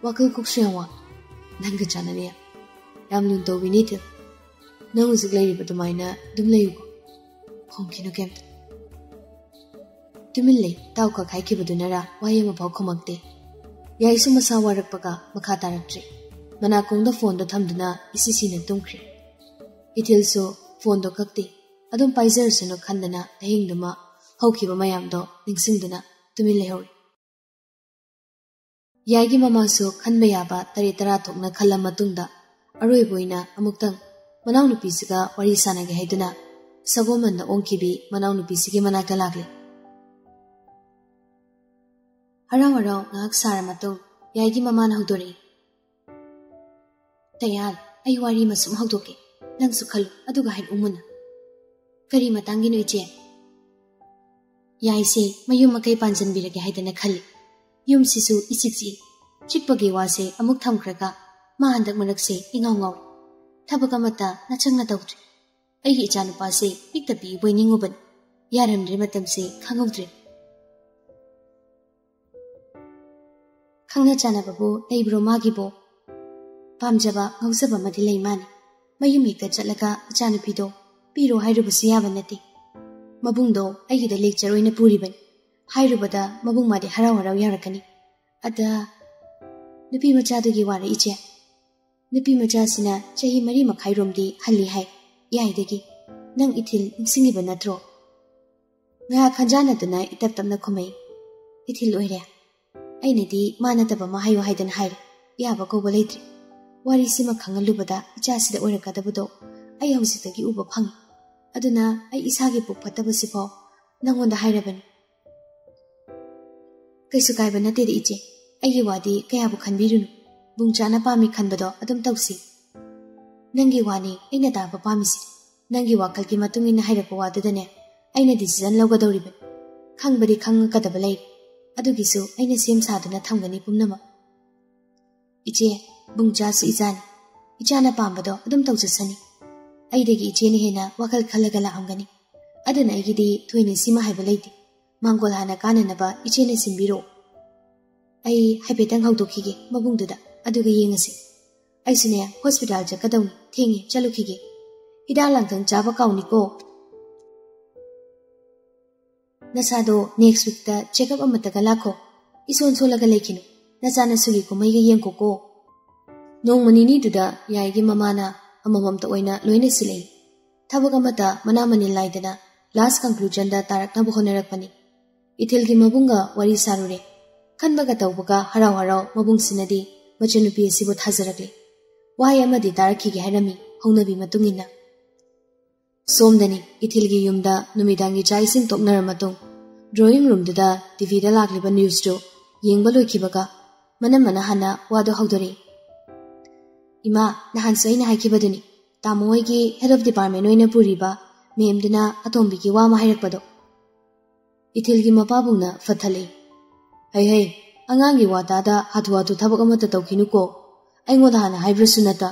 S1: ꯋꯥꯈꯜ ꯀꯣꯛꯁꯨ ꯌꯥꯝ ꯋꯥ ꯅꯪꯒ ꯆꯥꯟꯅꯅꯤ ꯌꯥꯝ ꯂꯨꯅ ꯇꯧꯕꯤꯅꯤ ꯏꯊꯤꯜ ꯅꯪ ꯍꯧꯖꯤꯛ ꯂꯩꯔꯤꯕ ꯑꯗꯨꯃꯥꯏꯅ ꯑꯗꯨꯝ ꯂꯩꯌꯨꯀꯣ ꯍꯣꯡꯈꯤꯅꯨ ꯀꯩꯝꯇ ꯇꯨꯃꯤꯟ ꯂꯩ ꯇꯥꯎ ꯈꯛ ꯍꯥꯏꯈꯤꯕꯗꯨꯅꯔꯥ ꯋꯥꯍꯩ ꯑꯃꯐꯥꯎ ꯈꯨꯝꯃꯛꯇꯦ ꯌꯥꯏꯁꯨ ꯃꯁꯥ ꯋꯥꯔꯛꯄꯒ ꯃꯈꯥ ꯇꯥꯔꯛꯇ꯭ꯔꯦ ꯃꯅꯥꯀꯣꯡꯗ ꯐꯣꯟꯗꯣ ꯊꯝꯗꯨꯅ ꯏꯁꯤ ꯁꯤꯅ ꯇꯨꯝꯈ꯭ꯔꯦ ꯏꯊꯤꯜꯁꯨ ꯐꯣꯟꯗꯣ ꯀꯛꯇꯦ ꯑꯗꯨꯝ ꯄꯥꯏꯖꯔꯁꯅꯨ ꯈꯟꯗꯅ ꯑꯍꯤꯡꯗꯨꯃ ꯍꯧꯈꯤꯕ ꯃꯌꯥꯝꯗꯣ ꯅꯤꯡꯁꯤꯡꯗꯨꯅ ꯇꯨꯃꯤꯟ ꯂꯩꯍꯧꯔꯤ ꯌꯥꯏꯒꯤ ꯃꯃꯥꯁꯨ ꯈꯟꯕ ꯌꯥꯕ ꯇꯔꯦꯠ ꯇꯔꯥ ꯊꯣꯛꯅ ꯈꯜꯂ ꯃꯇꯨꯡꯗ ꯑꯔꯣꯏꯕ ꯑꯣꯏꯅ ꯑꯃꯨꯛꯇꯪ ꯃꯅꯥꯎꯅꯨꯄꯤꯁꯤꯒ ꯋꯥꯔꯤ ꯁꯥꯟꯅꯒꯦ ꯍꯥꯏꯗꯨꯅ ꯁꯒꯣꯜꯃꯟꯗ ꯑꯣꯟꯈꯤꯕꯤ ꯃꯅꯥꯎꯅꯨꯄꯤꯁꯤꯒꯤ ꯃꯅꯥꯛꯇ ꯂꯥꯛꯂꯤ ꯍꯔꯥꯎ ꯍꯔꯥꯎ ꯉꯥꯏꯍꯥꯛ ꯁꯥꯔ ꯃꯇꯨꯡ ꯌꯥꯏꯒꯤ ꯃꯃꯥꯅ ꯍꯧꯗꯣꯔꯛꯏ ꯇꯌꯥꯜ ꯑꯩ ꯋꯥꯔꯤ ꯑꯃ ꯁꯨꯝ ꯍꯧꯗꯣꯛꯀꯦ ꯅꯪꯁꯨ ꯈꯜꯂꯨ ꯑꯗꯨꯒ ꯍꯥꯏꯔꯛꯎ ꯃꯨꯟꯅ ꯀꯔꯤ ꯃꯇꯥꯡꯒꯤꯅꯣ ꯏꯆꯦ ꯌꯥꯏꯁꯦ ꯃꯌꯨꯝ ꯃꯀꯩ ꯄꯥꯟꯖꯟꯕꯤꯔꯒꯦ ꯍꯥꯏꯗꯅ ꯈꯜꯂꯤ ꯌꯨꯝꯁꯤꯁꯨ ꯏꯆꯤꯛ ꯆꯤꯛꯏ ꯆꯤꯛꯄꯒꯤ ꯋꯥꯁꯦ ꯑꯃꯨꯛ ꯊꯝꯈ꯭ꯔꯒ ꯃꯥ ꯍꯟꯗꯛ ꯃꯔꯛꯁꯦ ꯏꯉꯥꯎ ꯉꯥꯎꯏ ꯊꯕꯛ ꯑꯃꯠꯇ ꯅꯆꯪꯅ ꯇꯧꯗ꯭ꯔꯤ ꯑꯩꯒꯤ ꯏꯆꯥꯅꯨꯄꯥꯁꯦ ꯄꯤꯛꯇ ꯄꯤꯛꯏꯕꯣꯏ ꯅꯤꯡꯉꯨꯕꯅꯤ ꯌꯥꯔꯝꯗ꯭ꯔꯦ ꯃꯇꯝꯁꯦ ꯈꯪꯍꯧꯗ꯭ꯔꯦ ꯈꯪꯅ ꯆꯥꯟꯅꯕꯕꯨ ꯂꯩꯕ꯭ꯔꯣ ꯃꯥꯒꯤꯕꯣ ꯄꯥꯝꯖꯕ ꯉꯥꯎꯖꯕ ꯑꯃꯗꯤ ꯂꯩ ꯃꯥꯅꯤ ꯃꯌꯨꯝ ꯍꯦꯛꯇ ꯆꯠꯂꯒ ꯏꯆꯥꯅꯨꯄꯤꯗꯣ ꯄꯤꯔꯣ ꯍꯥꯏꯔꯨꯕꯁꯨ ꯌꯥꯕ ꯅꯠꯇꯦ ꯃꯕꯨꯡꯗꯣ ꯑꯩꯒꯤꯗ ꯂꯦꯛꯆꯔ ꯑꯣꯏꯅ ꯄꯨꯔꯤꯕꯅꯤ ꯍꯥꯏꯔꯨꯕꯗ ꯃꯕꯨꯡ ꯃꯥꯗꯤ ꯍꯔꯥꯎ ꯍꯔꯥꯎ ꯌꯥꯔꯛꯀꯅꯤ ꯑꯗ ꯅꯨꯄꯤ ꯃꯆꯥꯗꯨꯒꯤ ꯋꯥꯔ ꯏꯆꯦ ꯅꯨꯄꯤ ꯃꯆꯥꯁꯤꯅ ꯆꯍꯤ ꯃꯔꯤ ꯃꯈꯥꯏꯔꯣꯝꯗꯤ ꯍꯜꯂꯤ ꯍꯥꯏ ꯌꯥꯏꯗꯒꯤ ꯅꯪ ꯏꯊꯤꯜ ꯅꯤꯡꯁꯤꯡꯉꯤꯕ ꯅꯠꯇ꯭ꯔꯣ ꯉꯥꯏꯍꯥꯛ ꯈꯟꯖꯥꯟꯅꯗꯨꯅ ꯏꯇꯞ ꯇꯞꯅ ꯈꯨꯝꯃꯩ ꯏꯊꯤꯜ ꯑꯣꯏꯔꯦ ꯑꯩꯅꯗꯤ ꯃꯥ ꯅꯠꯇꯕ ꯑꯃ ꯍꯥꯏꯌꯣ ꯍꯥꯏꯗꯅ ꯍꯥꯏꯔꯦ ꯌꯥꯕ ꯀꯧꯕ ꯂꯩꯇ꯭ꯔꯦ ꯋꯥꯔꯤꯁꯤꯃ ꯈꯪꯍꯜꯂꯨꯕꯗ ꯏꯆꯥꯁꯤꯗ ꯑꯣꯏꯔꯛꯀꯗꯕꯗꯣ ꯑꯩ ꯍꯧꯖꯤꯛꯇꯒꯤ ꯎꯕ ꯐꯪꯉꯤ ꯑꯗꯨꯅ ꯑꯩ ꯏꯁꯥꯒꯤ ꯄꯨꯛ ꯐꯠꯇꯕꯁꯤꯐꯥꯎ ꯅꯪꯉꯣꯟꯗ ꯍꯥꯏꯔꯕꯅꯤ ꯀꯩꯁꯨ ꯀꯥꯏꯕ ꯅꯠꯇꯦꯗ ꯏꯆꯦ ꯑꯩꯒꯤ ꯋꯥꯗꯤ ꯀꯌꯥꯕꯨ ꯈꯟꯕꯤꯔꯨꯅꯨ ꯕꯨꯡꯆꯥꯅ ꯄꯥꯝꯃꯤ ꯈꯟꯕꯗꯣ ꯑꯗꯨꯝ ꯇꯧꯁꯤ ꯅꯪꯒꯤ ꯋꯥꯅꯤ ꯑꯩꯅ ꯇꯥꯕ ꯄꯥꯝꯃꯤꯁꯤ ꯅꯪꯒꯤ ꯋꯥꯈꯜꯒꯤ ꯃꯇꯨꯡ ꯏꯟꯅ ꯍꯥꯏꯔꯛꯄ ꯋꯥꯗꯨꯗꯅꯦ ꯑꯩꯅ ꯗꯤꯁꯤꯖꯟ ꯂꯧꯒꯗꯧꯔꯤꯕꯅꯤ ꯈꯪꯕꯗꯤ ꯈꯪꯉꯛꯀꯗꯕ ꯂꯩꯔꯤ ꯑꯗꯨꯒꯤꯁꯨ ꯑꯩꯅ ꯁꯦꯝ ꯁꯥꯗꯨꯅ ꯊꯝꯒꯅꯤ ꯄꯨꯝꯅꯃꯛ ꯏꯆꯦ ꯕꯨꯡꯆꯥꯁꯨ ꯏꯆꯥꯅꯤ ꯏꯆꯥꯅ ꯄꯥꯝꯕꯗꯣ ꯑꯗꯨꯝ ꯇꯧꯖꯁꯅꯤ ꯑꯩꯗꯒꯤ ꯏꯆꯦꯅ ꯍꯦꯟꯅ ꯋꯥꯈꯜ ꯈꯜꯂꯒ ꯂꯥꯛꯑꯝꯒꯅꯤ ꯑꯗꯨꯅ ꯑꯩꯒꯤꯗꯤ ꯊꯣꯏꯅ ꯁꯤꯃ ꯍꯥꯏꯕ ꯂꯩꯇꯦ ꯃꯥꯡꯒꯣꯜ ꯍꯥꯟꯅ ꯀꯥꯟꯅꯅꯕ ꯏꯆꯦꯅ ꯁꯤꯟꯕꯤꯔꯛꯑꯣ ꯑꯩ ꯍꯥꯏꯐꯦꯠꯇꯪ ꯍꯧꯗꯣꯛꯈꯤꯒꯦ ꯃꯕꯨꯡꯗꯨꯗ ꯑꯗꯨꯒ ꯌꯦꯡꯉꯁꯤ ꯑꯩꯁꯨꯅꯦ ꯍꯣꯁꯄꯤꯇꯥꯜ ꯆꯠꯀꯗꯧꯅꯤ ꯊꯦꯡꯉꯦ ꯆꯠꯂꯨꯈꯤꯒꯦ ꯍꯤꯗꯥꯛ ꯂꯥꯡꯊꯛ ꯆꯥꯕ ꯀꯥꯎꯅꯤꯀꯣ ꯅꯁꯥꯗꯣ ꯅꯦꯛꯁ ꯋꯤꯛꯇ ꯆꯦꯛꯑꯞ ꯑꯃꯠꯇꯒ ꯂꯥꯛꯈꯣ ꯏꯁꯣꯟ ꯁꯣꯜꯂꯒ ꯂꯩꯈꯤꯅꯨ ꯅꯆꯥꯅꯁꯨꯒꯤ ꯀꯨꯝꯍꯩꯒ ꯌꯦꯡꯈꯣꯀꯣ ꯅꯣꯡꯃ ꯅꯤꯅꯤꯗꯨꯗ ꯌꯥꯏꯒꯤ ꯃꯃꯥꯅ ꯑꯃꯃꯝꯇ ꯑꯣꯏꯅ ꯂꯣꯏꯅ ꯁꯤꯜꯂꯛꯏ ꯊꯕꯛ ꯑꯃꯠꯇ ꯃꯅꯥ ꯃꯅꯤꯜ ꯂꯥꯏꯗꯅ ꯂꯥꯁ ꯀꯟꯀ꯭ꯂꯨꯖꯟꯗ ꯇꯥꯔꯛꯅꯕ ꯍꯣꯠꯅꯔꯛꯄꯅꯤ ꯏꯊꯤꯜꯒꯤ ꯃꯕꯨꯡꯒ ꯋꯥꯔꯤ ꯁꯥꯔꯨꯔꯦ ꯈꯟꯕꯒ ꯇꯧꯕꯒ ꯍꯔꯥꯎ ꯍꯔꯥꯎ ꯃꯕꯨꯡꯁꯤꯅꯗꯤ ꯃꯆꯟꯅꯨꯄꯤ ꯑꯁꯤꯕꯨ ꯊꯥꯖꯔꯛꯂꯤ ꯋꯥꯍꯩ ꯑꯃꯗꯤ ꯇꯥꯔꯛꯈꯤꯒꯦ ꯍꯥꯏꯔꯝꯃꯤ ꯍꯧꯅꯕꯤ ꯃꯇꯨꯡ ꯏꯟꯅ ꯁꯣꯝꯗꯅꯤ ꯏꯊꯤꯜꯒꯤ ꯌꯨꯝꯗ ꯅꯨꯃꯤꯗꯥꯡꯒꯤ ꯆꯥꯛ ꯏꯁꯤꯡ ꯇꯣꯛꯅꯔ ꯃꯇꯨꯡ ꯗ꯭ꯔꯣꯌꯤꯡ ꯔꯨꯝꯗꯨꯗ ꯇꯤꯚꯤꯗ ꯂꯥꯛꯂꯤꯕ ꯅ꯭ꯌꯨꯁꯇꯨ ꯌꯦꯡꯕ ꯂꯣꯏꯈꯤꯕꯒ ꯃꯅꯝꯃꯅ ꯍꯥꯟꯅ ꯋꯥꯗꯣ ꯍꯧꯗꯣꯔꯛꯏ ꯏꯃꯥ ꯅꯍꯥꯟꯁꯨ ꯑꯩꯅ ꯍꯥꯏꯈꯤꯕꯗꯨꯅꯤ ꯇꯥꯃꯣ ꯍꯣꯏꯒꯤ ꯍꯦꯗ ꯑꯣꯐ ꯗꯤꯄꯥꯔꯠꯃꯦꯟ ꯑꯣꯏꯅ ꯄꯨꯔꯤꯕ ꯃꯦꯝꯗꯨꯅ ꯑꯇꯣꯝꯕꯤꯒꯤ ꯋꯥ ꯑꯃ ꯍꯥꯏꯔꯛꯄꯗꯣ ꯏꯊꯤꯜꯒꯤ ꯃꯄꯥꯕꯨꯡꯅ ꯐꯠꯊꯠꯂꯛꯏ ꯍꯩ ꯍꯩ ꯑꯉꯥꯡꯒꯤ ꯋꯥꯇꯥꯗ ꯍꯥꯊꯨ ꯍꯥꯊꯨ ꯊꯕꯛ ꯑꯃꯠꯇ ꯇꯧꯈꯤꯅꯨꯀꯣ ꯑꯩꯉꯣꯟꯗ ꯍꯥꯟꯅ ꯍꯥꯏꯕ꯭ꯔꯁꯨ ꯅꯠꯇ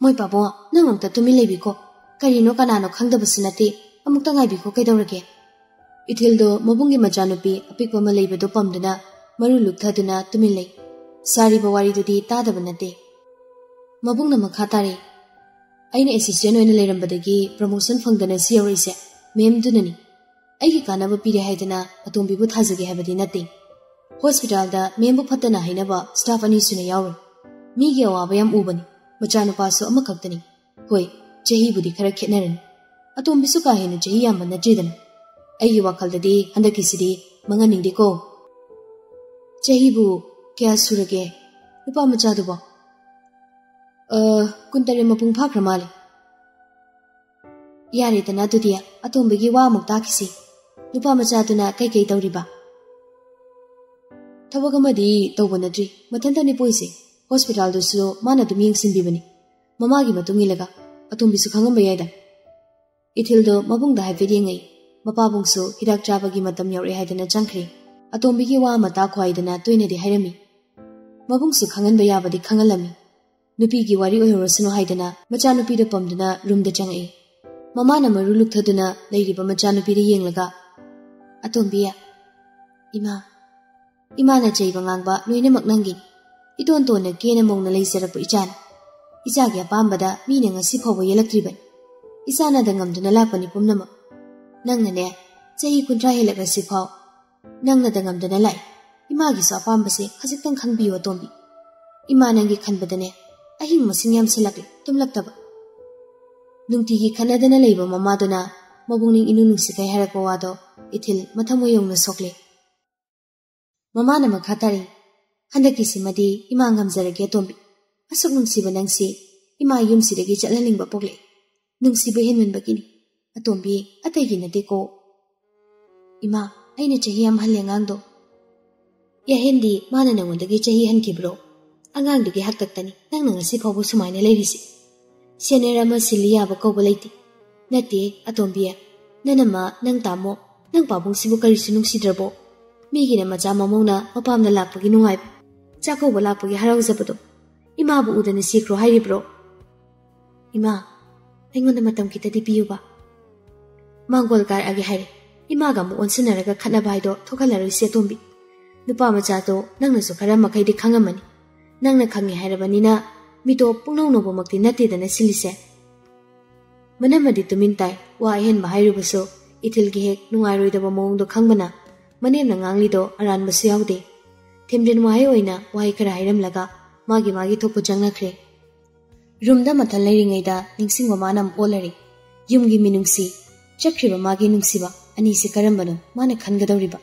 S1: ꯃꯣꯏ ꯄꯥꯕꯨꯡ ꯅꯪ ꯑꯃꯨꯛꯇ ꯇꯨꯃꯤꯟ ꯂꯩꯕꯤꯀꯣ ꯀꯔꯤꯅꯣ ꯀꯅꯥꯅꯣ ꯈꯪꯗꯕꯁꯨ ꯅꯠꯇꯦ ꯑꯃꯨꯛꯇ ꯉꯥꯏꯕꯤꯈꯣ ꯀꯩꯗꯧꯔꯒꯦ ꯏꯊꯤꯜꯗꯣ ꯃꯕꯨꯡꯒꯤ ꯃꯆꯥꯅꯨꯄꯤ ꯑꯄꯤꯛꯄ ꯑꯃ ꯂꯩꯕꯗꯣ ꯄꯝꯗꯨꯅ ꯃꯔꯨ ꯂꯨꯛꯊꯗꯨꯅ ꯇꯨꯃꯤꯟ ꯂꯩ ꯁꯥꯔꯤꯕ ꯋꯥꯔꯤꯗꯨꯗꯤ ꯇꯥꯗꯕ ꯅꯠꯇꯦ ꯃꯕꯨꯡꯅ ꯃꯈꯥ ꯇꯥꯔꯦ ꯑꯩꯅ ꯑꯦꯁꯤꯁꯇꯦꯟ ꯑꯣꯏꯅ ꯂꯩꯔꯝꯕꯗꯒꯤ ꯄ꯭ꯔꯃꯣꯁꯟ ꯐꯪꯗꯅ ꯁꯤ ꯌꯧꯔꯛꯏꯁꯦ ꯃꯦꯝꯗꯨꯅꯅꯤ ꯑꯩꯒꯤ ꯀꯥꯟꯅꯕ ꯄꯤꯔꯦ ꯍꯥꯏꯗꯅ ꯑꯇꯣꯝꯕꯤꯕꯨ ꯊꯥꯖꯒꯦ ꯍꯥꯏꯕꯗꯤ ꯅꯠꯇꯦ ꯍꯣꯁꯄꯤꯇꯥꯜꯗ ꯃꯦꯝꯕꯨ ꯐꯠꯇꯅ ꯍꯩꯅꯕ ꯁ꯭ꯇꯥꯐ ꯑꯅꯤ ꯁꯨꯅ ꯌꯥꯎꯔꯤ ꯃꯤꯒꯤ ꯑꯋꯥꯕ ꯌꯥꯝ ꯎꯕꯅꯤ ꯃꯆꯥꯅꯨꯄꯥꯁꯨ ꯑꯃꯈꯛꯇꯅꯤ ꯍꯣꯏ ꯆꯍꯤꯕꯨꯗꯤ ꯈꯔ ꯈꯦꯠꯅꯔꯅꯤ ꯑꯇꯣꯝꯕꯤꯁꯨ ꯀꯥ ꯍꯦꯟꯅ ꯆꯍꯤ ꯌꯥꯝꯕ ꯅꯠꯇ꯭ꯔꯤꯗꯅ ꯑꯩꯒꯤ ꯋꯥꯈꯜꯗꯗꯤ ꯍꯟꯗꯛꯀꯤꯁꯤꯗꯤ ꯃꯉꯟꯅꯤꯡꯗꯦꯀꯣ ꯆꯍꯤꯕꯨ ꯀꯌꯥ ꯁꯨꯔꯒꯦ ꯅꯨꯄꯥ ꯃꯆꯥꯗꯨꯕꯣ ꯀꯨꯟꯇꯔꯦꯠ ꯃꯄꯨꯡ ꯐꯥꯈ꯭ꯔ ꯃꯥꯜꯂꯦ ꯌꯥꯔꯦꯗꯅ ꯑꯗꯨꯗꯤ ꯑꯇꯣꯝꯕꯒꯤ ꯋꯥ ꯑꯃꯨꯛ ꯇꯥꯈꯤꯁꯤ ꯅꯨꯄꯥ ꯃꯆꯥꯗꯨꯅ ꯀꯩꯀꯩ ꯇꯧꯔꯤꯕ ꯊꯕꯛ ꯑꯃꯗꯤ ꯇꯧꯕ ꯅꯠꯇ꯭ꯔꯤ ꯃꯊꯟꯇꯅꯤ ꯄꯣꯏꯁꯦ ꯍꯣꯁꯄꯤꯇꯥꯜꯗꯨꯁꯨ ꯃꯥꯅ ꯑꯗꯨꯝ ꯌꯦꯡꯁꯤꯟꯕꯤꯕꯅꯤ ꯃꯃꯥꯒꯤ ꯃꯇꯨꯡ ꯏꯜꯂꯒ ꯑꯇꯣꯝꯕꯤꯁꯨ ꯈꯪꯉꯝꯕ ꯌꯥꯏꯗ ꯏꯊꯤꯜꯗꯣ ꯃꯕꯨꯡꯗ ꯍꯥꯏꯐꯦꯠ ꯌꯦꯡꯉꯛꯏ ꯃꯄꯥꯕꯨꯡꯁꯨ ꯍꯤꯗꯥꯛ ꯆꯥꯕꯒꯤ ꯃꯇꯝ ꯌꯧꯔꯛꯑꯦ ꯍꯥꯏꯗꯅ ꯆꯪꯈ꯭ꯔꯦ ꯑꯇꯣꯝꯕꯤꯒꯤ ꯋꯥ ꯑꯃ ꯇꯥꯈ꯭ꯋꯥꯏꯗꯅ ꯇꯣꯏꯅꯗꯤ ꯍꯥꯏꯔꯝꯃꯤ ꯃꯕꯨꯡꯁꯨ ꯈꯪꯍꯟꯕ ꯌꯥꯕꯗꯤ ꯈꯪꯍꯜꯂꯝꯃꯤ ꯅꯨꯄꯤꯒꯤ ꯋꯥꯔꯤ ꯑꯣꯏꯍꯧꯔꯁꯅꯨ ꯍꯥꯏꯗꯅ ꯃꯆꯥꯅꯨꯄꯤꯗꯣ ꯄꯝꯗꯨꯅ ꯔꯨꯝꯗ ꯆꯪꯉꯛꯏ ꯃꯃꯥꯅ ꯃꯔꯨ ꯂꯨꯛꯊꯗꯨꯅ ꯂꯩꯔꯤꯕ ꯃꯆꯥꯅꯨꯄꯤꯗ ꯌꯦꯡꯂꯒ ꯑꯇꯣꯝꯕꯤ ꯏꯃꯥ ꯏꯃꯥꯅ ꯆꯩꯕ ꯉꯥꯡꯕ ꯂꯣꯏꯅꯃꯛ ꯅꯪꯒꯤꯅꯤ ꯏꯇꯣꯟ ꯇꯣꯟꯅ ꯀꯦꯅ ꯃꯧꯅ ꯂꯩꯖꯔꯛꯄ ꯏꯆꯥꯅꯤ ꯏꯆꯥꯒꯤ ꯑꯄꯥꯝꯕꯗ ꯃꯤꯅ ꯉꯁꯤ ꯐꯥꯎꯕ ꯌꯦꯜꯂꯛꯇ꯭ꯔꯤꯕꯅꯤ ꯏꯆꯥꯅꯗ ꯉꯝꯗꯨꯅ ꯂꯥꯛꯄꯅꯤ ꯄꯨꯝꯅꯃꯛ ꯅꯪꯅꯅꯦ ꯆꯍꯤ ꯀꯨꯟꯊ꯭ꯔꯥ ꯍꯦꯜꯂꯛꯂꯁꯤ ꯐꯥꯎ ꯅꯪꯅꯗ ꯉꯝꯗꯨꯅ ꯂꯥꯛꯏ ꯏꯃꯥꯒꯤꯁꯨ ꯑꯄꯥꯝꯕꯁꯦ ꯈꯖꯤꯛꯇꯪ ꯈꯪꯕꯤꯌꯨ ꯑꯇꯣꯝꯕꯤ ꯏꯃꯥ ꯅꯪꯒꯤ ꯈꯟꯕꯗꯅꯦ ꯑꯍꯤꯡ ꯃꯁꯤꯡ ꯌꯥꯝꯁꯤꯜꯂꯛꯂꯦ ꯇꯨꯝꯂꯛꯇꯕ ꯅꯨꯡꯇꯤꯒꯤ ꯈꯟꯅꯗꯅ ꯂꯩꯕ ꯃꯃꯥꯗꯨꯅ ꯃꯕꯨꯡꯅꯤꯡ ꯏꯅꯨ ꯅꯨꯡꯁꯤꯈꯩ ꯍꯥꯏꯔꯛꯄ ꯋꯥꯗꯣ ꯏꯊꯤꯜ ꯃꯊꯃꯣꯏ ꯌꯧꯅ ꯁꯣꯛꯂꯦ ꯃꯃꯥꯅ ꯃꯈꯥ ꯇꯥꯔꯤ ꯍꯟꯗꯛꯀꯤꯁꯤꯃꯗꯤ ꯏꯃꯥ ꯉꯝꯖꯔꯒꯦ ꯑꯇꯣꯝꯕꯤ ꯑꯁꯨꯛ ꯅꯨꯡꯁꯤꯕ ꯅꯪꯁꯤ ꯏꯃꯥ ꯌꯨꯝꯁꯤꯗꯒꯤ ꯆꯠꯍꯟꯅꯤꯡꯕ ꯄꯣꯛꯂꯛꯏ ꯅꯨꯡꯁꯤꯕ ꯍꯦꯟꯃꯟꯕꯒꯤꯅꯤ ꯑꯇꯣꯝꯕꯤ ꯑꯇꯩꯒꯤ ꯅꯠꯇꯦꯀꯣ ꯏꯃꯥ ꯑꯩꯅ ꯆꯍꯤ ꯌꯥꯝ ꯍꯜꯂꯦ ꯑꯉꯥꯡꯗꯣ ꯌꯥꯍꯦꯟꯗꯤ ꯃꯥꯅ ꯅꯪꯉꯣꯟꯗꯒꯤ ꯆꯍꯤ ꯍꯟꯈꯤꯕ꯭ꯔꯣ ꯑꯉꯥꯡꯗꯨꯒꯤ ꯍꯥꯛꯇꯛꯇꯅꯤ ꯅꯪꯅ ꯉꯁꯤ ꯐꯥꯎꯕ ꯁꯨꯃꯥꯏꯅ ꯂꯩꯔꯤꯁꯤ ꯁꯦꯅꯤꯌꯔ ꯑꯃ ꯁꯤꯜꯂꯤ ꯌꯥꯕ ꯀꯧꯕ ꯂꯩꯇꯦ ꯅꯠꯇꯦ ꯑꯇꯣꯝꯕꯤ ꯅꯅꯝꯃ ꯅꯪ ꯇꯥꯃꯣ ꯅꯪ ꯄꯥꯕꯨꯡꯁꯤꯕꯨ ꯀꯔꯤꯁꯨ ꯅꯨꯡꯁꯤꯗ꯭ꯔꯕꯣ ꯃꯤꯒꯤꯅ ꯃꯆꯥ ꯃꯃꯧꯅ ꯃꯄꯥꯝꯗ ꯂꯥꯛꯄꯒꯤ ꯅꯨꯡꯉꯥꯏꯕ ꯆꯥꯛꯀꯧꯕ ꯂꯥꯛꯄꯒꯤ ꯍꯔꯥꯎꯖꯕꯗꯣ ꯏꯃꯥꯕꯨ ꯎꯗꯅ ꯁꯤꯈ꯭ꯔꯣ ꯍꯥꯏꯔꯤꯕ꯭ꯔꯣ ꯏꯃꯥ ꯑꯩꯉꯣꯟꯗ ꯃꯇꯝ ꯈꯤꯇꯗꯤ ꯄꯤꯌꯨꯕ ꯃꯥꯡꯒꯣꯜ ꯀꯥꯔꯛꯑꯒꯦ ꯍꯥꯏꯔꯦ ꯏꯃꯥꯒ ꯑꯃꯨꯛ ꯑꯣꯟꯁꯤꯟꯅꯔꯒ ꯈꯠꯅꯕ ꯍꯥꯏꯗꯣ ꯊꯣꯛꯍꯜꯂꯔꯣꯏꯁꯤ ꯑꯇꯣꯝꯕꯤ ꯅꯨꯄꯥ ꯃꯆꯥꯗꯣ ꯅꯪꯅꯁꯨ ꯈꯔ ꯃꯈꯩꯗꯤ ꯈꯪꯉꯝꯃꯅꯤ ꯅꯪꯅ ꯈꯪꯉꯦ ꯍꯥꯏꯔꯕꯅꯤꯅ ꯃꯤꯇꯣ ꯄꯨꯡꯅꯧ ꯅꯧꯕꯃꯛꯇꯤ ꯅꯠꯇꯦꯗꯅ ꯁꯤꯜꯂꯤꯁꯦ ꯃꯅꯝꯃꯗꯤ ꯇꯨꯃꯤꯟ ꯇꯥꯏ ꯋꯥ ꯑꯍꯦꯟꯕ ꯍꯥꯏꯔꯨꯕꯁꯨ ꯏꯊꯤꯜꯒꯤ ꯍꯦꯛ ꯅꯨꯡꯉꯥꯏꯔꯣꯏꯗꯕ ꯃꯑꯣꯡꯗꯣ ꯈꯪꯕꯅ ꯃꯅꯦꯝꯅ ꯉꯥꯡꯂꯤꯗꯣ ꯑꯔꯥꯟꯕꯁꯨ ꯌꯥꯎꯗꯦ ꯊꯦꯝꯖꯤꯟ ꯋꯥꯍꯩ ꯑꯣꯏꯅ ꯋꯥꯍꯩ ꯈꯔ ꯍꯥꯏꯔꯝꯂꯒ ꯃꯥꯒꯤ ꯃꯥꯒꯤ ꯊꯣꯛꯄ ꯆꯪꯅꯈ꯭ꯔꯦ ꯔꯨꯝꯗ ꯃꯊꯜ ꯂꯩꯔꯤꯉꯩꯗ ꯅꯤꯡꯁꯤꯡꯕ ꯃꯥꯅ ꯑꯃꯨꯛ ꯑꯣꯜꯂꯔꯤ ꯌꯨꯝꯒꯤ ꯃꯤꯅꯨꯡꯁꯤ ꯆꯠꯈ꯭ꯔꯤꯕ ꯃꯥꯒꯤ ꯅꯨꯡꯁꯤꯕ ꯑꯅꯤꯁꯤ ꯀꯔꯝꯕꯅꯣ ꯃꯥꯅ ꯈꯟꯒꯗꯧꯔꯤꯕ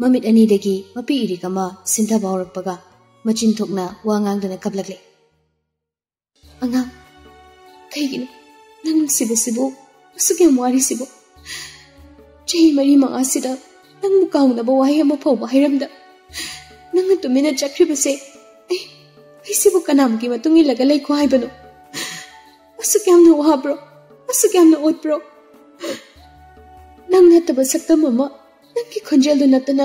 S1: ꯃꯃꯤꯠ ꯑꯅꯤꯗꯒꯤ ꯃꯄꯤ ꯏꯔꯤꯛ ꯑꯃ ꯁꯤꯟꯊꯕ ꯍꯧꯔꯛꯄꯒ ꯃꯆꯤꯟ ꯊꯣꯛꯅ ꯋꯥ ꯉꯥꯡꯗꯅ ꯀꯞꯂꯛꯂꯦ ꯑꯉꯥꯡ ꯀꯩꯒꯤꯅꯣ ꯅꯪ ꯅꯨꯡꯁꯤꯕꯁꯤꯕꯨ ꯑꯁꯨꯛ ꯌꯥꯝ ꯋꯥꯔꯤꯁꯤꯕꯨ ꯆꯍꯤ ꯃꯔꯤ ꯃꯉꯥꯁꯤꯗ ꯅꯪꯕꯨ ꯀꯥꯎꯅꯕ ꯋꯥꯍꯩ ꯑꯃ ꯐꯥꯎꯕ ꯍꯥꯏꯔꯝꯗ ꯅꯪꯅ ꯇꯨꯃꯤꯟꯅ ꯆꯠꯈ꯭ꯔꯤꯕꯁꯦ ꯑꯩ ꯑꯩꯁꯤꯕꯨ ꯀꯅꯥꯝꯒꯤ ꯃꯇꯨꯡ ꯏꯜꯂꯒ ꯂꯩꯈꯣ ꯍꯥꯏꯕꯅꯣ ꯑꯁꯨꯛ ꯌꯥꯝꯅ ꯋꯥꯕ꯭ꯔꯣ ꯑꯁꯨꯛ ꯌꯥꯝꯅ ꯑꯣꯠꯄ꯭ꯔꯣ ꯅꯪ ꯅꯠꯇꯕ ꯁꯛꯇꯝ ꯑꯃ ꯅꯪꯒꯤ ꯈꯣꯟꯖꯦꯜꯗꯨ ꯅꯠꯇꯅ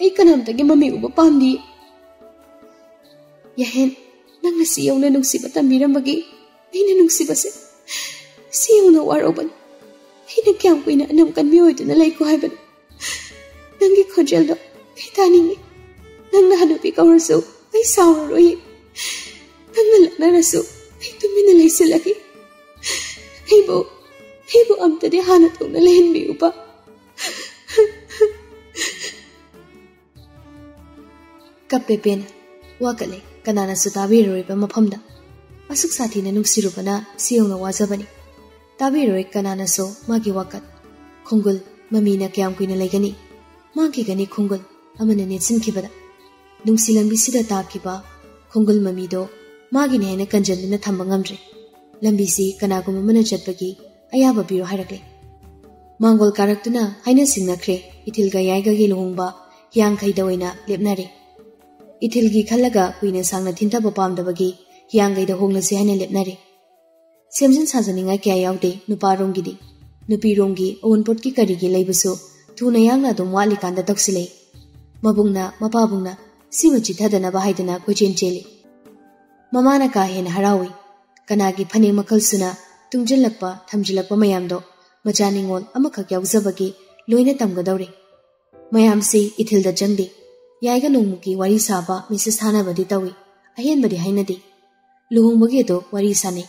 S1: ꯑꯩ ꯀꯅꯥꯝꯇꯒꯤ ꯃꯃꯤ ꯎꯕ ꯄꯥꯝꯗꯤ ꯌꯥꯍꯦꯟ ꯅꯪꯅ ꯁꯤ ꯌꯧꯅ ꯅꯨꯡꯁꯤꯕ ꯇꯝꯕꯤꯔꯝꯕꯒꯤ ꯑꯩꯅ ꯅꯨꯡꯁꯤꯕꯁꯦ ꯁꯤ ꯌꯧꯅ ꯋꯥꯔꯧꯕꯅꯤ ꯑꯩꯅ ꯀꯌꯥꯝ ꯀꯨꯏꯅ ꯑꯅꯝ ꯀꯟꯕꯤ ꯑꯣꯏꯗꯨꯅ ꯂꯩꯀꯣ ꯍꯥꯏꯕꯅꯣ ꯅꯪꯒꯤ ꯈꯣꯟꯖꯦꯜꯗꯣ ꯑꯩ ꯇꯥꯅꯤꯡꯉꯤ ನನ್ನನ್ನು ಐ ಸಾವಿರೋಯಿ ನನ್ನ ಲಗ್ನನಸು ಐ ತುಮ್ಮಿನ ಲೈಸಿಲಗಿ ಐಬು ಐಬು ಅಮ್ತದೆ ಹಾನ ತೂನ ಲೆಹನ್ಬಿ ಉಪ ಕಪ್ಪೆ ಪೇನ ವಾಕಲೆ ಕನಾನಸು ತಾವಿರೋಯಿಬ ಮಫಮ್ದ ಅಸುಕ್ ಸಾಥಿನ ನುಗ್ಸಿರುಬನ ಸಿಯೌನ ವಾಜಬನಿ ತಾವಿರೋಯ್ ಕನಾನಸು ಮಾಗಿ ವಾಕತ್ ಖುಂಗುಲ್ ಮಮೀನ ಕ್ಯಾಮ್ ಕುಯ್ನ ಲೈಗನಿ ಮಾಗಿಗನಿ ಖುಂಗುಲ್ ಅಮನ ನೆಚ್ಚಿನ್ಕಿಬದ ꯅꯦꯠꯁꯤꯟꯈꯤꯕꯗ ꯅꯨꯡꯁꯤ ꯂꯝꯕꯤꯁꯤꯗ ꯇꯥꯈꯤꯕ ꯈꯣꯡꯒꯨꯜ ꯃꯃꯤꯗꯣ ꯃꯥꯒꯤꯅꯦ ꯍꯥꯏꯅ ꯀꯟꯖꯟꯗꯨꯅ ꯊꯝꯕ ꯉꯝꯗ꯭ꯔꯦ ꯂꯝꯕꯤꯁꯤ ꯀꯅꯥꯒꯨꯝꯕ ꯑꯃꯅ ꯆꯠꯄꯒꯤ ꯑꯌꯥꯕ ꯄꯤꯔꯣ ꯍꯥꯏꯔꯛꯂꯦ ꯃꯥꯡꯒꯣꯜ ꯀꯥꯔꯛꯇꯨꯅ ꯍꯥꯏꯅ ꯁꯤꯡꯅꯈ꯭ꯔꯦ ꯏꯊꯤꯜꯒ ꯌꯥꯏꯒꯒꯤ ꯂꯨꯍꯣꯡꯕ ꯍꯤꯌꯥꯡꯈꯩꯗ ꯑꯣꯏꯅ ꯂꯦꯞꯅꯔꯦ ꯏꯊꯤꯜꯒꯤ ꯈꯜꯂꯒ ꯀꯨꯏꯅ ꯁꯥꯡꯅ ꯊꯤꯟꯊꯕ ꯄꯥꯝꯗꯕꯒꯤ ꯍꯤꯌꯥꯡꯒꯩꯗ ꯍꯣꯡꯂꯁꯤ ꯍꯥꯏꯅ ꯂꯦꯞꯅꯔꯦ ꯁꯦꯝꯖꯤꯟ ꯁꯥꯖꯅꯤꯡꯉꯥꯏ ꯀꯌꯥ ꯌꯥꯎꯗꯦ ꯅꯨꯄꯥꯔꯣꯝꯒꯤꯗꯤ ꯅꯨꯄꯤꯔꯣꯝꯒꯤ ꯑꯋꯨꯟꯄꯣꯠꯀꯤ ꯀꯔꯤꯒꯤ ꯂꯩꯕꯁꯨ ꯊꯨꯅ ꯌꯥꯡꯅ ꯑꯗꯨꯝ ꯋꯥꯠꯂꯤꯀꯥꯟꯗ ꯇꯧꯁꯤꯜꯂꯛꯏ ꯃꯕꯨꯡꯅ ꯃꯄꯥꯕꯨꯡꯅ ಸಿಂಗಚಿ ಥದನ ಬಾಯ್ದನ ಕೊಚೆನ್ ಚೇಲಿ ಮಮಾನ ಕಾಹೇನ ಹರಾವಿ ಕನಾಗಿ ಫನೆ ಮಕಲ್ಸುನ ತುಂಜಿಲ್ಲಪ್ಪ ಥಮ್ಜಿಲ್ಲಪ್ಪ ಮಯಾಂದೋ ಮಚಾನಿಂಗೋಲ್ ಅಮಕಕ್ ಯಾವ್ಜಬಗೆ ಲೋಯ್ನ ತಮ್ಗದವ್ರೆ ಮಯಾಂಸಿ ಇಥಿಲ್ದ ಜಂದಿ ಯಾಯ್ಗ ನೋಮುಕಿ ವರಿ ಸಾಬ ಮಿಸಸ್ ಹಾನಬದಿ ತವಿ ಅಹೇನ್ಬದಿ ಹೈನದಿ ಲುಹೋಂಬಗೆದೋ ವರಿ ಸಾನೆ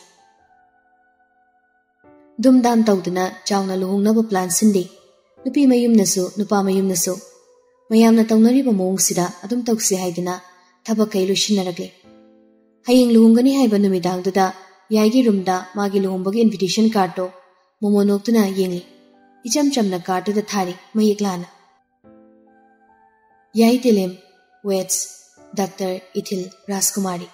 S1: ಧೂಮ್ಧಾಮ್ ತೌದನ ಚಾವ್ನ ಲುಹೋಂಗ್ನಬ ಪ್ಲಾನ್ ಸಿಂದಿ ನುಪಿ ಮಯುಮ್ನಸು ನುಪಾ ಮಯುಮ್ನಸು ꯃꯌꯥꯝꯅ ꯇꯧꯅꯔꯤꯕ ꯃꯑꯣꯡꯁꯤꯗ ꯑꯗꯨꯝ ꯇꯧꯁꯤ ꯍꯥꯏꯗꯨꯅ ꯊꯕꯛꯈꯩ ꯂꯣꯏꯁꯤꯟꯅꯔꯛꯂꯦ ꯍꯌꯦꯡ ꯂꯨꯍꯣꯡꯒꯅꯤ ꯍꯥꯏꯕ ꯅꯨꯃꯤꯗꯥꯡꯗꯨꯗ ꯌꯥꯏꯒꯤ ꯔꯨꯝꯗ ꯃꯥꯒꯤ ꯂꯨꯍꯣꯡꯕꯒꯤ ꯏꯟꯚꯤꯇꯦꯁꯟ ꯀꯥꯔꯗꯇꯣ ꯃꯣꯃꯣ ꯅꯣꯛꯇꯨꯅ ꯌꯦꯡꯂꯤ ꯏꯆꯝ ꯆꯝꯅ ꯀꯥꯔꯗꯇꯨꯗ ꯊꯥꯔꯤ ꯃꯌꯦꯛ ꯂꯥꯅ ꯌꯥꯏ ꯇꯦꯂꯦꯝ ꯋꯦꯠꯁ ꯗꯥꯛꯇꯔ ꯏꯊꯤꯜ ꯔꯥꯖꯀꯨꯃꯥꯔꯤ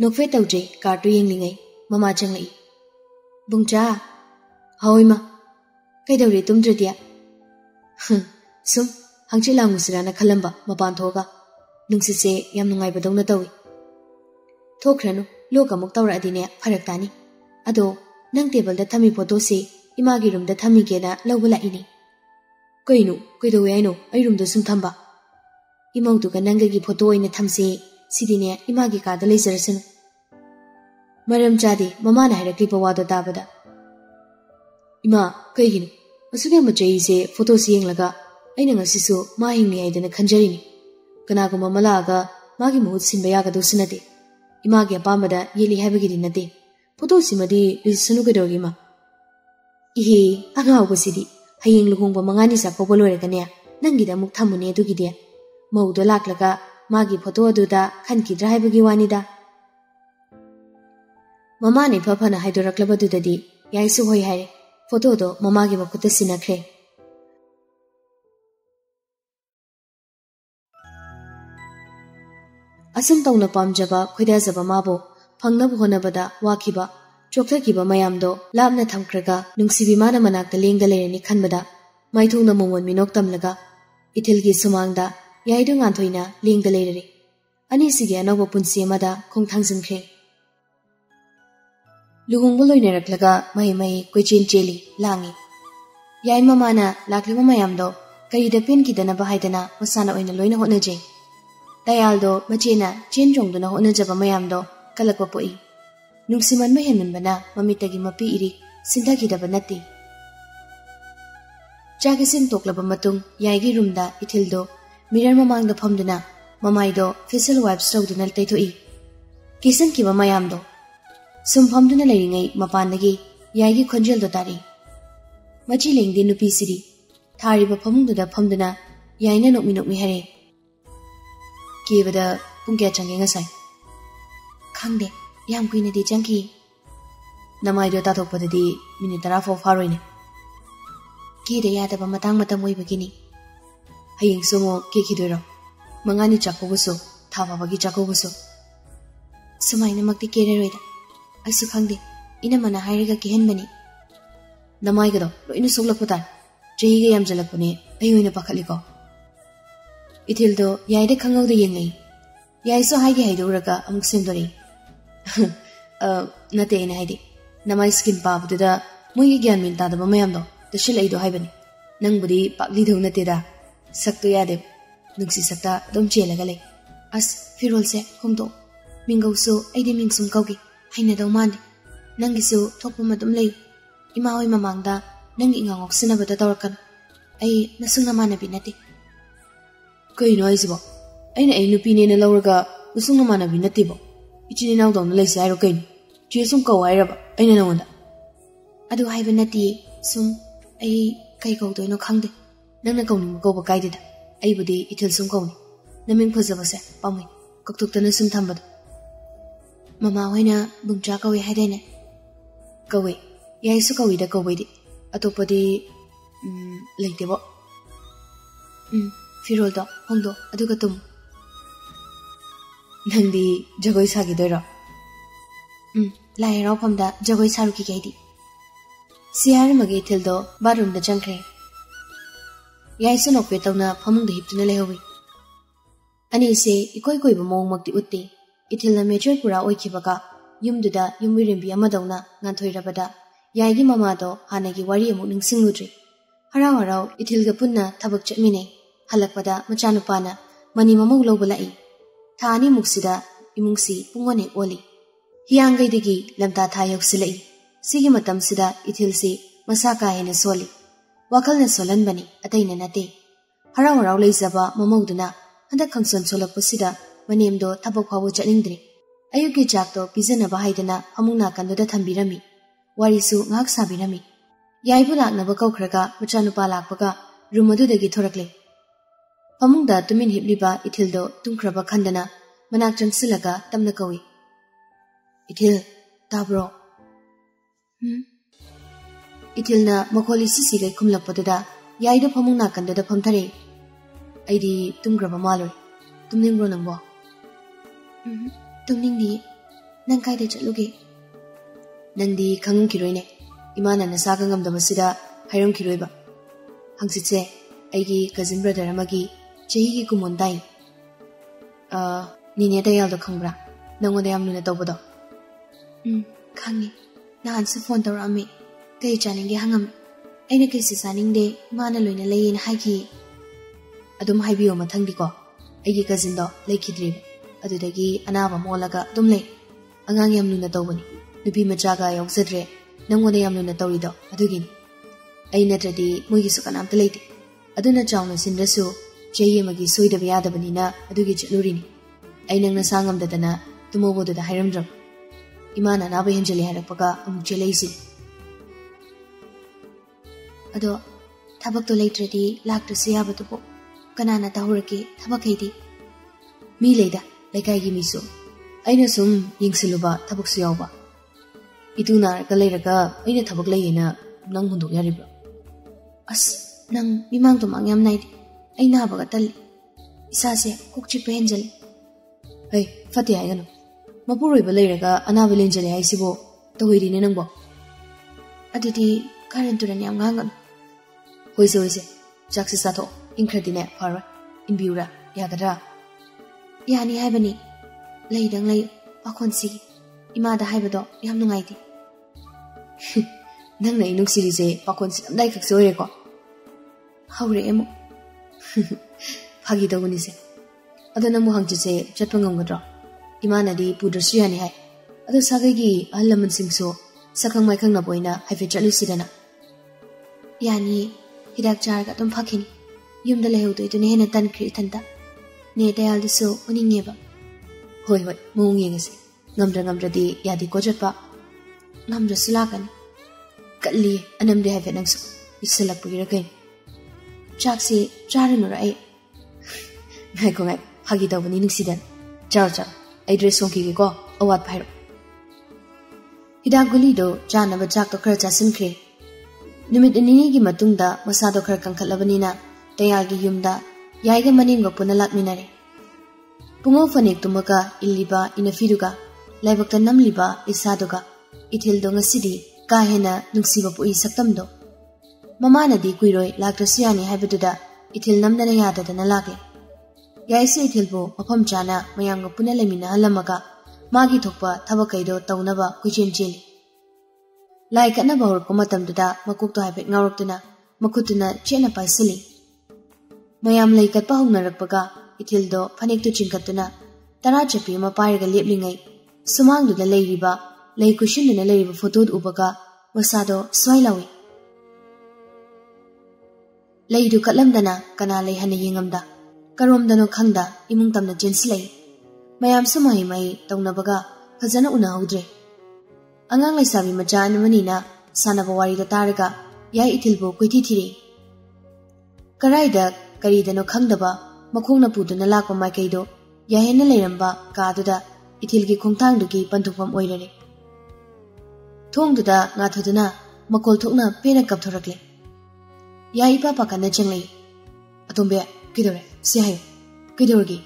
S1: ꯅꯣꯛꯐꯦꯠ ꯇꯧꯖꯩ ꯀꯥꯔꯗꯇꯨ ꯌꯦꯡꯂꯤꯉꯩ ꯃꯃꯥ ꯆꯪꯂꯛꯏ ꯕꯨꯡꯆꯥ ꯍꯥꯎꯏꯃ ꯀꯩꯗꯧꯔꯤ ꯇꯨꯝꯗ꯭ꯔꯗꯤ ꯁꯨꯝ ꯍꯪꯆꯤꯠ ꯂꯥꯡꯉꯨꯁꯤꯔꯥꯅ ꯈꯜꯂꯝꯕ ꯃꯄꯥꯟ ꯊꯣꯛꯑꯒ ꯅꯨꯡꯁꯤꯠꯁꯦ ꯌꯥꯝ ꯅꯨꯡꯉꯥꯏꯕꯗꯧꯅ ꯇꯧꯏ ꯊꯣꯛꯈ꯭ꯔꯅꯨ ꯂꯣꯛ ꯑꯃꯨꯛ ꯇꯧꯔꯛꯑꯗꯤꯅꯦ ꯐꯔꯛ ꯇꯥꯅꯤ ꯑꯗꯣ ꯅꯪ ꯇꯦꯕꯜꯗ ꯊꯝꯃꯤ ꯐꯣꯇꯣꯁꯤ ꯏꯃꯥꯒꯤ ꯔꯨꯝꯗ ꯊꯝꯃꯤꯒꯦꯅ ꯂꯧꯕ ꯂꯥꯛꯏꯅꯤ ꯀꯩꯅꯣ ꯀꯩꯗꯧꯋꯦ ꯍꯥꯏꯅꯣ ꯑꯩ ꯔꯨꯝꯗ ꯁꯨꯝ ꯊꯝꯕ ꯏꯃꯧꯗꯨꯒ ꯅꯪꯒꯒꯤ ꯐꯣꯇꯣ ꯑꯣꯏꯅ ꯊꯝꯁꯦ ꯁꯤꯗꯤꯅꯦ ꯏꯃꯥꯒꯤ ꯀꯥꯗ ꯂꯩꯖꯔꯁꯅꯨ ꯃꯔꯝ ꯆꯥꯗꯦ ꯃꯃꯥꯅ ꯍꯥꯏꯔꯛꯂꯤꯕ ꯋꯥꯗꯣ ꯇꯥꯕꯗ ꯏꯃꯥ ꯀꯩꯒꯤꯅꯣ ꯑꯁꯨꯛ ꯌꯥꯝꯕ ꯆꯍꯤꯁꯦ ꯐꯣꯇꯣꯁꯤ ꯌꯦꯡꯂꯒ ꯑꯩꯅ ꯉꯁꯤꯁꯨ ꯃꯥ ꯍꯤꯡꯂꯤ ꯍꯥꯏꯗꯅ ꯈꯟꯖꯔꯤꯅꯤ ꯀꯅꯥꯒꯨꯝꯕ ꯑꯃ ꯂꯥꯛꯑꯒ ꯃꯥꯒꯤ ꯃꯍꯨꯠ ꯁꯤꯟꯕ ꯌꯥꯒꯗꯧꯁꯨ ꯅꯠꯇꯦ ꯏꯃꯥꯒꯤ ꯑꯄꯥꯝꯕꯗ ꯌꯦꯠꯂꯤ ꯍꯥꯏꯕꯒꯤꯗꯤ ꯅꯠꯇꯦ ꯐꯣꯇꯣꯁꯤꯃꯗꯤ ꯂꯤꯁꯤꯁꯅꯨ ꯀꯩꯗꯧꯔꯒꯦ ꯏꯃꯥ ꯏꯍꯦ ꯑꯉꯥꯎꯕꯁꯤꯗꯤ ꯍꯌꯦꯡ ꯂꯨꯍꯣꯡꯕ ꯃꯉꯥꯅꯤ ꯆꯥꯛꯀꯧꯕ ꯂꯣꯏꯔꯒꯅꯦ ꯅꯪꯒꯤꯗ ꯑꯃꯨꯛ ꯊꯝꯃꯨꯅꯦ ꯑꯗꯨꯒꯤꯗꯤ ꯃꯧꯗꯣ ꯂꯥꯛꯂꯒ ꯃꯥꯒꯤ ꯐꯣꯇꯣ ꯑꯗꯨꯗ ꯈꯟꯈꯤꯗ꯭ꯔꯥ ꯍꯥꯏꯕꯒꯤ ꯋꯥꯅꯤꯗ ꯃꯃꯥꯅ ꯏꯐ ꯐꯅ ꯍꯥꯏꯗꯣꯔꯛꯂꯕꯗꯨꯗꯗꯤ ꯌꯥꯏꯁꯨ ꯍꯣꯏ ꯍꯥꯏꯔꯦ ꯐꯣꯇꯣꯗꯣ ꯃꯃꯥꯒꯤ ꯃꯈꯨꯠꯇ ꯁꯤꯟꯅꯈ꯭ꯔꯦ ꯑꯁꯨꯝ ꯇꯧꯅ ꯄꯥꯝꯖꯕ ꯈꯣꯏꯗꯥꯖꯕ ꯃꯥꯕꯨ ꯐꯪꯅꯕ ꯍꯣꯠꯅꯕꯗ ꯋꯥꯈꯤꯕ ꯆꯣꯛꯊꯈꯤꯕ ꯃꯌꯥꯝꯗꯣ ꯂꯥꯞꯅ ꯊꯝꯈ꯭ꯔꯒ ꯅꯨꯡꯁꯤꯕꯤ ꯃꯥꯅ ꯃꯅꯥꯛꯇ ꯂꯦꯡꯗ ꯂꯩꯔꯅꯤ ꯈꯟꯕꯗ ꯃꯥꯏꯊꯣꯡꯅ ꯃꯣꯃꯣꯟ ꯃꯤꯅꯣꯛ ꯇꯝꯂꯒ ꯏꯊꯤꯜꯒꯤ ꯁꯨꯃꯥꯡꯗ ꯌꯥꯏꯗꯨ ꯉꯥꯟꯊꯣꯏꯅ ꯂꯦꯡꯗ ꯂꯩꯔꯔꯤ ꯑꯅꯤꯁꯤꯒꯤ ꯑꯅꯧꯕ ꯄꯨꯟꯁꯤ ꯑꯃꯗ ꯈꯣꯡꯊꯥꯡꯖꯤꯟꯈ꯭ꯔꯦ luhungbo loinaraklaga mai mai koichin cheli langi yai mamana lakliba mayamdo karida pen kidana bahaidana masana oina loina hotnaje dayaldo machena chen jongduna hotnajaba mayamdo kalakwa poi nungsiman ma henmanbana mamitagi mapi iri sindagidaba natti ꯆꯥꯛ ꯏꯁꯤꯡ ꯇꯣꯛꯂꯕ ꯃꯇꯨꯡ ꯌꯥꯏꯒꯤ ꯔꯨꯝꯗ ꯏꯊꯤꯜꯗꯣ ꯃꯤꯔꯔ ꯃꯃꯥꯡꯗ ꯐꯝꯗꯨꯅ ꯃꯃꯥꯏꯗꯣ ꯐꯦꯁꯤꯌꯦꯜ ꯋꯥꯏꯞꯁ ꯇꯧꯗꯨꯅ ꯇꯩꯊꯣꯛꯏ ꯀꯤꯁꯟꯈꯤꯕ ꯃꯌꯥꯝꯗꯣ ꯁꯨꯝ ꯐꯝꯗꯨꯅ ꯂꯩꯔꯤꯉꯩ ꯃꯄꯥꯟꯗꯒꯤ ꯌꯥꯏꯒꯤ ꯈꯣꯟꯖꯦꯜꯗꯣ ꯇꯥꯔꯛꯏ ꯃꯆꯤ ꯂꯦꯡꯗꯦ ꯅꯨꯄꯤꯁꯤꯗꯤ ꯊꯥꯔꯤꯕ ꯐꯃꯨꯡꯗꯨꯗ ꯐꯝꯗꯨꯅ ꯌꯥꯏꯅ ꯅꯣꯛꯃꯤ ꯅꯣꯛꯃꯤ ꯍꯥꯏꯔꯦ 기회보다 뿡기야 장경은 사이 강대 양 구인의 대장기 남아이려 따독보다디 미니 따라포 파로이네 기대 야다바 마당 마당 모이버기니 하잉 소모 기기되러 망아니 잡고고소 타바바기 잡고고소 스마이는 막디 깨레로이다 아이스 강대 이나마나 하이리가 기헨바니 남아이가도 로이는 속락보단 제이가 얌절락보니 배우이는 박할리고 ꯏꯊꯤꯜꯗꯣ ꯌꯥꯏꯗ ꯈꯪꯍꯧꯗ ꯌꯦꯡꯂꯛꯏ ꯌꯥꯏꯁꯨ ꯍꯥꯏꯒꯦ ꯍꯥꯏꯗꯣꯛꯎꯔꯒ ꯑꯃꯨꯛ ꯁꯦꯝꯗꯣꯔꯛꯏ ꯅꯠꯇꯦ ꯑꯩꯅ ꯍꯥꯏꯗꯤ ꯅꯃꯥꯏ ꯁ꯭ꯀꯤꯟ ꯄꯥꯕꯗꯨꯗ ꯃꯣꯏꯒꯤ ꯒ꯭ꯌꯥꯟ ꯃꯦꯟ ꯇꯥꯗꯕ ꯃꯌꯥꯝꯗꯣ ꯇꯁꯤꯜꯂꯛꯏꯗꯣ ꯍꯥꯏꯕꯅꯤ ꯅꯪꯕꯨꯗꯤ ꯄꯥꯛꯂꯤꯗꯧ ꯅꯠꯇꯦꯗ ꯁꯛꯇꯣ ꯌꯥꯗꯦꯕ ꯅꯨꯡꯁꯤ ꯁꯛꯇ ꯑꯗꯨꯝ ꯆꯦꯜꯂꯒ ꯂꯩ ꯑꯁ ꯐꯤꯔꯣꯜꯁꯦ ꯍꯣꯡꯗꯣꯛ ꯃꯤꯡꯒꯧꯁꯨ ꯑꯩꯗꯤ ꯃꯤꯡ ꯁꯨꯝ ꯀꯧꯒꯦ ꯍꯩꯅꯗꯧ ꯃꯥꯟꯗꯦ ꯅꯪꯒꯤꯁꯨ ꯊꯣꯛꯄ ꯑꯗꯨꯝ ꯂꯩꯌꯨ ꯏꯃꯥ ꯍꯣꯏ ꯃꯃꯥꯡꯗ ꯅꯪꯒꯤ ꯏꯉꯥꯎ ꯉꯥꯎꯁꯤꯟꯅꯕꯗ ꯇꯧꯔꯛꯀꯅꯨ ꯑꯩ ꯅꯁꯨꯡ ꯅꯃꯥꯟꯅꯕꯤ ꯅꯠꯇꯦ ꯀꯩꯅꯣ ꯍꯥꯏꯁꯤꯕꯣ ꯑꯩꯅ ꯑꯩ ꯅꯨꯄꯤꯅꯦꯅ ꯂꯧꯔꯒ ꯅꯁꯨꯡ ꯅꯃꯥꯟꯅꯕꯤ ꯅꯠꯇꯦꯕꯣ ꯏꯆꯤꯟ ꯏꯅꯥꯎꯗꯧꯅ ꯂꯩꯁꯦ ꯍꯥꯏꯔꯣ ꯀꯩꯅꯣ ꯆꯦ ꯁꯨꯝ ꯀꯧ ꯍꯥꯏꯔꯕ ꯑꯩꯅ ꯅꯉꯣꯟꯗ ꯑꯗꯨ ꯍꯥꯏꯕ ꯅꯠꯇꯤꯌꯦ ꯁꯨꯝ ꯑꯩ ꯀꯩ ꯀꯧꯗꯣꯏꯅꯣ ꯈꯪꯗꯦ ꯅꯪꯅ ꯀꯧꯅꯤꯡꯕ ꯀꯧꯕ ꯀꯥꯏꯗꯦꯗ ꯑꯩꯕꯨꯗꯤ ꯏꯊꯤꯜ ꯁꯨꯝ ꯀꯧꯅꯤ ꯅꯃꯤꯡ ꯐꯖꯕꯁꯦ ꯄꯥꯝꯃꯨꯏ ꯀꯧꯊꯣꯛꯇꯅ ꯁꯨꯝ ꯊꯝꯕꯗꯣ ꯃꯃꯥ ꯍꯣꯏꯅ ꯕꯨꯡꯆꯥ ꯀꯧꯏ ꯍꯥꯏꯗꯥꯏꯅꯦ ꯀꯧꯏ ꯌꯥꯏꯁꯨ ꯀꯧꯏꯗ ꯀꯧꯕꯩꯗꯤ ꯑꯇꯣꯞꯄꯗꯤ ꯂꯩꯇꯦꯕꯣ ꯎꯝ ꯐꯤꯔꯣꯜꯗꯣ ꯍꯣꯡꯗꯣ ꯑꯗꯨꯒ ꯇꯨꯝ ꯅꯪꯗꯤ ꯖꯒꯣꯏ ꯁꯥꯈꯤꯗꯣꯏꯔꯣ ꯎꯝ ꯂꯥꯏ ꯍꯔꯥꯎꯐꯝꯗ ꯖꯒꯣꯏ ꯁꯥꯔꯨꯈꯤꯒꯦ ꯑꯩꯗꯤ ꯁꯤꯌꯥꯔꯃꯒꯤ ꯏꯊꯤꯜꯗꯣ ꯕꯥꯠꯔꯨꯝꯗ ꯆꯪꯈ꯭ꯔꯦ ꯌꯥꯏꯁꯨ ꯅꯣꯛꯄꯦ ꯇꯧꯅ ꯐꯃꯨꯡꯗ ꯍꯤꯞꯇꯨꯅ ꯂꯩꯍꯧꯏ ꯑꯅꯤꯁꯦ ꯏꯀꯣꯏ ꯀꯣꯏꯕ ꯃꯑꯣꯡꯃꯛꯇꯤ ꯎꯠꯇꯦ ꯏꯊꯤꯜꯅ ꯃꯦꯆꯣꯔ ꯄꯨꯔꯥ ꯑꯣꯏꯈꯤꯕꯒ ꯌꯨꯝꯗꯨꯗ ꯌꯨꯝꯕꯤꯔꯦꯝꯕꯤ ꯑꯃꯗꯧꯅ ꯉꯥꯟꯊꯣꯏꯔꯕꯗ ꯌꯥꯏꯒꯤ ꯃꯃꯥꯗꯣ ꯍꯥꯟꯅꯒꯤ ꯋꯥꯔꯤ ꯑꯃꯨꯛ ꯅꯤꯡꯁꯤꯡꯂꯨꯗ꯭ꯔꯤ ꯍꯔꯥꯎ ꯍꯔꯥꯎ ꯏꯊꯤꯜꯒ ꯄꯨꯟꯅ ꯊꯕꯛ ꯆꯠꯃꯤꯟꯅꯩ ꯍꯜꯂꯛꯄꯗ ꯃꯆꯥꯅꯨꯄꯥꯅ ꯃꯅꯤ ꯃꯃꯧ ꯂꯧꯕ ꯂꯥꯛꯏ ꯊꯥ ꯑꯅꯤꯃꯨꯛꯁꯤꯗ ꯏꯃꯨꯡꯁꯤ ꯄꯨꯡꯑꯣꯟ ꯍꯦꯛ ꯑꯣꯜꯂꯤ ꯍꯤꯌꯥꯡꯒꯩꯗꯒꯤ ꯂꯝꯇꯥ ꯊꯥ ꯌꯧꯁꯤꯜꯂꯛꯏ ꯁꯤꯒꯤ ꯃꯇꯝꯁꯤꯗ ꯏꯊꯤꯜꯁꯤ ꯃꯁꯥ ꯀꯥ ꯍꯦꯟꯅ ꯁꯣꯜꯂꯤ ꯋꯥꯈꯜꯅ ꯁꯣꯜꯍꯟꯕꯅꯤ ꯑꯇꯩꯅ ꯅꯠꯇꯦ ꯍꯔꯥꯎ ꯍꯔꯥꯎ ꯂꯩꯖꯕ ꯃꯃꯧꯗꯨꯅ ꯍꯟꯗꯛ ꯈꯪꯁꯣꯟ ꯁꯣꯜꯂꯛꯄꯁꯤꯗ ꯃꯅꯦꯝꯗꯣ ꯊꯕꯛ ꯐꯥꯎꯕ ꯆꯠꯅꯤꯡꯗ꯭ꯔꯤ ꯑꯌꯨꯛꯀꯤ ꯆꯥꯛꯇꯣ ꯄꯤꯖꯅꯕ ꯍꯥꯏꯗꯅ ꯐꯃꯨꯡ ꯅꯥꯀꯟꯗꯨꯗ ꯊꯝꯕꯤꯔꯝꯃꯤ ꯋꯥꯔꯤꯁꯨ ꯉꯥꯏꯍꯥꯛ ꯁꯥꯕꯤꯔꯝꯃꯤ ꯌꯥꯏꯕꯨ ꯂꯥꯛꯅꯕ ꯀꯧꯈ꯭ꯔꯒ ꯃꯆꯥꯅꯨꯄꯥ ꯂꯥꯛꯄꯒ ꯔꯨꯝ ꯑꯗꯨꯗꯒꯤ ꯊꯣꯔꯛꯂꯦ Pamung da tumin hibliba ithil do tungkraba khandana manak chang silaga tamna kawi. Ithil, tabro. Hmm? Ithil na makoli sisi gai kumlapadada yai da pamung na kandada pamthare. Aidi tungkraba maloi. Tumning ro nangbo. Hmm, tumning di nang kai da chatluge. Nang di khangung kiroine. Imana na saga ngamdamasida hayrong kiroiba. Hangsit se, aigi cousin brother amagi ꯐꯃꯨꯡ ꯅꯥꯀꯟꯗꯨꯗ ꯐꯝꯊꯔꯦ ꯑꯩꯗꯤ ꯇꯨꯝꯈ꯭ꯔꯕ ꯃꯥꯜꯂꯨꯔꯦ ꯇꯨꯝꯅꯤꯡꯕ꯭ꯔꯣ ꯅꯪꯕꯣ ꯎꯝ ꯇꯨꯝꯅꯤꯡꯗꯤꯌꯦ ꯅꯪ ꯀꯥꯏꯗ ꯆꯠꯂꯨꯒꯦ ꯅꯪꯗꯤ ꯈꯪꯉꯝꯈꯤꯔꯣꯏꯅꯦ ꯏꯃꯥꯅ ꯅꯁꯥꯒ ꯉꯝꯗꯕꯁꯤꯗ ꯍꯥꯏꯔꯝꯈꯤꯔꯣꯏꯕ ꯍꯪꯆꯤꯠꯁꯦ ꯑꯩꯒꯤ ꯀꯖꯤꯟ ꯕ꯭ꯔꯗꯔ ꯑꯃꯒꯤ ꯆꯍꯤꯒꯤ ꯀꯨꯝꯑꯣꯟ ꯇꯥꯏ ꯅꯤꯅꯦ ꯗꯌꯥꯜꯗꯣ ꯈꯪꯕ꯭ꯔꯥ ꯅꯪꯉꯣꯟꯗ ꯌꯥꯝ ꯂꯨꯅ ꯇꯧꯕꯗꯣ ꯎꯝ ꯈꯪꯉꯤ ꯅꯍꯥꯟꯁꯨ ꯐꯣꯟ ꯇꯧꯔꯛꯑꯝꯃꯤ ꯀꯩ ꯆꯥꯅꯤꯡꯒꯦ ꯍꯪꯉꯝꯃꯤ ꯑꯩꯅ ꯀꯩꯁꯨ ꯆꯥꯅꯤꯡꯗꯦ ꯏꯃꯥꯅ ꯂꯣꯏꯅ ꯂꯩꯌꯦꯅ ꯍꯥꯏꯈꯤꯌꯦ ꯑꯗꯨꯝ ꯍꯥꯏꯕꯤꯌꯣ ꯃꯊꯪꯗꯤꯀꯣ ꯑꯩꯒꯤ ꯀꯖꯤꯟꯗꯣ ꯂꯩꯈꯤꯗ꯭ꯔꯤꯕ ꯑꯗꯨꯗꯒꯤ ꯑꯅꯥꯕ ꯃꯣꯜꯂꯒ ꯑꯗꯨꯝ ꯂꯩ ꯑꯉꯥꯡ ꯌꯥꯝ ꯂꯨꯅ ꯇꯧꯕꯅꯤ ꯅꯨꯄꯤ ꯃꯆꯥꯒ ꯌꯥꯎꯖꯗ꯭ꯔꯦ ꯅꯪꯉꯣꯟꯗ ꯌꯥꯝ ꯂꯨꯅ ꯇꯧꯔꯤꯗꯣ ꯑꯗꯨꯒꯤꯅꯤ ꯑꯩ ꯅꯠꯇ꯭ꯔꯗꯤ ꯃꯣꯏꯒꯤꯁꯨ ꯀꯅꯥꯝꯇ ꯂꯩꯇꯦ ꯑꯗꯨꯅ ꯆꯥꯎꯅ ꯁꯤꯟꯗ꯭ꯔꯁꯨ ꯆꯍꯤ ꯑꯃꯒꯤ ꯁꯣꯏꯗꯕ ꯌꯥꯗꯕꯅꯤꯅ ꯑꯗꯨꯒꯤ ꯆꯠꯂꯨꯔꯤꯅꯤ ꯑꯩ ꯅꯪ ꯅꯁꯥ ꯉꯝꯗꯗꯅ ꯇꯨꯝꯍꯧꯕꯗꯨꯗ ꯍꯥꯏꯔꯝꯗ꯭ꯔꯕ ꯏꯃꯥꯅ ꯑꯅꯥꯕ ꯍꯦꯟꯖꯜꯂꯦ ꯍꯥꯏꯔꯛꯄꯒ ꯑꯃꯨꯛ ꯆꯦꯜꯂꯛꯏꯁꯤ ꯑꯗꯣ ꯊꯕꯛꯇꯣ ꯂꯩꯇ꯭ꯔꯗꯤ ꯂꯥꯛꯇ꯭ꯔꯁꯨ ꯌꯥꯕꯗꯨꯕꯨ ꯀꯅꯥꯅ ꯇꯧꯍꯧꯔꯒꯦ ꯊꯕꯛꯈꯩꯗꯤ ꯃꯤ ꯂꯩꯗ ꯂꯩꯀꯥꯏꯒꯤ ꯃꯤꯁꯨ ꯑꯩꯅ ꯁꯨꯝ ꯌꯦꯡꯁꯤꯜꯂꯨꯕ ꯊꯕꯛꯁꯨ ꯌꯥꯎꯕ ꯏꯇꯨ ꯅꯥꯔꯒ ꯂꯩꯔꯒ ꯑꯩꯅ ꯊꯕꯛ ꯂꯩꯌꯦꯅ ꯅꯪ ꯍꯨꯟꯗꯣꯛ ꯌꯥꯔꯤꯕ꯭ꯔꯣ ꯑꯁ ꯅꯪ ꯃꯤꯃꯥꯡ ꯇꯨꯃꯥꯡ ꯌꯥꯝ ꯅꯥꯏꯗꯦ ꯑꯩ ꯅꯥꯕꯒ ꯇꯜꯂꯤ ꯏꯁꯥꯁꯦ ꯀꯣꯛ ꯆꯤꯛꯄ ꯍꯦꯟꯖꯜꯂꯤ ꯍꯩ ꯐꯠꯇꯦ ꯍꯥꯏꯒꯅꯨ ꯃꯄꯨꯔꯣꯏꯕ ꯂꯩꯔꯒ ꯑꯅꯥꯕ ꯂꯦꯟꯖꯜꯂꯦ ꯍꯥꯏꯁꯤꯕꯣ ꯇꯧꯍꯩꯔꯤꯅꯦ ꯅꯪꯕꯣ ꯑꯗꯨꯗꯤ ꯀꯥꯔꯟ ꯇꯨꯔꯟ ꯌꯥꯝ ꯉꯥꯡꯒꯅꯨ ꯍꯣꯏꯁꯦ ꯍꯣꯏꯁꯦ ꯆꯥꯛꯁꯦ ꯆꯥꯊꯣꯛꯑꯣ ꯏꯪꯈ꯭ꯔꯗꯤꯅꯦ ꯐꯔꯣꯏ ꯏꯟꯕꯤꯌꯨꯔꯥ ꯌꯥꯒꯗ꯭ꯔꯥ ꯌꯥꯅꯤ ꯍꯥꯏꯕꯅꯤ ꯂꯩꯗꯪ ꯂꯩ ꯄꯥꯈꯣꯟꯁꯤꯒꯤ ꯏꯃꯥꯗ ꯍꯥꯏꯕꯗꯣ ꯌꯥꯝ ꯅꯨꯡꯉꯥꯏꯇꯦ ꯅꯪꯅ ꯑꯩ ꯅꯨꯡꯁꯤꯔꯤꯁꯦ ꯄꯥꯈꯣꯟ ꯁꯤꯜꯂꯝꯗꯥꯏ ꯈꯛꯁꯨ ꯑꯣꯏꯔꯦꯀꯣ ꯍꯧꯔꯛꯑꯦ ꯑꯃꯨꯛ ꯐꯥꯒꯤ ꯇꯧꯕꯅꯤꯁꯦ ꯑꯗꯣ ꯅꯪꯕꯨ ꯍꯪꯆꯤꯠꯁꯦ ꯆꯠꯄ ꯉꯝꯒꯗ꯭ꯔꯣ ꯏꯃꯥꯅꯗꯤ ꯄꯨꯗ꯭ꯔꯁꯨ ꯌꯥꯅꯤ ꯍꯥꯏ ꯑꯗꯣ ꯁꯥꯒꯩꯒꯤ ꯑꯍꯜ ꯂꯃꯟꯁꯤꯡꯁꯨ ꯁꯛꯈꯪ ꯃꯥꯏꯈꯪꯅꯕ ꯑꯣꯏꯅ ꯍꯥꯏꯐꯦꯠ ꯆꯠꯂꯨꯁꯤꯗꯅ ꯌꯥꯅꯤꯌꯦ ꯍꯤꯗꯥꯛ ꯆꯥꯔꯒ ꯑꯗꯨꯝ ꯐꯈꯤꯅꯤ ꯌꯨꯝꯗ ꯂꯩꯍꯧꯗꯣꯏꯗꯨꯅ ꯍꯦꯟꯅ ꯇꯟꯈ꯭ꯔꯦ ꯏꯊꯟꯇ ꯅꯦ ꯗꯌꯥꯜꯗꯨꯁꯨ ꯎꯅꯤꯡꯉꯦꯕ ꯍꯣꯏ ꯍꯣꯏ ꯃꯑꯣꯡ ꯌꯦꯡꯉꯁꯤ ꯉꯝꯗ꯭ꯔ ꯉꯝꯗ꯭ꯔꯗꯤ ꯌꯥꯗꯦꯀꯣ ꯆꯠꯄ ꯉꯝꯗ꯭ꯔꯁꯨ ꯂꯥꯛꯀꯅꯤ ꯀꯠꯂꯤ ꯑꯅꯝꯗꯦ ꯍꯥꯏꯐꯦꯠ ꯅꯪꯁꯨ ꯏꯁꯜꯂꯛꯄꯒꯤꯔ ꯀꯩꯅꯣ ꯆꯥꯛꯁꯤ ꯆꯥꯔꯨꯅꯨꯔ ꯑꯩ ꯉꯥꯏꯈꯣ ꯉꯥꯏꯈꯣ ꯐꯥꯒꯤ ꯇꯧꯕꯅꯤ ꯅꯨꯡꯁꯤꯗꯅ ꯆꯥꯔꯣ ꯆꯥꯔꯣ ꯑꯩ ꯗ꯭ꯔꯦꯁ ꯍꯣꯡꯈꯤꯒꯦꯀꯣ ꯑꯋꯥꯠꯄ ꯍꯥꯏꯔꯛꯑꯣ ꯍꯤꯗꯥꯛ ꯒꯨꯂꯤꯗꯣ ꯆꯥꯅꯕ ꯆꯥꯛꯇꯣ ꯈꯔ ꯆꯥꯁꯤꯟꯈ꯭ꯔꯦ ꯅꯨꯃꯤꯠ ꯅꯤꯅꯤꯒꯤ ꯃꯇꯨꯡꯗ ꯃꯁꯥꯗꯣ ꯈꯔ ꯀꯟꯈꯠꯂꯕꯅꯤꯅ ꯇꯌꯥꯜꯒꯤ ꯌꯨꯝꯗ ꯌꯥꯏꯒ ꯃꯅꯦꯝꯒ ꯄꯨꯟꯅ ꯂꯥꯛꯃꯤꯟꯅꯔꯦ ꯄꯨꯡꯉꯧ ꯐꯅꯦꯛ ꯇꯨꯝꯃꯒ ꯏꯜꯂꯤꯕ ꯏꯅꯐꯤꯗꯨꯒ ꯂꯥꯏꯕꯛꯇ ꯅꯝꯂꯤꯕ ꯏꯁꯥꯗꯨꯒ ꯏꯊꯤꯜꯗꯣ ꯉꯁꯤꯗꯤ ꯀꯥ ꯍꯦꯟꯅ ꯅꯨꯡꯁꯤꯕ ꯄꯣꯛꯏ ꯁꯛꯇꯝꯗꯣ ꯃꯃꯥꯅꯗꯤ ꯀꯨꯏꯔꯣꯏ ꯂꯥꯛꯇ꯭ꯔꯁꯨ ꯌꯥꯅꯤ ꯍꯥꯏꯕꯗꯨꯗ ꯏꯊꯤꯜ ꯅꯝꯗꯅ ꯌꯥꯗꯗꯅ ꯂꯥꯛꯂꯦ ꯌꯥꯏꯁꯨ ꯏꯊꯤꯜꯕꯨ ꯃꯐꯝ ꯆꯥꯅ ꯃꯌꯥꯝꯒ ꯄꯨꯟꯅ ꯂꯩꯃꯤꯟꯅꯍꯜꯂꯝꯃꯒ ꯃꯥꯒꯤ ꯊꯣꯛꯄ ꯊꯕꯛ ꯀꯩꯗꯣ ꯇꯧꯅꯕ ꯀꯣꯏꯆꯦꯟ ꯆꯦꯜꯂꯤ ꯂꯥꯏ ꯀꯠꯅꯕ ꯍꯧꯔꯛꯄ ꯃꯇꯝꯗꯨꯗ ꯃꯀꯣꯛꯇꯣ ꯍꯥꯏꯐꯦꯠ ꯉꯥꯎꯔꯛꯇꯨꯅ ꯃꯈꯨꯠꯇꯨꯅ ꯆꯦꯠꯅ ꯄꯥꯏꯁꯤꯜꯂꯤ ꯃꯌꯥꯝ ꯂꯩ ꯀꯠꯄ ꯍꯧꯅꯔꯛꯄꯒ ꯏꯊꯤꯜꯗꯣ ꯐꯅꯦꯛꯇꯨ ꯆꯤꯡꯈꯠꯇꯨꯅ ꯇꯔꯥ ꯆꯠꯄꯤ ꯑꯃ ꯄꯥꯏꯔꯒ ꯂꯦꯞꯂꯤꯉꯩ ꯁꯨꯃꯥꯡꯗꯨꯗ ꯂꯩꯔꯤꯕ ꯂꯩ ꯀꯨꯏꯁꯤꯟꯗꯨꯅ ꯂꯩꯔꯤꯕ ꯐꯣꯇꯣꯗꯨ ꯎꯕꯒ ꯃꯁꯥꯗꯣ ꯁ꯭ꯋꯥꯏ ꯂꯥꯎꯏ leiru katlamdana kana leihana yengamda karomdano khangda imung tamna jensilai mayam sumai mai tongnabaga phajana una udre angang laisabi majan manina sanaba warida taraga yai đó kuithi thiri karaida karidano khangdaba makhongna puduna lakwa mai kaido yahena leiramba kaaduda ithilgi khongthangdugi panthukpam na, thongduda ngathoduna makol thokna rắc kapthorakle Yai papa ka na lai lei. Atumbe, ya, kidore, si hai. Kidorgi,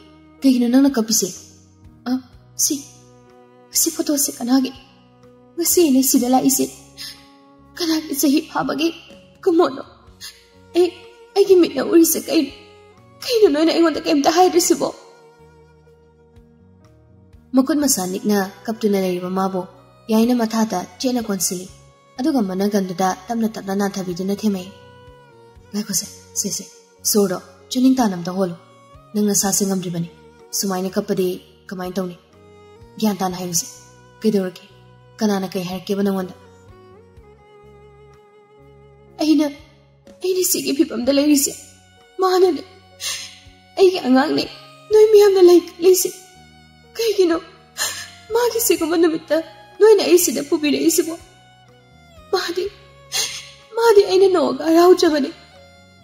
S1: kigino nang na kapise. Ah, si. Si photo se kanage. Ngasi ne si dala isi. Kanage se hip habage. Kumono. Eh, ai gi mitna uri se kai. na noina engon ta kem ta hai masanik na kaptuna lei mamabo. Yai na mathata chena konsili. Aduga managanduda tamna tapna na thabiduna. ꯉꯥꯏꯈꯣꯁꯦ ꯁꯤꯁꯦ ꯁꯣꯔꯗꯣ ꯆꯨꯅꯤꯡ ꯇꯥꯅ ꯑꯝꯇ ꯍꯣꯜꯂꯨ ꯅꯪ ꯅꯁꯥꯁꯦ ꯉꯝꯗ꯭ꯔꯤꯕꯅꯤ ꯁꯨꯃꯥꯏꯅ ꯀꯞꯄꯗꯤ ꯀꯃꯥꯏꯅ ꯇꯧꯅꯤ ꯒ꯭ꯌꯥꯟ ꯇꯥꯅ ꯍꯥꯏꯔꯨꯁꯦ ꯀꯩꯗꯧꯔꯒꯦ ꯀꯅꯥꯅ ꯀꯩ ꯍꯥꯏꯔꯛꯀꯦꯕ ꯅꯪꯉꯣꯟꯗ ꯑꯩꯅ ꯑꯩꯅ ꯁꯤꯒꯤ ꯐꯤꯕꯝꯗ ꯂꯩꯔꯤꯁꯦ ꯃꯥꯅꯅꯦ ꯑꯩꯒꯤ ꯑꯉꯥꯡꯅꯦ ꯅꯣꯏ ꯃꯌꯥꯝꯅ ꯂꯩꯁꯦ ꯀꯩꯒꯤꯅꯣ ꯃꯥꯒꯤ ꯁꯤꯒꯨꯝꯕ ꯅꯨꯃꯤꯠꯇ ꯅꯣꯏꯅ ꯑꯩ ꯁꯤꯗ ꯄꯨꯕꯤꯔꯛꯏꯁꯤꯕꯣ ꯃꯥꯗꯤ ꯃꯥꯗꯤ ꯑꯩꯅ ꯅꯣꯛꯑꯒ ꯍꯔꯥꯎꯖꯕꯅꯤ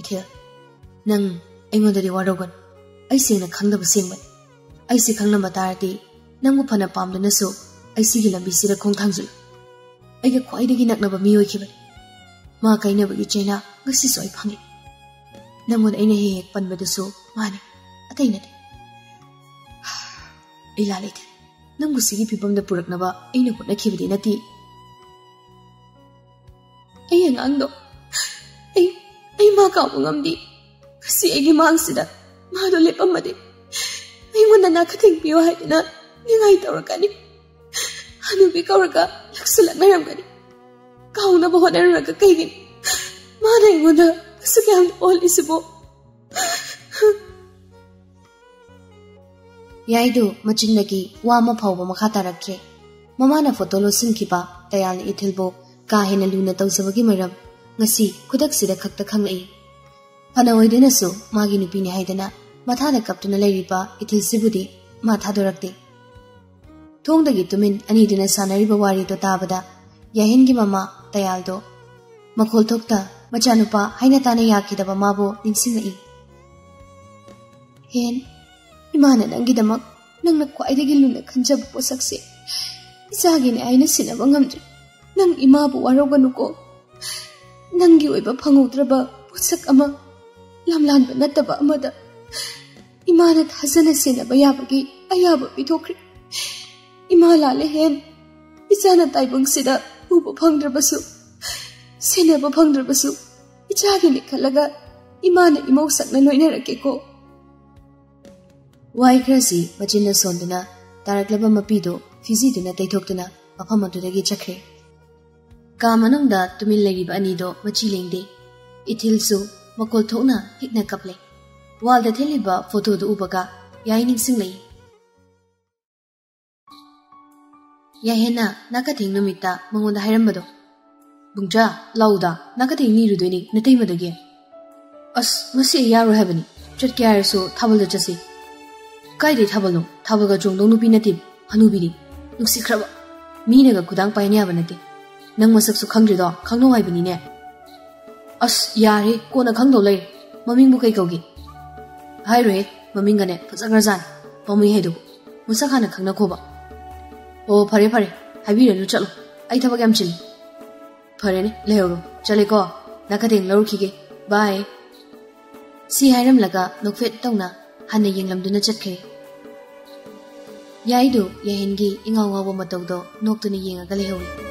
S1: ꯏꯊꯤꯜ ꯅꯪ ꯑꯩꯉꯣꯟꯗꯗꯤ ꯋꯥꯔꯧꯒꯅꯨ ꯑꯩ ꯁꯦꯡꯅ ꯈꯪꯗꯕ ꯁꯦꯡꯕꯅꯤ ꯑꯩꯁꯤ ꯈꯪꯂꯝꯕ ꯇꯥꯔꯗꯤ ꯅꯪꯕꯨ ꯐꯅ ꯄꯥꯝꯗꯨꯅꯁꯨ ꯑꯩ ꯁꯤꯒꯤ ꯂꯝꯕꯤꯁꯤꯗ ꯈꯣꯡ ꯊꯥꯡꯖꯤꯜꯂꯨ ꯑꯩꯒ ꯈ꯭ꯋꯥꯏꯗꯒꯤ ꯅꯛꯅꯕ ꯃꯤ ꯑꯣꯏꯈꯤꯕꯅꯤ ꯃꯥ ꯀꯩꯅꯕꯒꯤ ꯆꯩꯅꯥ ꯉꯁꯤꯁꯨ ꯑꯩ ꯐꯪꯉꯤ ꯅꯪꯉꯣꯟꯗ ꯑꯩꯅ ꯍꯦꯛ ꯍꯦꯛ ꯄꯟꯕꯗꯨꯁꯨ ꯃꯥꯅꯤ ꯑꯇꯩ ꯅꯠꯇꯦ ꯑꯩ ꯂꯥꯜꯂꯩꯇꯦ ꯅꯪꯕꯨ ꯁꯤꯒꯤ ꯐꯤꯕꯝꯗ ꯄꯨꯔꯛꯅꯕ ꯑꯩꯅ ꯍꯣꯠꯅꯈꯤꯕꯗꯤ ꯅꯠꯇꯦ ꯑꯩ ꯑꯉꯥꯡꯗꯣ ꯑꯩ ꯑꯩ ꯃꯥ ꯀꯥꯎꯕ ꯉꯝꯗꯦ ꯉꯁꯤ ꯑꯩꯒꯤ ꯃꯥꯡꯁꯤꯗ ꯃꯥꯗꯣ ꯂꯦꯞꯄꯝꯃꯗꯤ ꯑꯩꯉꯣꯟꯗ ꯅꯥꯈꯊꯦꯡꯄꯤꯌꯣ ꯍꯥꯏꯗꯅ ꯅꯤꯡꯉꯥꯏ ꯇꯧꯔꯛꯀꯅꯤ ꯍꯅꯨꯕꯤ ꯀꯧꯔꯒ ꯂꯛꯁꯤꯜꯂꯛꯅꯔꯝꯒꯅꯤ ꯀꯥꯎꯅꯕ ꯍꯣꯠꯅꯔꯨꯔꯒ ꯀꯩꯒꯤꯅꯤ ꯃꯥꯅ ꯑꯩꯉꯣꯟꯗ ꯑꯁꯨꯛ ꯌꯥꯝꯅ ꯑꯣꯜꯂꯤꯁꯤꯕꯣ ꯌꯥꯏꯗꯨ ꯃꯆꯤꯟꯗꯒꯤ ꯋꯥ ꯑꯃ ꯐꯥꯎꯕ ꯃꯈꯥ ꯇꯥꯔꯛꯇ꯭ꯔꯦ ꯃꯃꯥꯅ ꯐꯣꯇꯣ ꯂꯣꯠꯁꯤꯟꯈꯤꯕ ꯇꯌꯥꯜꯅ ꯏꯊꯤꯜꯕꯨ ꯀꯥ ꯍꯦꯟꯅ ꯂꯨꯅ ꯇꯧꯖꯕꯒꯤ ꯃꯔꯝ ꯉꯁꯤ ꯈꯨꯗꯛꯁꯤꯗ ꯈꯛꯇ ꯈꯪꯂꯛꯏ ꯐꯅ ꯑꯣꯏꯗꯨꯅꯁꯨ ꯃꯥꯒꯤ ꯅꯨꯄꯤꯅꯤ ꯍꯥꯏꯗꯅ ꯃꯊꯥꯗ ꯀꯞꯇꯨꯅ ꯂꯩꯔꯤꯕ ꯏꯊꯤꯜꯁꯤꯕꯨꯗꯤ ꯃꯥ ꯊꯥꯗꯣꯔꯛꯇꯦ ꯊꯣꯡꯗꯒꯤ ꯇꯨꯃꯤꯟ ꯑꯅꯤꯗꯨꯅ ꯁꯥꯟꯅꯔꯤꯕ ꯋꯥꯔꯤꯗꯣ ꯇꯥꯕꯗ ꯌꯥꯍꯦꯟꯒꯤ ꯃꯃꯥ ꯇꯌꯥꯜꯗꯣ ꯃꯈꯣꯜ ꯊꯣꯛꯇ ꯃꯆꯥꯅꯨꯄꯥ ꯍꯥꯏꯅ ꯇꯥꯅ ꯌꯥꯈꯤꯗꯕ ꯃꯥꯕꯨ ꯅꯤꯡꯁꯤꯡꯂꯛꯏ ꯍꯦꯟ ꯏꯃꯥꯅ ꯅꯪꯒꯤꯗꯃꯛ ꯅꯪꯅ ꯈ꯭ꯋꯥꯏꯗꯒꯤ ꯂꯨꯅ ꯈꯟꯖꯕ ꯄꯣꯠꯁꯛꯁꯦ ꯏꯆꯥꯒꯤꯅꯦ ꯑꯩꯅ ꯁꯤꯟꯅꯕ ꯉꯝꯗ꯭ꯔꯦ ꯅꯪ ꯏꯃꯥꯕꯨ ꯋꯥꯔꯧꯒꯅꯨꯀꯣ ꯅꯪꯒꯤ ꯑꯣꯏꯕ ꯐꯪꯍꯧꯗ꯭ꯔꯕ ꯄꯣꯠꯁꯛ ꯑꯃ ꯂꯝꯂꯥꯟꯕ ꯅꯠꯇꯕ ꯑꯃꯗ ꯏꯃꯥꯅ ꯊꯥꯖꯅ ꯁꯦꯟꯅꯕ ꯌꯥꯕꯒꯤ ꯑꯌꯥꯕ ꯄꯤꯊꯣꯛꯈ꯭ꯔꯦ ꯏꯃꯥ ꯂꯥꯜꯂꯦ ꯍꯦꯟ ꯏꯆꯥꯅ ꯇꯥꯏꯕꯪꯁꯤꯗ ꯎꯕ ꯐꯪꯗ꯭ꯔꯕꯁꯨ ꯁꯦꯟꯅꯕ ꯐꯪꯗ꯭ꯔꯕꯁꯨ ꯏꯆꯥꯒꯤꯅꯤ ꯈꯜꯂꯒ ꯏꯃꯥꯅ ꯏꯃꯧ ꯁꯛꯅ ꯂꯣꯏꯅꯔꯛꯀꯦꯀꯣ ꯋꯥꯏ ꯈꯔꯁꯤ ꯃꯆꯤꯟꯅ ꯁꯣꯟꯗꯨꯅ ꯇꯥꯔꯛꯂꯕ ꯃꯄꯤꯗꯨ ꯐꯤꯖꯤꯗꯨꯅ ꯇꯩꯊꯣꯛꯇꯨꯅ ꯃꯐꯝ ꯑꯗꯨꯗꯒꯤ ꯆꯠꯈ꯭ꯔꯦ ꯀꯥ ꯃꯅꯨꯡꯗ ꯇꯨꯃꯤꯟ ꯂꯩꯔꯤꯕ ꯑꯅꯤꯗꯣ ꯃꯆꯤ ꯂꯦꯡꯗꯦ ꯏꯊꯤꯜꯁꯨ ꯃꯀꯣꯜ ꯊꯣꯛꯅ ꯍꯤꯛꯅ ꯀꯞꯂꯦ ꯋꯥꯜꯗ ꯊꯦꯠꯂꯤꯕ ꯐꯣꯇꯣꯗꯨ ꯎꯕꯒ ꯌꯥꯏ ꯅꯤꯡꯁꯤꯡꯂꯛꯏ ꯌꯥꯏꯍꯦꯟꯅ ꯅꯥꯀꯊꯦꯡ ꯅꯨꯃꯤꯠꯇ ꯃꯉꯣꯟꯗ ꯍꯥꯏꯔꯝꯕꯗꯣ ꯕꯨꯡꯆꯥ ꯂꯥꯎꯗ ꯅꯥꯀꯊꯦꯡ ꯅꯤꯔꯨꯗꯣꯏꯅꯤ ꯅꯇꯩꯃꯗꯒꯤ ꯑꯁ ꯉꯁꯤ ꯑꯩ ꯌꯥꯔꯣꯏ ꯍꯥꯏꯕꯅꯤ ꯆꯠꯀꯦ ꯍꯥꯏꯔꯁꯨ ꯊꯥꯕꯜꯗ ꯆꯠꯁꯤ ꯀꯥꯏꯗꯩ ꯊꯥꯕꯜꯅꯣ ꯊꯥꯕꯜꯒ ꯆꯣꯡꯗꯧ ꯅꯨꯄꯤ ꯅꯠꯇꯦ ꯍꯅꯨꯕꯤꯅꯤ ꯅꯨꯡꯁꯤꯈ꯭ꯔꯕ ꯃꯤꯅꯒ ꯈꯨꯗꯥꯡ ꯄꯥꯏꯅ ꯌꯥꯕ ꯅꯠꯇꯦ ꯅꯪ ꯃꯁꯛꯁꯨ ꯈꯪꯗ꯭ꯔꯤꯗꯣ ꯈꯪꯅꯧ ꯍꯥꯏꯕꯅꯤꯅꯦ ꯑꯁ ꯌꯥꯔꯦ ꯀꯣꯟꯅ ꯈꯪꯗꯧ ꯂꯩꯔꯦ ꯃꯃꯤꯡꯕꯨ ꯀꯩ ꯀꯧꯒꯦ ꯍꯥꯏꯔꯣꯏꯍꯦ ꯃꯃꯤꯡꯒꯅꯦ ꯐꯖꯈ꯭ꯔꯖꯥꯠꯅꯤ ꯄꯥꯝꯃꯨꯏ ꯍꯥꯏꯗꯨꯕꯨ ꯃꯁꯛ ꯍꯥꯟꯅ ꯈꯪꯅꯈꯣꯕ ꯑꯣ ꯐꯔꯦ ꯐꯔꯦ ꯍꯥꯏꯕꯤꯔꯅꯨ ꯆꯠꯂꯣ ꯑꯩ ꯊꯕꯛ ꯌꯥꯝ ꯆꯤꯜꯂꯤ ꯐꯔꯦꯅꯦ ꯂꯩꯍꯧꯔꯣ ꯆꯠꯂꯦꯀꯣ ꯅꯥꯀꯊꯦꯡ ꯂꯧꯔꯨꯈꯤꯒꯦ ꯕꯥꯏ ꯁꯤ ꯍꯥꯏꯔꯝꯂꯒ ꯅꯣꯛꯐꯦꯠ ꯇꯧꯅ ꯍꯟꯅ ꯌꯦꯡꯂꯝꯗꯨꯅ ꯆꯠꯈ꯭ꯔꯦ ꯌꯥꯏꯗꯨ ꯌꯥꯏꯍꯟꯒꯤ ꯏꯉꯥꯎ ꯉꯥꯎꯕ ꯃꯇꯧꯗꯣ ꯅꯣꯛꯇꯨꯅ ꯌꯦꯡꯉꯒ ꯂꯩꯍꯧꯏ